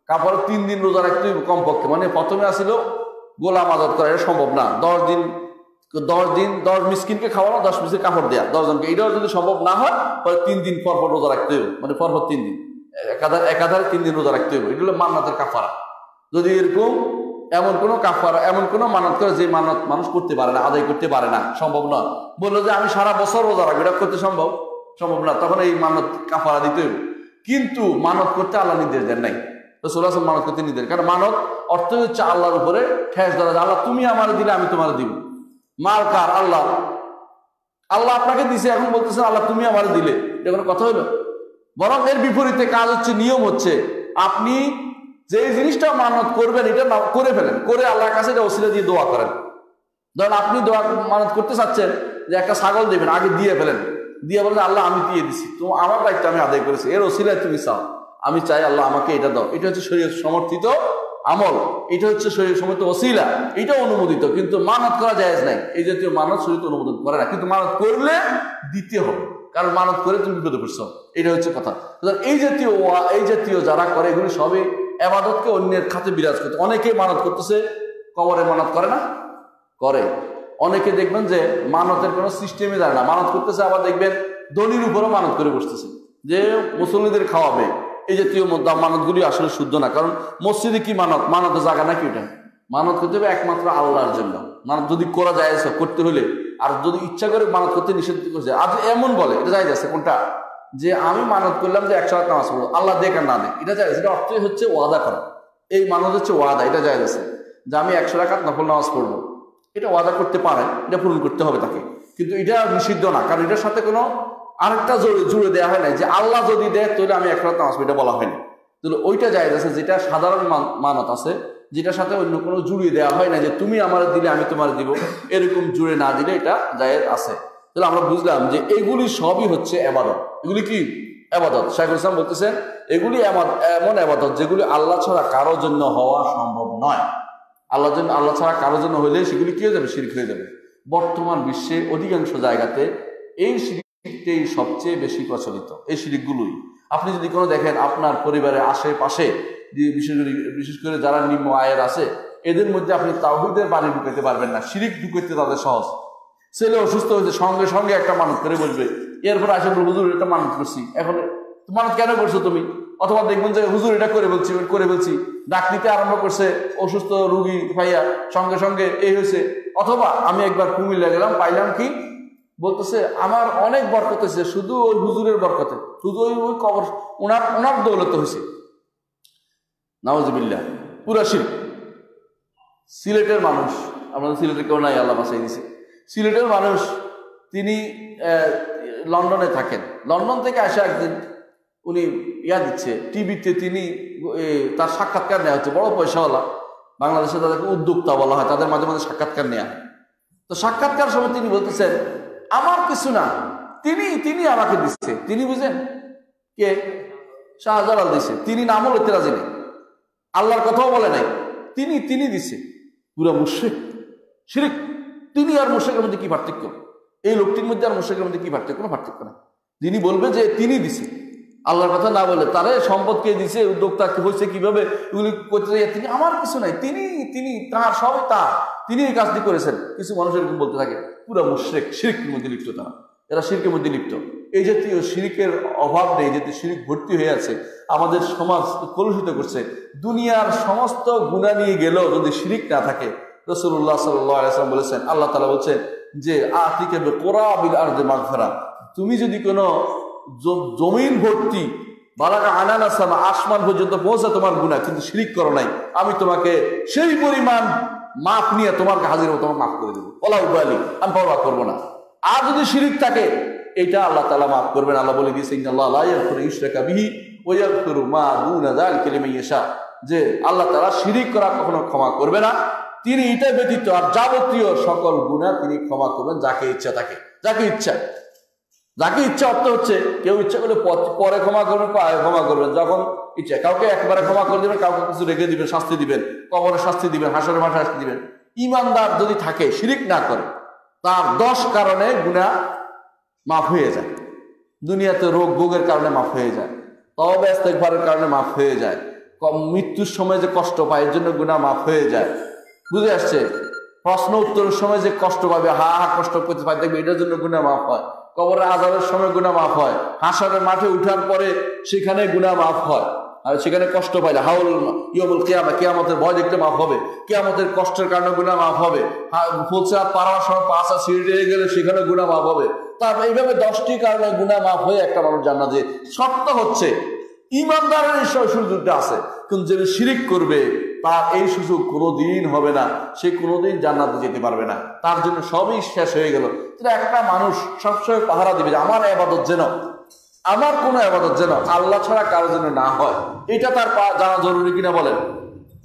কাপড় তিন দিন রোজা রাখতে হইব কমপক্ষে। মানে প্রথমে আসিল গোলাম আজাদ করা, এটা সম্ভব না। দশ দিন দশ দিন, দশ মিসকিনকে খাওয়ানো, দশ মিসের কাপড় দেওয়া দশজনকে এটাও যদি সম্ভব না হয়, তাহলে তিন দিন পর পর রোজা রাখতে হইব। মানে পরপর তিন দিন। একাধার, একাধারে তিন দিন রোজা রাখতে হইব। এগুলো মান্নাতের কাফারা যদি এরকম এমন কোনো কাফারা, এমন কোনো মানত করে যে মানত মানুষ করতে পারে না, আদায় করতে পারে না, সম্ভব নয় বলল যে, আমি সারা বছর রোজা রাখব, এটা করতে সম্ভব? সম্ভব না। তখন এই মানত কাফারা দিতে কিন্তু মানত করতে আল্লাহ নির্দেশ দেন নাই। রসুল্লাহ মানত করতে নির্দেশ কারণ মানত অর্থ হচ্ছে আল্লাহর উপরে ঠেস ধরা। আল্লাহ, তুমি আমার দিলে, আমি তোমার দিব। মাল কার? আল্লাহ। আল্লাহ আপনাকে দিছে, এখন বলতেছেন আল্লাহ, তুমি আমার দিলে। এটা কোনো কথা হলো বরং এর বিপরীতে কাজ হচ্ছে, নিয়ম হচ্ছে, আপনি যে এই জিনিসটা মানত করবেন, এটা করে ফেলেন। করে আল্লাহর কাছে এটা ওসিলা দিয়ে দোয়া করেন। ধরেন আপনি দোয়া মানত করতে চাচ্ছেন যে একটা ছাগল দেবেন, আগে দিয়ে ফেলেন। দিয়ে বলেন আল্লাহ, আমি দিয়ে দিছি। তো আমার দায়িত্ব আমি আদায় করেছি। এর ওসিলায় তুমি চাও। আমি চাই আল্লাহ আমাকে এটা দাও। এটা হচ্ছে শরীর সমর্থিত আমল। এটা হচ্ছে শরীর সমর্থিত ওসিলা। এটা অনুমোদিত, কিন্তু মানত করা যায় নাই। এই জাতীয় মানত শরীর অনুমোদন করে না। কিন্তু মানত করলে দিতে হবে। কারণ মানত করে তুমি বিপদে পড়ছ। এটা হচ্ছে কথা। এই জাতীয় এই জাতীয় যারা করে, এগুলি সবই এবাদতকে অন্যের খাতে বিরাজ করতে। অনেকেই মানত করতেছে, কবরে মানত করে না? করে। অনেকে দেখবেন যে মানতের কোনো সিস্টেমে যায় না। মানত করতেছে, আবার দেখবেন দলির উপরও মানত করে বসতেছে। যে মুসল্লিদের খাওয়াবে, এই জাতীয় মানতগুলি আসলে শুদ্ধ না। কারণ মসজিদে কি মানত? মানতের জায়গা নাকি ওটা? মানত করতে হবে একমাত্র আল্লাহর জন্য। মানত যদি করা যায়, করতে হলে, আর যদি ইচ্ছা করে মানত করতে নিষেধ করছে আজ এমন বলে, এটা যাই যাচ্ছে, কোনটা? যে আমি মানত করলাম যে একশো টাকা নামাজ পড়ব। আল্লাহ দেখ না দেখ এটা যায় এটা অর্থই হচ্ছে ওয়াদা করা। এই মানত হচ্ছে ওয়াদা। এটা যায় যাচ্ছে যে আমি একশো টাকা নফল নামাজ পড়ব। এটা ওয়াদা করতে পারে। এটা পূরণ করতে হবে তাকে। কিন্তু এটা নিষিদ্ধ না। কারণ এটার সাথে কোনো আরেকটা জোরে জুড়ে দেওয়া হয় না যে আল্লাহ যদি দেয়, তাহলে আমি এক রাত নামাজ এটা বলা হয়নি তাহলে ওইটা যায় আছে। যেটা সাধারণ মানত আছে, যেটার সাথে অন্য কোনো জুড়িয়ে দেওয়া হয় না যে তুমি আমার দিলে, আমি তোমার দিব। এরকম জুড়ে না দিলে এটা জায়েজ আছে। তাহলে আমরা বুঝলাম যে এগুলি সবই হচ্ছে এবাদত। এগুলি কি? আবাদত শাইখুল ইসলাম বলতেছেন এগুলি এমন আবাদত যেগুলি আল্লাহ ছাড়া কারোর জন্য হওয়া সম্ভব নয়। আল্লাহ জন্য আল্লাহ ছাড়া কারোর জন্য হইলে সেগুলি কি হয়ে যাবে? শিরিক হয়ে যাবে। বর্তমান বিশ্বে অধিকাংশ জায়গাতে এই শিরিকটাই সবচেয়ে বেশি প্রচলিত, এই শিরিকগুলোই। আপনি যদি কোনো দেখেন আপনার পরিবারের আশেপাশে বিশেষ করে বিশেষ করে যারা নিম্ন আয়ের আছে, এদের মধ্যে আপনি তাহিদের বাড়ি ঢুকাইতে পারবেন না। শিরিক ঢুকাইতে তাদের সহজ। ছেলে অসুস্থ হয়েছে, সঙ্গে সঙ্গে একটা মানত করে বলবে এরপর আসে বলব হুজুর, এটা মানত করছি। এখন মানত কেন করছ তুমি? অথবা দেখবেন যে, হুজুর, এটা করে বলছি করে বলছি। ডাক নিতে আরম্ভ করছে, অসুস্থ রুগী ভাইয়া, সঙ্গে সঙ্গে এই হয়েছে। অথবা আমি একবার কুমিল্লা গেলাম, পাইলাম কি? বলতেছে, আমার অনেক বরকত হয়েছে, শুধু ওই হুজুরের বরকতে, শুধু ওই ওই কবর, ওনার ওনার দৌলত হয়েছে। নওয়াজবিল্লা পুরা শিল্প সিলেটের মানুষ, আমাদের সিলেটে কেউ নাই, আল্লাহ বাসাই দিছে। সিলেটের মানুষ, তিনি লন্ডনে থাকেন। লন্ডন থেকে আসা একদিন, উনি ইয়া দিচ্ছে, টিভিতে তিনি তার সাক্ষাৎকার নেওয়া হচ্ছে, বড় পয়সাওয়ালা। বাংলাদেশে তাদেরকে উদ্যোক্তা বলা হয়, তাদের মাঝে মাঝে সাক্ষাৎকার নেওয়া হয়। তো সাক্ষাৎকার সময় তিনি বলতেছেন, আমার কিছু না, তিনি তিনি আমাকে দিচ্ছে। তিনি বুঝেন কে? শাহজালাল দিছে। তিনি নামও লইতে রাজি নেই। আল্লাহর কথাও বলে নাই। তিনি তিনি দিছে। পুরা মুশ্রিক, শিরিক। তিনি আর মুশ্রিকের মধ্যে কি পার্থক্য? এই লোকটির মধ্যে আর মুশ্রিকের মধ্যে কি পার্থক্য? কোনো পার্থক্য না তিনি বলবে যে তিনি দিছে। আল্লাহর কথা না বলে তারে সম্পদ কে দিছে উদ্যোক্তা হয়েছে কীভাবে, এগুলি করতে যাই তিনি আমার কিছু নাই। তিনি তিনি তার সবই তার তিনি এই কাজটি করেছেন। কিছু মানুষ এরকম বলতে থাকে, পুরা মুশ্রেক, শিরিকের মধ্যে লিপ্ত তারা। এরা শিরকের মধ্যে লিপ্ত। এই জাতীয় শিরিকের অভাব নেই জাতীয় শিরিক ভর্তি হয়ে আছে। আমাদের সমাজ কলুষিত করছে। দুনিয়ার সমস্ত গুণা নিয়ে গেলেও যদি শিরিক না থাকে রসুল্লাহ সাল্লাম বলেছেন, আল্লাহ তালা বলছেন যে, আতিকে কোরা বিল আর মাগফেরা তুমি যদি কোনো জমিন ভর্তি বালাকা আনানাসামা আসমান পর্যন্ত পৌঁছা তোমার গুণা কিন্তু শিরিক করো নাই, আমি তোমাকে সেই পরিমাণ মাফ নিয়ে তোমার হাজির হব তোমার মাফ করে দেবো। ওলা উবালি আমি পরোয়া করব না। আর যদি শিরিক থাকে, এটা আল্লাহ তালা মাফ করবেন। আল্লাহ বলে দিয়েছে ইয়াগফিরু ইশরাকা বিহি ইয়াগফিরু মা দুনা লিমান ইয়াশা। যে, আল্লাহ তালা শিরিক করা কখনো ক্ষমা করবে না। তিনি এটা ব্যতীত আর যাবতীয় সকল গুনাহ তিনি ক্ষমা করবেন, যাকে ইচ্ছা তাকে। যাকে ইচ্ছা। যাকে ইচ্ছা অর্থ হচ্ছে, কেউ ইচ্ছা করলে পরে ক্ষমা করবেন পরে ক্ষমা করবেন। যখন ইচ্ছা, কাউকে একবারে ক্ষমা করে দিবেন, কাউকে কিছু রেখে দিবেন, শাস্তি দিবেন কবরে শাস্তি দিবেন, হাসরের মাঠে শাস্তি দিবেন। ইমানদার যদি থাকে, শিরিক না করে, তার দশ কারণে গুণা মাফ হয়ে যায়। দুনিয়াতে রোগ ভোগের কারণে মাফ হয়ে যায়। তবে ইস্তেগফারের কারণে মাফ হয়ে যায়। কম মৃত্যুর সময় যে কষ্ট পায়, এর জন্য গুণা মাফ হয়ে যায়। বুঝে আসছে? প্রশ্ন উত্তরের সময় যে কষ্ট পাবে, হা হা, কষ্ট করতে পারে, দেখবে এটার জন্য গুণা মাফ হয়। কবরে আজারের সময় গুণা মাফ হয়। হাসারের মাঠে উঠার পরে সেখানে গুণা মাফ হয়। আর সেখানে কষ্ট পাইলে হাউল ইয়মুল কেয়ামা, কেয়ামতের ভয় দেখতে মাফ হবে। কেয়ামতের কষ্টের কারণে গুণা মাফ হবে। ফুলসে পাড়ার সময় পাঁচ সিঁড়ি গেলে সেখানে গুণা মাফ হবে। তারপর এইভাবে দশটি কারণে গুণা মাফ হয়ে একটা মানুষ জানা যে সত্য হচ্ছে, ইমানদারের সব সুযোগটা আছে। কিন্তু যে শিরিক করবে তার এই সুযোগ কোনোদিন হবে না। সে কোনোদিন জান্নাতে যেতে পারবে না। তার জন্য সবই শেষ হয়ে গেল। একটা মানুষ সবসময় পাহারা দিবে যে, আমার আবাদত যেন, আমার কোনো আবাদত যেন আল্লাহ ছাড়া কারও জন্য না হয়। এটা তার জানা জরুরি কিনা বলেন?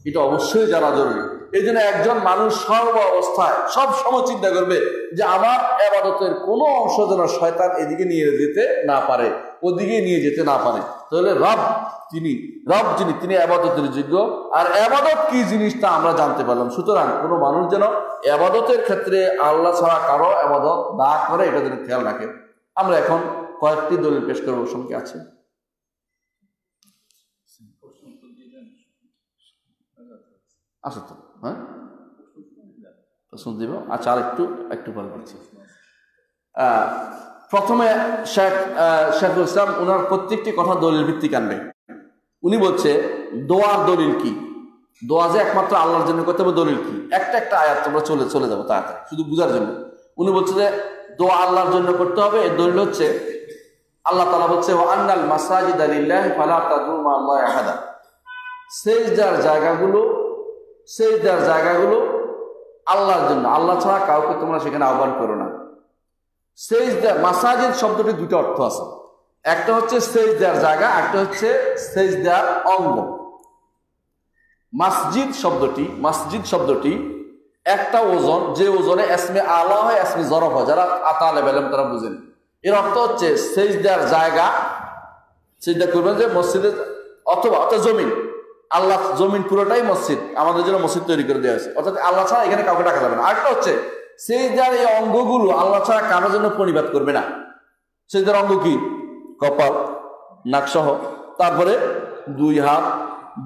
এটা অবশ্যই জানা জরুরি। এই জন্য একজন মানুষ সর্ব অবস্থায় সব সময় চিন্তা করবে যে, আমার আবাদতের কোনো অংশ যেন শয়তান এদিকে নিয়ে যেতে না পারে, ওদিকে নিয়ে যেতে না পারে। তাহলে রব তিনি রব যিনি, তিনি আবাদতের যোগ্য। আর আবাদত কি জিনিসটা আমরা জানতে পারলাম? সুতরাং কোনো মানুষ যেন আবাদতের ক্ষেত্রে আল্লাহ ছাড়া কারও আবাদত না করে, এটা যেন খেয়াল রাখে। আমরা এখন কয়েকটি দলিল পেশ করব, সঙ্গে আছে। আচ্ছা তো হ্যাঁ? প্রশ্ন দিব? আচ্ছা আর একটু একটু পরে বলছি প্রথমে শেখ শেখুল ইসলাম ওনার প্রত্যেকটি কথা দলিল ভিত্তিক আনবে। উনি বলছে, দোয়ার দলিল কি? দোয়া যে একমাত্র আল্লাহর জন্য করতে হবে, দলিল কি? একটা একটা আয়াত তোমরা চলে চলে যাব তাড়াতাড়ি, শুধু বুঝার জন্য। উনি বলছে যে, দোয়া আল্লাহর জন্য করতে হবে, এর দলিল হচ্ছে, আল্লাহ তালা বলছে ও আন্নাল মাসাজিদ আলিল্লাহ ফালা তাদু মা আল্লাহ আহাদা। সেজদার জায়গাগুলো সেজদার জায়গাগুলো আল্লাহর জন্য। আল্লাহ ছাড়া কাউকে তোমরা সেখানে আহ্বান করো না। সেজদার মাসাজিদ শব্দটি দুটো অর্থ আছে। একটা হচ্ছে সেজদার জায়গা, একটা হচ্ছে সেজদার অঙ্গ। মাসজিদ শব্দটি মসজিদ শব্দটি একটা ওজন, যে ওজনে এসমে আলা হয়, এসমে জরফ হয়। যারা আতা লেভেলেম তারা বুঝেন। এর অর্থ হচ্ছে সেজদার জায়গা সেজদা করবেন যে মসজিদে, অথবা, অর্থাৎ জমিন। আল্লাহ জমিন পুরোটাই মসজিদ। আমাদের জন্য মসজিদ তৈরি করে দেওয়া হয়েছে। অর্থাৎ আল্লাহ ছাড়া এখানে কাউকে টাকা যাবে না। আরেকটা হচ্ছে সেজদার এই অঙ্গগুলো আল্লাহ ছাড়া কারোর জন্য পরিবাদ করবে না। সেজদার অঙ্গ কি? কপাল, নাকসহ। তারপরে দুই হাত,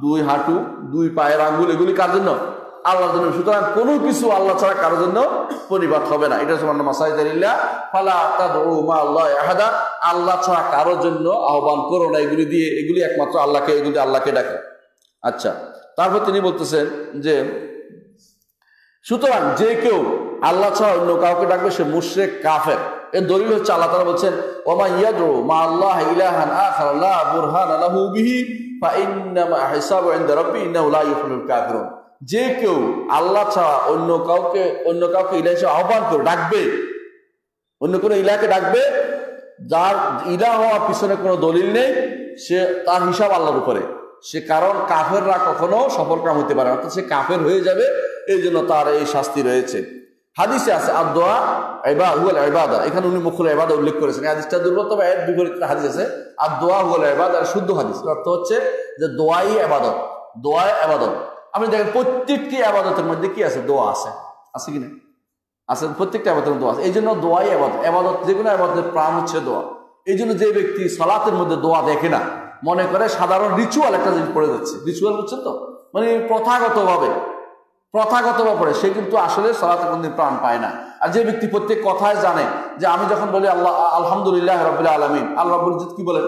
দুই হাঁটু, দুই পায়ের আঙ্গুল, এগুলি কার জন্য? আল্লাহর জন্য। সুতরাং কোনো কিছু আল্লাহ ছাড়া কারোর জন্য পরিবার হবে না। এটা হচ্ছে মাসাইদারিল্লাহ, ফালা তাদউ মা আল্লাহ আহাদা। আল্লাহ ছাড়া কারোর জন্য আহ্বান করো না এগুলি দিয়ে। এগুলি একমাত্র আল্লাহকে, এগুলি আল্লাহকে ডাকে। আচ্ছা তারপর তিনি বলতেছেন যে, সুতরাং যে কেউ আল্লাহ ছাড়া অন্য কাউকে ডাকবে, সে মুশরেক, কাফের। এর দলিল হচ্ছে আল্লাহ তাআলা বলছেন ওমা ইয়াদু মা আল্লাহ ইলাহান আখার, লা বুরহান লাহু বিহি ফা ইন্নামা হিসাবু ইনদা রাব্বি, ইন্নাহু লা ইউফলিহুল কাফিরুন। যে কেউ আল্লাহ ছাড়া অন্য কাউকে অন্য কাউকে ইলাহ আহ্বান করে, ডাকবে, অন্য কোনো ইলাকে ডাকবে, যার ইলা হওয়ার পিছনে কোনো দলিল নেই, সে তার হিসাব আল্লাহর উপরে। সে কারণ কাফেররা কখনো সফল কাম হতে পারে অর্থাৎ সে কাফের হয়ে যাবে, এই জন্য তার এই শাস্তি রয়েছে। হাদিসে আছে আদোয়া এবা হুয়াল এবাদা এখানে উনি মুখুল এবাদা উল্লেখ করেছেন। হাদিসটা দুর্বল, তবে এর বিপরীত হাদিস আছে আর দোয়া হুয়াল এবাদা শুদ্ধ হাদিস। অর্থ হচ্ছে যে দোয়াই এবাদত দোয়াই এবাদত আপনি দেখেন প্রত্যেকটি আবাদতের মধ্যে কি আছে? দোয়া আছে। আছে কি না আছে, প্রত্যেকটা আবাদতের দোয়া আছে। এই জন্য দোয়াই আবাদত আবাদত যে কোনো আবাদতের প্রাণ হচ্ছে দোয়া। এই জন্য যে ব্যক্তি সলাতের মধ্যে দোয়া দেখে না, মনে করে সাধারণ রিচুয়াল একটা জিনিস পড়ে যাচ্ছে। রিচুয়াল বুঝছেন তো? মানে প্রথাগতভাবে। প্রথাগতভাবে পড়ে সে কিন্তু আসলে সলাতে কোনদিন প্রাণ পায় না। আর যে ব্যক্তি প্রত্যেক কথায় জানে যে আমি যখন বলি আল্লাহ আলহামদুলিল্লাহ রবিল্লা আলমিন, আল্লাহ রব্বুল কি বলেন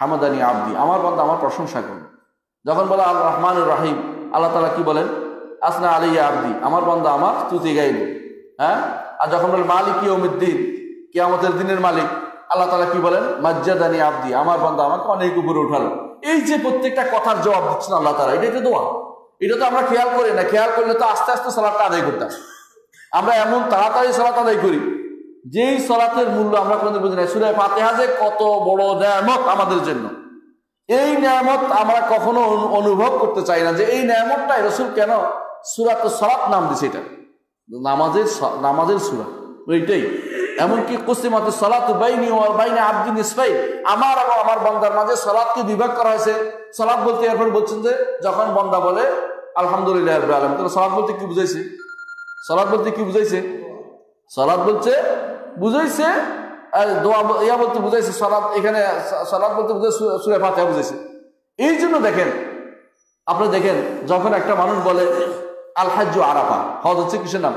হামাদানি আব্দি, আমার বন্ধু আমার প্রশংসা করুন যখন বলে আল রহমান রাহিম, আল্লাহ তালা কি বলেন? আসনা আলিয়া আব্দি, আমার বন্ধা আমার তুতি গাইব। হ্যাঁ? আর যখন বলে মালিক ইয়মিদ্দিন কিয়ামতের দিনের মালিক, আল্লাহ তালা কি বলেন? মাজ্জাদানি আব্দি, আমার বন্ধা আমাকে অনেক উপরে উঠালো। এই যে প্রত্যেকটা কথার জবাব দিচ্ছেন আল্লাহ তালা এটাই তো দোয়া। এটা তো আমরা খেয়াল করি না। খেয়াল করলে তো আস্তে আস্তে সলাটটা আদায় করতাম আমরা এমন তাড়াতাড়ি সলাত আদায় করি, যেই সলাতের মূল্য আমরা কোনোদিন বুঝি না। সুরায় ফাতেহা যে কত বড় নিয়ামত আমাদের জন্য। এই নিয়ামত আমরা কখনো অনুভব করতে চাই না যে এই নিয়ামতটাই রসুল কেন সুরাত সলাৎ নাম দিছে এটা? নামাজের নামাজের সুরা। ওইটাই এমনকি কুস্তিমাতে সলাত বাইনি ও বাইনি আব্দিন ইসফাই আমার এবং আমার বন্দার মাঝে সলাৎকে বিভাগ করা হয়েছে। সলাৎ বলতে এরপর বলছেন যে, যখন বন্দা বলে, আলহামদুলিল্লাহ আলম তাহলে সলাৎ বলতে কি বুঝাইছে? সলাৎ বলতে কি বুঝাইছে? সলাৎ বলছে, বুঝাইছে দোয়া ইয়া বলতে বুঝাইছে সলাৎ এখানে সলাৎ বলতে বুঝাইছে সুরে ফাতে বুঝাইছে। এই জন্য দেখেন, আপনি দেখেন, যখন একটা মানুষ বলে আলহাজ্য আরাফা হজ হচ্ছে কিসের নাম?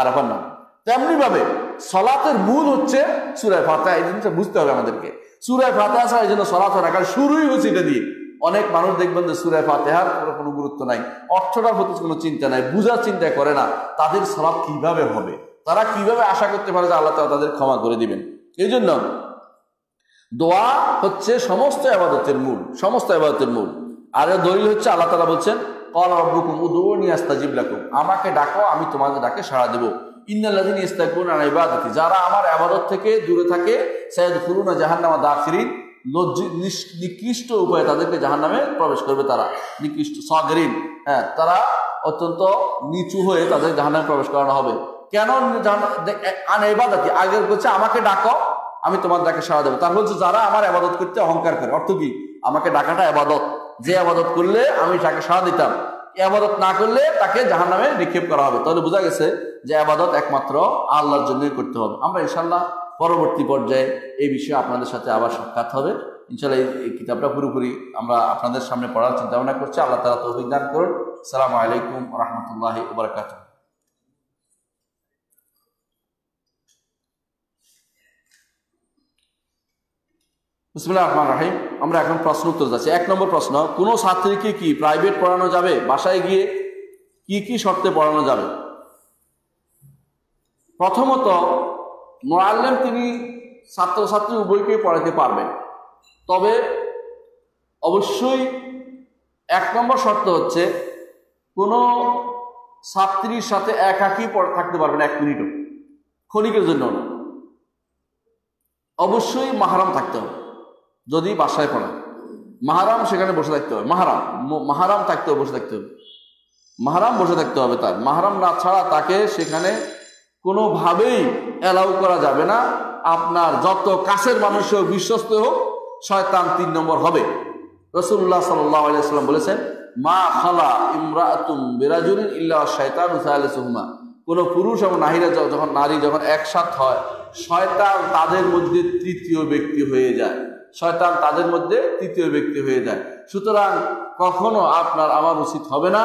আরাফার নাম। তেমনি ভাবে সলাতের মূল হচ্ছে সুরায় ফাতে এই জিনিসটা বুঝতে হবে আমাদেরকে। সুরায় ফাতে আসা এই জন্য সলাত রাখার শুরুই হচ্ছে এটা দিয়ে। অনেক মানুষ দেখবেন যে সুরায় ফাতেহার কোনো গুরুত্ব নাই। অর্থটার প্রতি কোনো চিন্তা নাই, বুঝার চিন্তা করে না তাদের সলাপ কীভাবে হবে। তারা কীভাবে আশা করতে পারে যে আল্লাহ তাদের ক্ষমা করে দিবেন। এই জন্য দোয়া হচ্ছে সমস্ত আবাদতের মূল, সমস্ত আবাদতের মূল। আর দলিল হচ্ছে আল্লাহ তালা বলছেন, কল রব্বুকুম উদৌনি আস্তাজিব লাকুম। আমাকে ডাকো, আমি তোমাকে ডাকে সাড়া দেবো। ইন্নাল্লাদিন ইস্তাকুন ইবাদতি, যারা আমার আবাদত থেকে দূরে থাকে সৈয়দ ফুরুনা জাহান্নামা দাখিরিন। নিকৃষ্ট উপায়ে তাদেরকে জাহান নামে প্রবেশ করবে তারা। নিকৃষ্ট সাগরিন। হ্যাঁ তারা অত্যন্ত নিচু হয়ে তাদের জাহান নামে প্রবেশ করানো হবে। কেন আন এবাদতি আগের বলছে, আমাকে ডাকো, আমি তোমার ডাকে সাড়া দেবো। তার বলছে, যারা আমার আবাদত করতে অহংকার করে। অর্থ কি? আমাকে ডাকাটা আবাদত যে আবাদত করলে আমি তাকে সাড়া দিতাম। আবাদত না করলে তাকে জাহান নামে নিক্ষেপ করা হবে। তাহলে বোঝা গেছে যে আবাদত একমাত্র আল্লাহর জন্যই করতে হবে। আমরা ইনশাল্লাহ পরবর্তী পর্যায়ে এই বিষয়ে আপনাদের সাথে আবার সাক্ষাৎ হবে। ইনশাল্লাহ এই কিতাবটা পুরোপুরি আমরা আপনাদের সামনে পড়ার চিন্তা ভাবনা করছি। আল্লাহ তালা তৌফিক করুন। সালামু আলাইকুম রহমতুল্লাহ ওবরাকাত বিসমুল্লাহ রহমান রাহিম। আমরা এখন প্রশ্ন উত্তর যাচ্ছি এক নম্বর প্রশ্ন, কোনো ছাত্রীকে কি প্রাইভেট পড়ানো যাবে? বাসায় গিয়ে কি কি শর্তে পড়ানো যাবে? প্রথমত, মোয়াল্লেম তিনি ছাত্রছাত্রী উভয়কেই পড়াতে পারবেন। তবে অবশ্যই এক নম্বর শর্ত হচ্ছে, কোনো ছাত্রীর সাথে একাকি থাকতে পারবেন এক মিনিটও। ক্ষণিকের জন্য অবশ্যই মাহারাম থাকতে হবে। যদি বাসায় পড়ায় মাহারাম সেখানে বসে থাকতে হবে। মাহারাম মাহারাম থাকতে হবে বসে থাকতে হবে। মাহারাম বসে থাকতে হবে তার। মাহারাম না ছাড়া তাকে সেখানে কোনোভাবেই অ্যালাউ করা যাবে না। আপনার যত কাছের মানুষ হোক, বিশ্বস্ত হোক, শয়তান তিন নম্বর হবে। রসুল্লাহ সাল্লাম বলেছেন, মা খালা ইমরাতুম বেরাজুরিন ইল্লা শয়তান কোনো পুরুষ এবং নারীরা যখন নারী যখন একসাথ হয়, শয়তান তাদের মধ্যে তৃতীয় ব্যক্তি হয়ে যায়। শয়তান তাদের মধ্যে তৃতীয় ব্যক্তি হয়ে যায়। সুতরাং কখনো আপনার আমার উচিত হবে না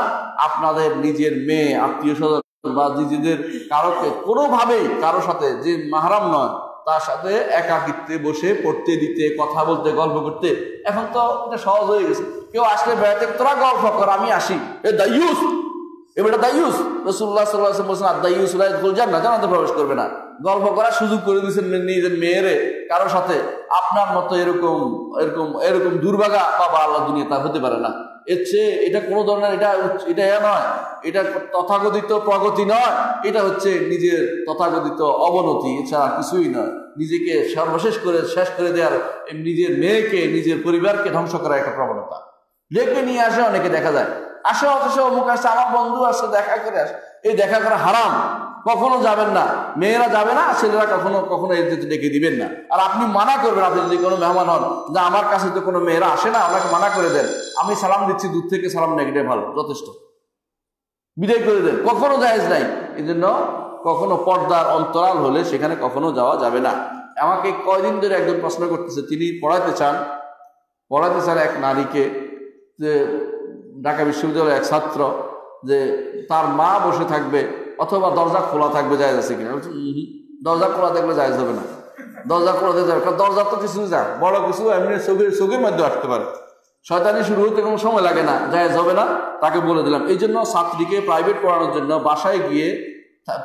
আপনাদের নিজের মেয়ে আত্মীয় স্বজন বা নিজেদের কারোকে কোনোভাবেই কারোর সাথে যে মাহারাম নয়, তার সাথে একাকিত্বে বসে পড়তে, দিতে, কথা বলতে, গল্প করতে, এখন তো এটা সহজ হয়ে গেছে। কেউ আসলে বেড়াতে, তোরা গল্প কর, আমি আসি। এ দাইয়ুস এবারে দাইয়ুস রসুল্লাহ সাল্লাহ বলছেন, আর দাইয়ুস যান না জানাতে প্রবেশ করবে না। গল্প করার সুযোগ করে দিয়েছেন নিজের মেয়েরে। কারোর সাথে আপনার মতো এরকম এরকম এরকম দুর্ভাগা বাবা আল্লাহ দুনিয়া তা হতে পারে না। এর চেয়ে এটা কোনো ধরনের, এটা এটা এ নয়। এটা তথাকথিত প্রগতি নয়। এটা হচ্ছে নিজের তথাকথিত অবনতি, এছাড়া কিছুই নয়। নিজেকে সর্বশেষ করে, শেষ করে দেওয়ার নিজের মেয়েকে, নিজের পরিবারকে ধ্বংস করার একটা প্রবণতা। ডেকে নিয়ে আসে, অনেকে দেখা যায়। আসে, অথচ অমুক আসছে, আমার বন্ধু আসছে, দেখা করে আসে। এই দেখা করা হারাম। কখনো যাবেন না। মেয়েরা যাবে না, ছেলেরা কখনো কখনো এদের ডেকে দিবেন না। আর আপনি মানা করবেন, আপনি যদি কোনো মেহমান হন, যে আমার কাছে তো কোনো মেয়েরা আসে না, আমাকে মানা করে দেন। আমি সালাম দিচ্ছি, দূর থেকে সালাম নেগেটিভ, ভালো, যথেষ্ট। বিদায় করে দেন। কখনো জায়েজ নাই। এই জন্য কখনো পর্দার অন্তরাল হলে সেখানে কখনো যাওয়া যাবে না। আমাকে কয়দিন ধরে একজন প্রশ্ন করতেছে, তিনি পড়াতে চান। পড়াতে চান এক নারীকে, যে ঢাকা বিশ্ববিদ্যালয়ের এক ছাত্র, যে তার মা বসে থাকবে অথবা দরজা খোলা থাকবে, জায়জ আছে কিনা? দরজা খোলা থাকলে জায়জ হবে না। দরজা খোলা যাবে কারণ দরজা তো কিছু যা বড় কিছু এমনি চোখের চোখের মধ্যে আসতে পারে। শয়তানি শুরু হতে কোনো সময় লাগে না, জায়জ হবে না, তাকে বলে দিলাম। এই জন্য ছাত্রীকে প্রাইভেট পড়ানোর জন্য বাসায় গিয়ে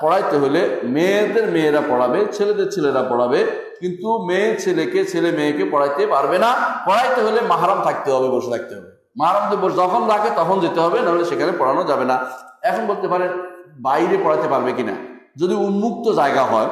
পড়াইতে হলে মেয়েদের মেয়েরা পড়াবে, ছেলেদের ছেলেরা পড়াবে, কিন্তু মেয়ে ছেলেকে, ছেলে মেয়েকে পড়াইতে পারবে না। পড়াইতে হলে মাহারাম থাকতে হবে, বসে থাকতে হবে। মাহারাম যখন রাখে তখন যেতে হবে, নাহলে সেখানে পড়ানো যাবে না। এখন বলতে পারেন বাইরে পড়াতে পারবে কিনা। যদি উন্মুক্ত জায়গা হয়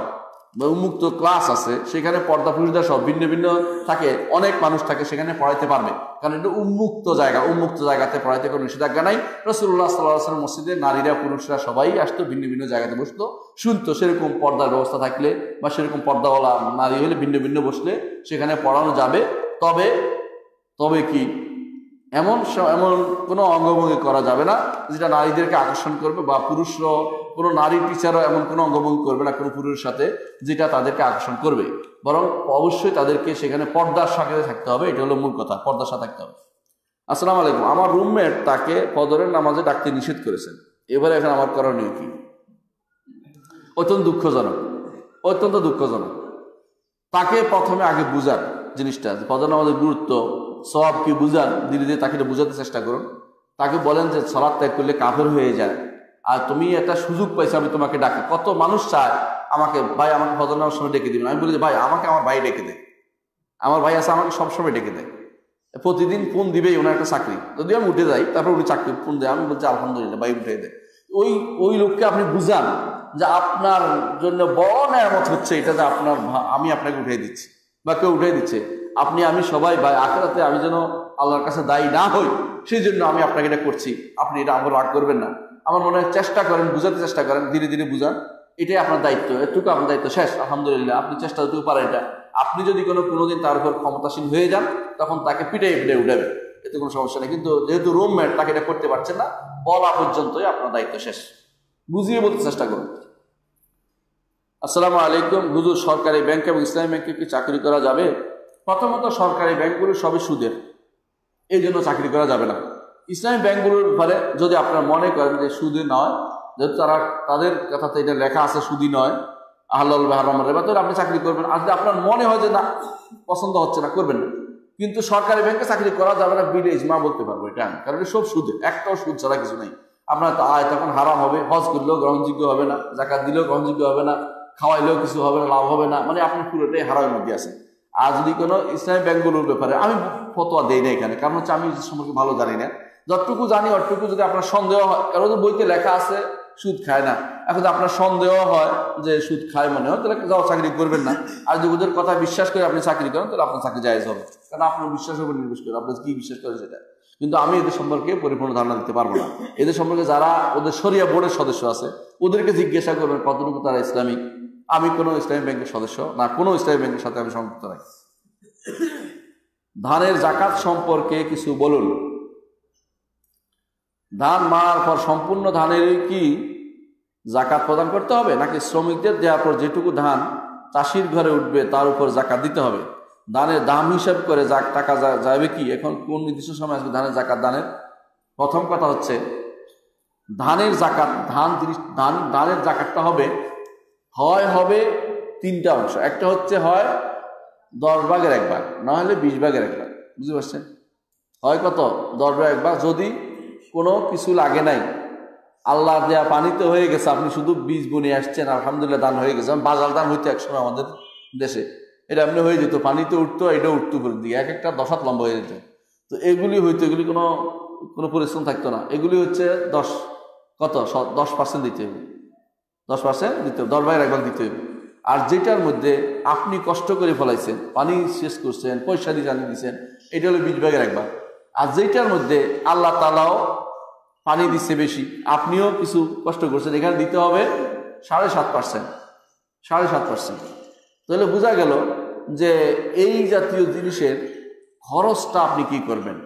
বা উন্মুক্ত ক্লাস আছে, সেখানে পর্দা পুরুষরা সব ভিন্ন ভিন্ন থাকে, অনেক মানুষ থাকে, সেখানে পড়াইতে পারবে। কারণ এটা উন্মুক্ত জায়গা, উন্মুক্ত জায়গাতে পড়াইতে কোনো নিষেধাজ্ঞা নাই। রসুল্লাহ সাল্লাহ মসজিদে নারীরা, পুরুষরা সবাই আসতো, ভিন্ন ভিন্ন জায়গাতে বসতো। শুনতো সেরকম পর্দার ব্যবস্থা থাকলে বা সেরকম পর্দাওয়ালা নারী হলে ভিন্ন ভিন্ন বসলে সেখানে পড়ানো যাবে। তবে তবে কি? এমন এমন কোনো অঙ্গভঙ্গি করা যাবে না যেটা নারীদেরকে আকর্ষণ করবে বা পুরুষরাও, কোনো নারী টিচারও এমন কোনো অঙ্গভঙ্গি করবে না, কোনো পুরুষের সাথে যেটা তাদেরকে আকর্ষণ করবে। বরং অবশ্যই তাদেরকে সেখানে পর্দার সাথে থাকতে হবে, এটা হলো মূল কথা, পর্দার সাথে থাকতে হবে। আসসালাম আলাইকুম, আমার রুমমেট তাকে ফদরের নামাজে ডাকতে নিষেধ করেছেন। এবারে এখন আমার করণীয় কি? অত্যন্ত দুঃখজনক অত্যন্ত দুঃখজনক। তাকে প্রথমে আগে বুঝান জিনিসটা ফদর নামাজের গুরুত্ব সব কি বুঝান, ধীরে ধীরে তাকে বুঝাতে চেষ্টা করুন। তাকে বলেন যে সলাদ ত্যাগ করলে কাফের হয়ে যায়। আর তুমি একটা সুযোগ পাইছো, আমি তোমাকে ডাকি। কত মানুষ চায় আমাকে, ভাই, আমাকে ফজর নামার সময় ডেকে দিবেন। আমি বলি যে, ভাই, আমাকে আমার ভাই ডেকে দেয় আমার ভাই আছে, আমাকে সবসময় ডেকে দেয় প্রতিদিন ফোন দিবেই ওনার একটা চাকরি। যদি আমি উঠে যাই, তারপর উনি চাকরি, ফোন দেয়। আমি বলছি, আলহামদুলিল্লাহ, ভাই, উঠে দেয় ওই ওই লোককে আপনি বুঝান যে আপনার জন্য বড় নেয়ামত হচ্ছে এটা যে আপনার আমি আপনাকে উঠে দিচ্ছি বা কেউ উঠে দিচ্ছে। আপনি, আমি সবাই ভাই আখেরাতে আমি যেন আল্লাহর কাছে দায়ী না হই, সেই জন্য আমি আপনাকে এটা করছি। আপনি এটা আমার রাগ করবেন না। আমার মনে হয় চেষ্টা করেন, বুঝাতে চেষ্টা করেন, ধীরে ধীরে বুঝান। এটাই আপনার দায়িত্ব এটুকু আপনার দায়িত্ব। শেষ, আলহামদুলিল্লাহ, আপনি চেষ্টা করতে পারেন এটা। আপনি যদি কোনো কোনোদিন তার উপর ক্ষমতাসীন হয়ে যান, তখন তাকে পিটাই পিটাই উঠাবে এতে কোনো সমস্যা নেই। কিন্তু যেহেতু রুমমেট তাকে এটা করতে পারছেন না, বলা পর্যন্তই আপনার দায়িত্ব শেষ। বুঝিয়ে বলতে চেষ্টা করুন। আসসালামু আলাইকুম। হুজুর, সরকারি ব্যাংক এবং ইসলামী ব্যাংকে কি চাকরি করা যাবে? প্রথমত সরকারি ব্যাংকগুলো সবই সুদের। এই জন্য চাকরি করা যাবে না। ইসলামী ব্যাংকগুলোর ব্যাপারে যদি আপনারা মনে করেন যে সুদে নয় যেহেতু তারা তাদের কথাতে এটা লেখা আছে সুদি নয়, আহ্লাল হারামের ব্যাপারে আপনি চাকরি করবেন। আর যদি আপনার মনে হয় যে না, পছন্দ হচ্ছে না, করবেন না। কিন্তু সরকারি ব্যাংকে চাকরি করা যাবে না, বিলে ইজমা বলতে পারব এটা কারণ সব সুদে, একটাও সুদ ছাড়া কিছু নেই। আপনার তো আয় তখন হারাম হবে, হজ করলেও গ্রহণযোগ্য হবে না, জাকাত দিলেও গ্রহণযোগ্য হবে না, খাওয়াইলেও কিছু হবে না, লাভ হবে না মানে আপনার পুরোটাই হারামের মধ্যে আছেন আর যদি কোনো ইসলামী ব্যাংকগুলোর ব্যাপারে, আমি ফতোয়া দেই না এখানে, কারণ হচ্ছে আমি সম্পর্কে ভালো জানি না। যতটুকু জানি, অতটুকু যদি আপনার সন্দেহ হয়, কারণ বইতে লেখা আছে, সুদ খায় না। এখন আপনার সন্দেহ হয় যে সুদ খায় মনে হয়, তাহলে যাও চাকরি করবেন না। আর যদি ওদের কথা বিশ্বাস করে আপনি চাকরি করেন, তাহলে আপনার চাকরি জায়জ হবে। কারণ আপনার বিশ্বাসের উপর নির্ভর করে আপনি কি বিশ্বাস করেন সেটা। কিন্তু আমি এদের সম্পর্কে পরিপূর্ণ ধারণা দিতে পারব না। এদের সম্পর্কে যারা ওদের সরিয়া বোর্ডের সদস্য আছে, ওদেরকে জিজ্ঞাসা করবেন কতটুকু তারা ইসলামিক। আমি কোনো ইসলামী ব্যাংকের সদস্য না, কোনো ইসলামী ব্যাংকের সাথে আমি সংযুক্ত নাই। ধানের জাকাত সম্পর্কে কিছু বলুন। ধান মারার পর সম্পূর্ণ ধানের কি জাকাত প্রদান করতে হবে, নাকি শ্রমিকদের দেওয়ার পর যেটুকু ধান চাষির ঘরে উঠবে তার উপর জাকাত দিতে হবে? ধানের দাম হিসাব করে যা টাকা যাবে কি? এখন কোন নির্দিষ্ট সময় আসবে ধানের জাকাত দানের? প্রথম কথা হচ্ছে, ধানের জাকাত, ধান জিনিস, ধান, ধানের জাকাতটা হবে হয় হবে তিনটা অংশ। একটা হচ্ছে হয় দশ ভাগের এক ভাগ, না হলে বিশ ভাগের এক ভাগ। বুঝতে পারছেন? হয় কত? দশ ভাগ এক ভাগ। যদি কোনো কিছু লাগে নাই, আল্লাহ দেয়া পানিতে হয়ে গেছে, আপনি শুধু বীজ বনে আসছেন, আলহামদুলিল্লাহ দান হয়ে গেছে। বাজার দান হইতো একসময় আমাদের দেশে। এটা এমনি হয়ে যেত, পানিতে উঠতো, এটা উঠতো করে দিয়ে এক একটা দশাত লম্বা হয়ে যেত। তো এগুলি হইতো, এগুলি কোনো কোনো পরিশ্রম থাকতো না। এগুলি হচ্ছে দশ, কত? দশ পার্সেন্ট দিতে হবে। দশ পার্সেন্ট দিতে হবে, দশ ভাগের এক ভাগ দিতে হবে। আর যেটার মধ্যে আপনি কষ্ট করে ফলাইছেন, পানি শেষ করছেন, পয়সা দিয়ে জানিয়ে দিচ্ছেন এটা হলো বিশ ভাগের এক ভাগ। আর যেটার মধ্যে আল্লাহ তালাও পানি দিচ্ছে বেশি, আপনিও কিছু কষ্ট করছেন, এখানে দিতে হবে সাড়ে সাত পার্সেন্ট, সাড়ে সাত পার্সেন্ট। তাহলে বোঝা গেল যে এই জাতীয় জিনিসের খরচটা আপনি কি করবেন?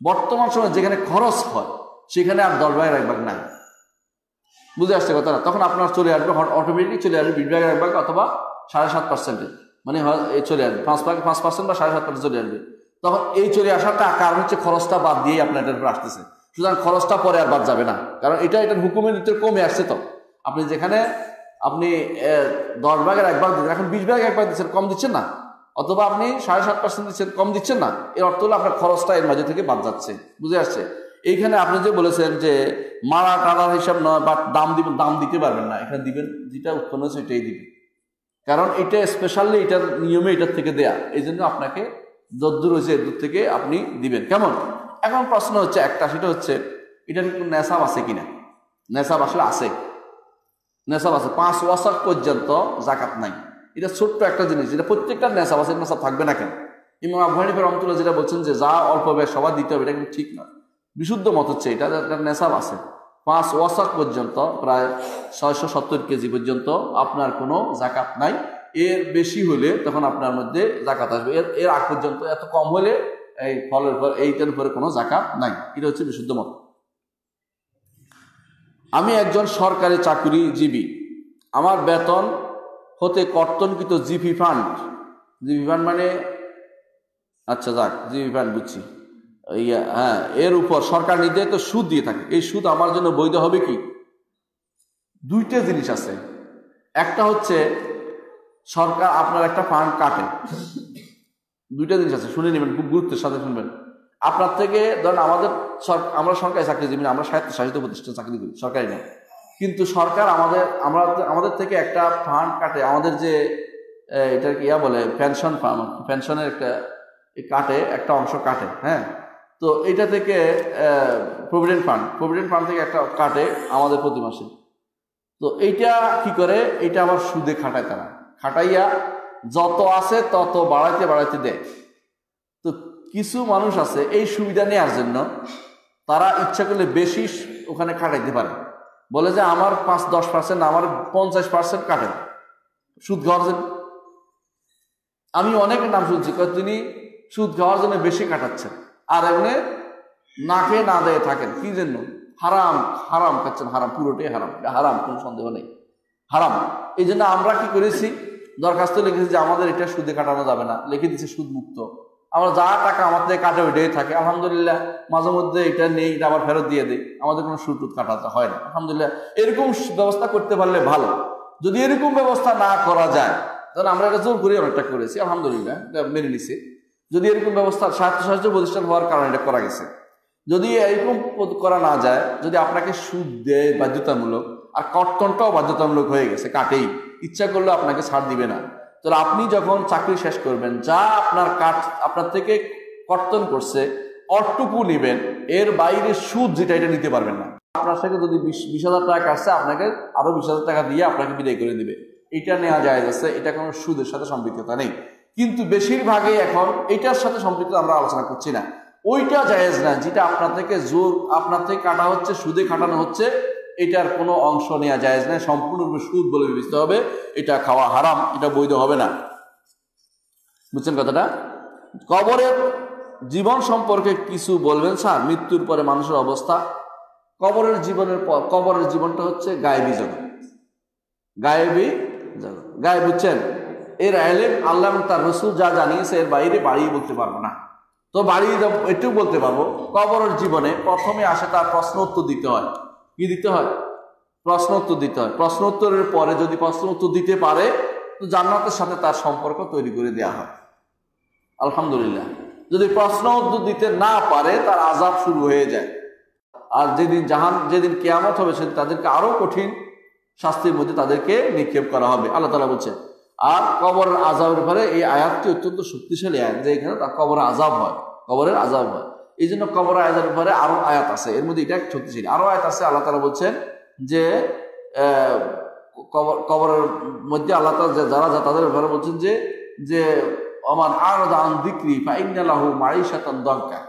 বর্তমান সময় যেখানে খরচ হয়, সেখানে আর দশ ভাগের এক ভাগ নাই। বুঝে আসছে কথাটা। তখন আপনার চলে আসবে অটোমেটিক চলে আসবে, বিশ ভাগের এক ভাগ অথবা সাড়ে সাত পার্সেন্টে মানে চলে আসবে, পাঁচ ভাগ, পাঁচ পার্সেন্ট বা সাড়ে সাত পার্সেন্ট চলে আসবে। তখন এই চলে আসাটা কারণ হচ্ছে খরচটা বাদ দিয়েই আপনার এটার উপর আসতেছে। সুতরাং খরচটা পরে আর বাদ যাবে না। কারণ এটা এটার হুকুমের ভিতরে কমে আসছে তো। আপনি যেখানে, আপনি দশ ভাগের এক ভাগ দিচ্ছেন, এখন বিশ ভাগের এক ভাগ দিচ্ছেন, কম দিচ্ছেন না। অথবা আপনি সাড়ে সাত পার্সেন্ট দিচ্ছেন, কম দিচ্ছেন না। এর অর্থ হলো আপনার খরচটা এর মাঝে থেকে বাদ যাচ্ছে। বুঝে আসছে? এইখানে আপনি যে বলেছেন যে মারা টানার হিসাব নয় বা দাম দিবেন দাম দিতে পারবেন না। এখানে দিবেন, যেটা উৎপন্ন হয়েছে এটাই দিবেন। কারণ এটা স্পেশালি এটার নিয়মে এটার থেকে দেয়া। এই জন্য আপনাকে যদ্দূর হয়েছে দূর থেকে আপনি দিবেন। কেমন? এখন প্রশ্ন হচ্ছে একটা, সেটা হচ্ছে, এটার নেশাব আছে কিনা? নেশাব আসলে আছে। নেশাব আছে। পাঁচ ওয়াসাক পর্যন্ত জাকাত নাই। এটা ছোট্ট একটা জিনিস। যেটা প্রত্যেকটা নেশাব আছে, নেশাব থাকবে না কেন? ইমাম আবু হানিফা রহমতুল্লাহ যেটা বলছেন যে যা অল্প ব্যয় সবার দিতে হবে, এটা কিন্তু ঠিক না বিশুদ্ধ মত হচ্ছে এটা একটা নেশাব আছে। পাঁচ ওয়াসাক পর্যন্ত, প্রায় ছয়শো সত্তর কেজি পর্যন্ত আপনার কোনো জাকাত নাই। এর বেশি হলে তখন আপনার মধ্যে জাকাত আসবে। এর এর আগ পর্যন্ত এত কম হলে এই ফলের পর এইটার উপরে কোনো জাকাত নাই। এটা হচ্ছে বিশুদ্ধ মত। আমি একজন সরকারি চাকরিজীবী। আমার বেতন হতে কর্তনকৃত জিপি ফান্ড। জিপি ফান্ড মানে আচ্ছা যাক, জিপি ফান্ড বুঝছি। হ্যাঁ এর উপর সরকার নির্ধারিত সুদ দিয়ে থাকে। এই সুদ আমার জন্য বৈধ হবে কি? দুইটা জিনিস আছে। একটা হচ্ছে সরকার আপনার একটা ফান্ড কাটে। দুইটা জিনিস আছে শুনে নেবেন খুব গুরুত্বের সাথে শুনবেন। আপনার থেকে ধরেন আমাদের আমরা সরকারি চাকরিজীবী আমরা স্বায়ত্তশাসিত প্রতিষ্ঠান চাকরি করি সরকারি না। কিন্তু সরকার আমাদের আমরা আমাদের থেকে একটা ফান্ড কাটে আমাদের যে এ, এটার কি ইয়া বলে পেনশন ফান্ড পেনশনের একটা কাটে একটা অংশ কাটে হ্যাঁ? তো এটা থেকে প্রভিডেন্ট ফান্ড প্রভিডেন্ট ফান্ড থেকে একটা কাটে আমাদের প্রতি মাসে। তো এইটা কি করে? এটা আবার সুদে খাটায় তারা। খাটাইয়া যত আছে তত বাড়াইতে বাড়াইতে দেয়। তো কিছু মানুষ আছে এই সুবিধা নেওয়ার জন্য তারা ইচ্ছা করলে বেশি ওখানে খাটাইতে পারে। বলে যে আমার পাঁচ দশ পার্সেন্ট আমার পঞ্চাশ পার্সেন্ট কাটে। সুদ খাওয়ার জন্য। আমি অনেকের নাম শুনছি তিনি সুদ খাওয়ার জন্য বেশি কাটাচ্ছেন আর এমনি নাকে না দেয় থাকেন। কি জন্য? হারাম হারাম খাচ্ছেন, হারাম। পুরোটাই হারাম। হারাম, কোনো সন্দেহ নেই। হারাম। এই জন্য আমরা কি করেছি? দরখাস্ত লিখেছি যে আমাদের এটা সুদে কাটানো যাবে না। লিখে দিচ্ছি সুদ মুক্ত আমরা যা টাকা আমাদের কাটে ওইটাই থাকে। আলহামদুলিল্লাহ, মাঝে মধ্যে এটা নেই, এটা আবার ফেরত দিয়ে দিই। আমাদের কোনো সুদ টুদ কাটাতে হয় না। আলহামদুলিল্লাহ, এরকম ব্যবস্থা করতে পারলে ভালো। যদি এরকম ব্যবস্থা না করা যায়, তাহলে আমরা এটা জোর করে অনেকটা করেছি। আলহামদুলিল্লাহ মেনে নিছি। যদি এরকম ব্যবস্থা সাহায্য প্রতিষ্ঠান হওয়ার কারণে এটা করা গেছে। যদি এরকম করা না যায়, যদি আপনাকে সুদ দেয় বাধ্যতামূলক, আর কর্তনটাও বাধ্যতামূলক হয়ে গেছে, কাটেই, ইচ্ছা করলে আপনাকে ছাড় দিবে না। তাহলে আপনি যখন চাকরি শেষ করবেন, যা আপনার কাট আপনার থেকে কর্তন করছে, অটুকু নেবেন, এর বাইরে সুদ যেটা, এটা নিতে পারবেন না। আপনার সাথে যদি বিশ হাজার টাকা কাটছে, আপনাকে আরও বিশ হাজার টাকা দিয়ে আপনাকে বিদায় করে দিবে। এটা নেওয়া যায় যাচ্ছে এটা কোনো সুদের সাথে সম্পৃক্ততা নেই। কিন্তু বেশিরভাগই এখন এটার সাথে সম্পৃক্ত আমরা আলোচনা করছি না। ওইটা জায়েজ না, যেটা আপনার থেকে জোর, আপনার থেকে কাটা হচ্ছে, সুদে কাটানো হচ্ছে, এটার কোনো অংশ নেওয়া জায়েজ না, সম্পূর্ণরূপে সুদ বলে বিবেচিত হবে, এটা খাওয়া হারাম, এটা বৈধ হবে না। বুঝছেন কথাটা? কবরের জীবন সম্পর্কে কিছু বলবেন, স্যার? মৃত্যুর পরে মানুষের অবস্থা? কবরের জীবনের পর, কবরের জীবনটা হচ্ছে গায়েবী জগৎ। গায়েবী জগৎ। গায়ে বুঝছেন এর আইলেম আল্লাহ তার রসুল যা জানিয়েছে, এর বাইরে বাড়িয়ে বলতে পারব না। তো বাড়িয়ে এটুকু বলতে পারব, কবরের জীবনে প্রথমে আসে তার প্রশ্ন উত্তর দিতে হয়। কি দিতে হয়? প্রশ্ন উত্তর দিতে হয়। প্রশ্ন উত্তরের পরে যদি প্রশ্ন উত্তর দিতে পারে, তো জান্নাতের সাথে তার সম্পর্ক তৈরি করে দেওয়া হয়। আলহামদুলিল্লাহ। যদি প্রশ্ন উত্তর দিতে না পারে, তার আজাব শুরু হয়ে যায়। আর যেদিন জাহান, যেদিন কেয়ামত হবে, সেদিন তাদেরকে আরও কঠিন শাস্তির মধ্যে তাদেরকে নিক্ষেপ করা হবে। আল্লাহ তালা বলছে আর কবরের আজাবের ব্যাপারে এই আয়াতটি অত্যন্ত শক্তিশালী আয়াত, যে এখানে তার কবরের আজাব হয়, কবরের আজাব হয়। এই জন্য কবর আয়াতের উপরে আরও আয়াত আছে। এর মধ্যে এটা শক্তিশালী। আরও আয়াত আছে, আল্লাহ তালা বলছেন যে কবর, কবরের মধ্যে আল্লাহ তাআলা যে- যারা যা তাদের ব্যাপারে বলছেন যে যে আমার আর দান দিক্রি বা ইন্নালাহু মারি মাইশাতান দঙ্কা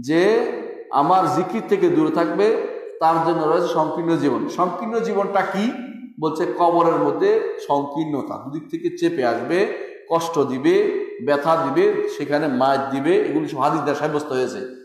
যে আমার জিকির থেকে দূরে থাকবে, তার জন্য রয়েছে সংকীর্ণ জীবন। সংকীর্ণ জীবনটা কি? বলছে কবরের মধ্যে সংকীর্ণতা, দুদিক থেকে চেপে আসবে, কষ্ট দিবে, ব্যথা দিবে, সেখানে মাছ দিবে, এগুলি সব হাদিস দ্বারা সাব্যস্ত হয়েছে।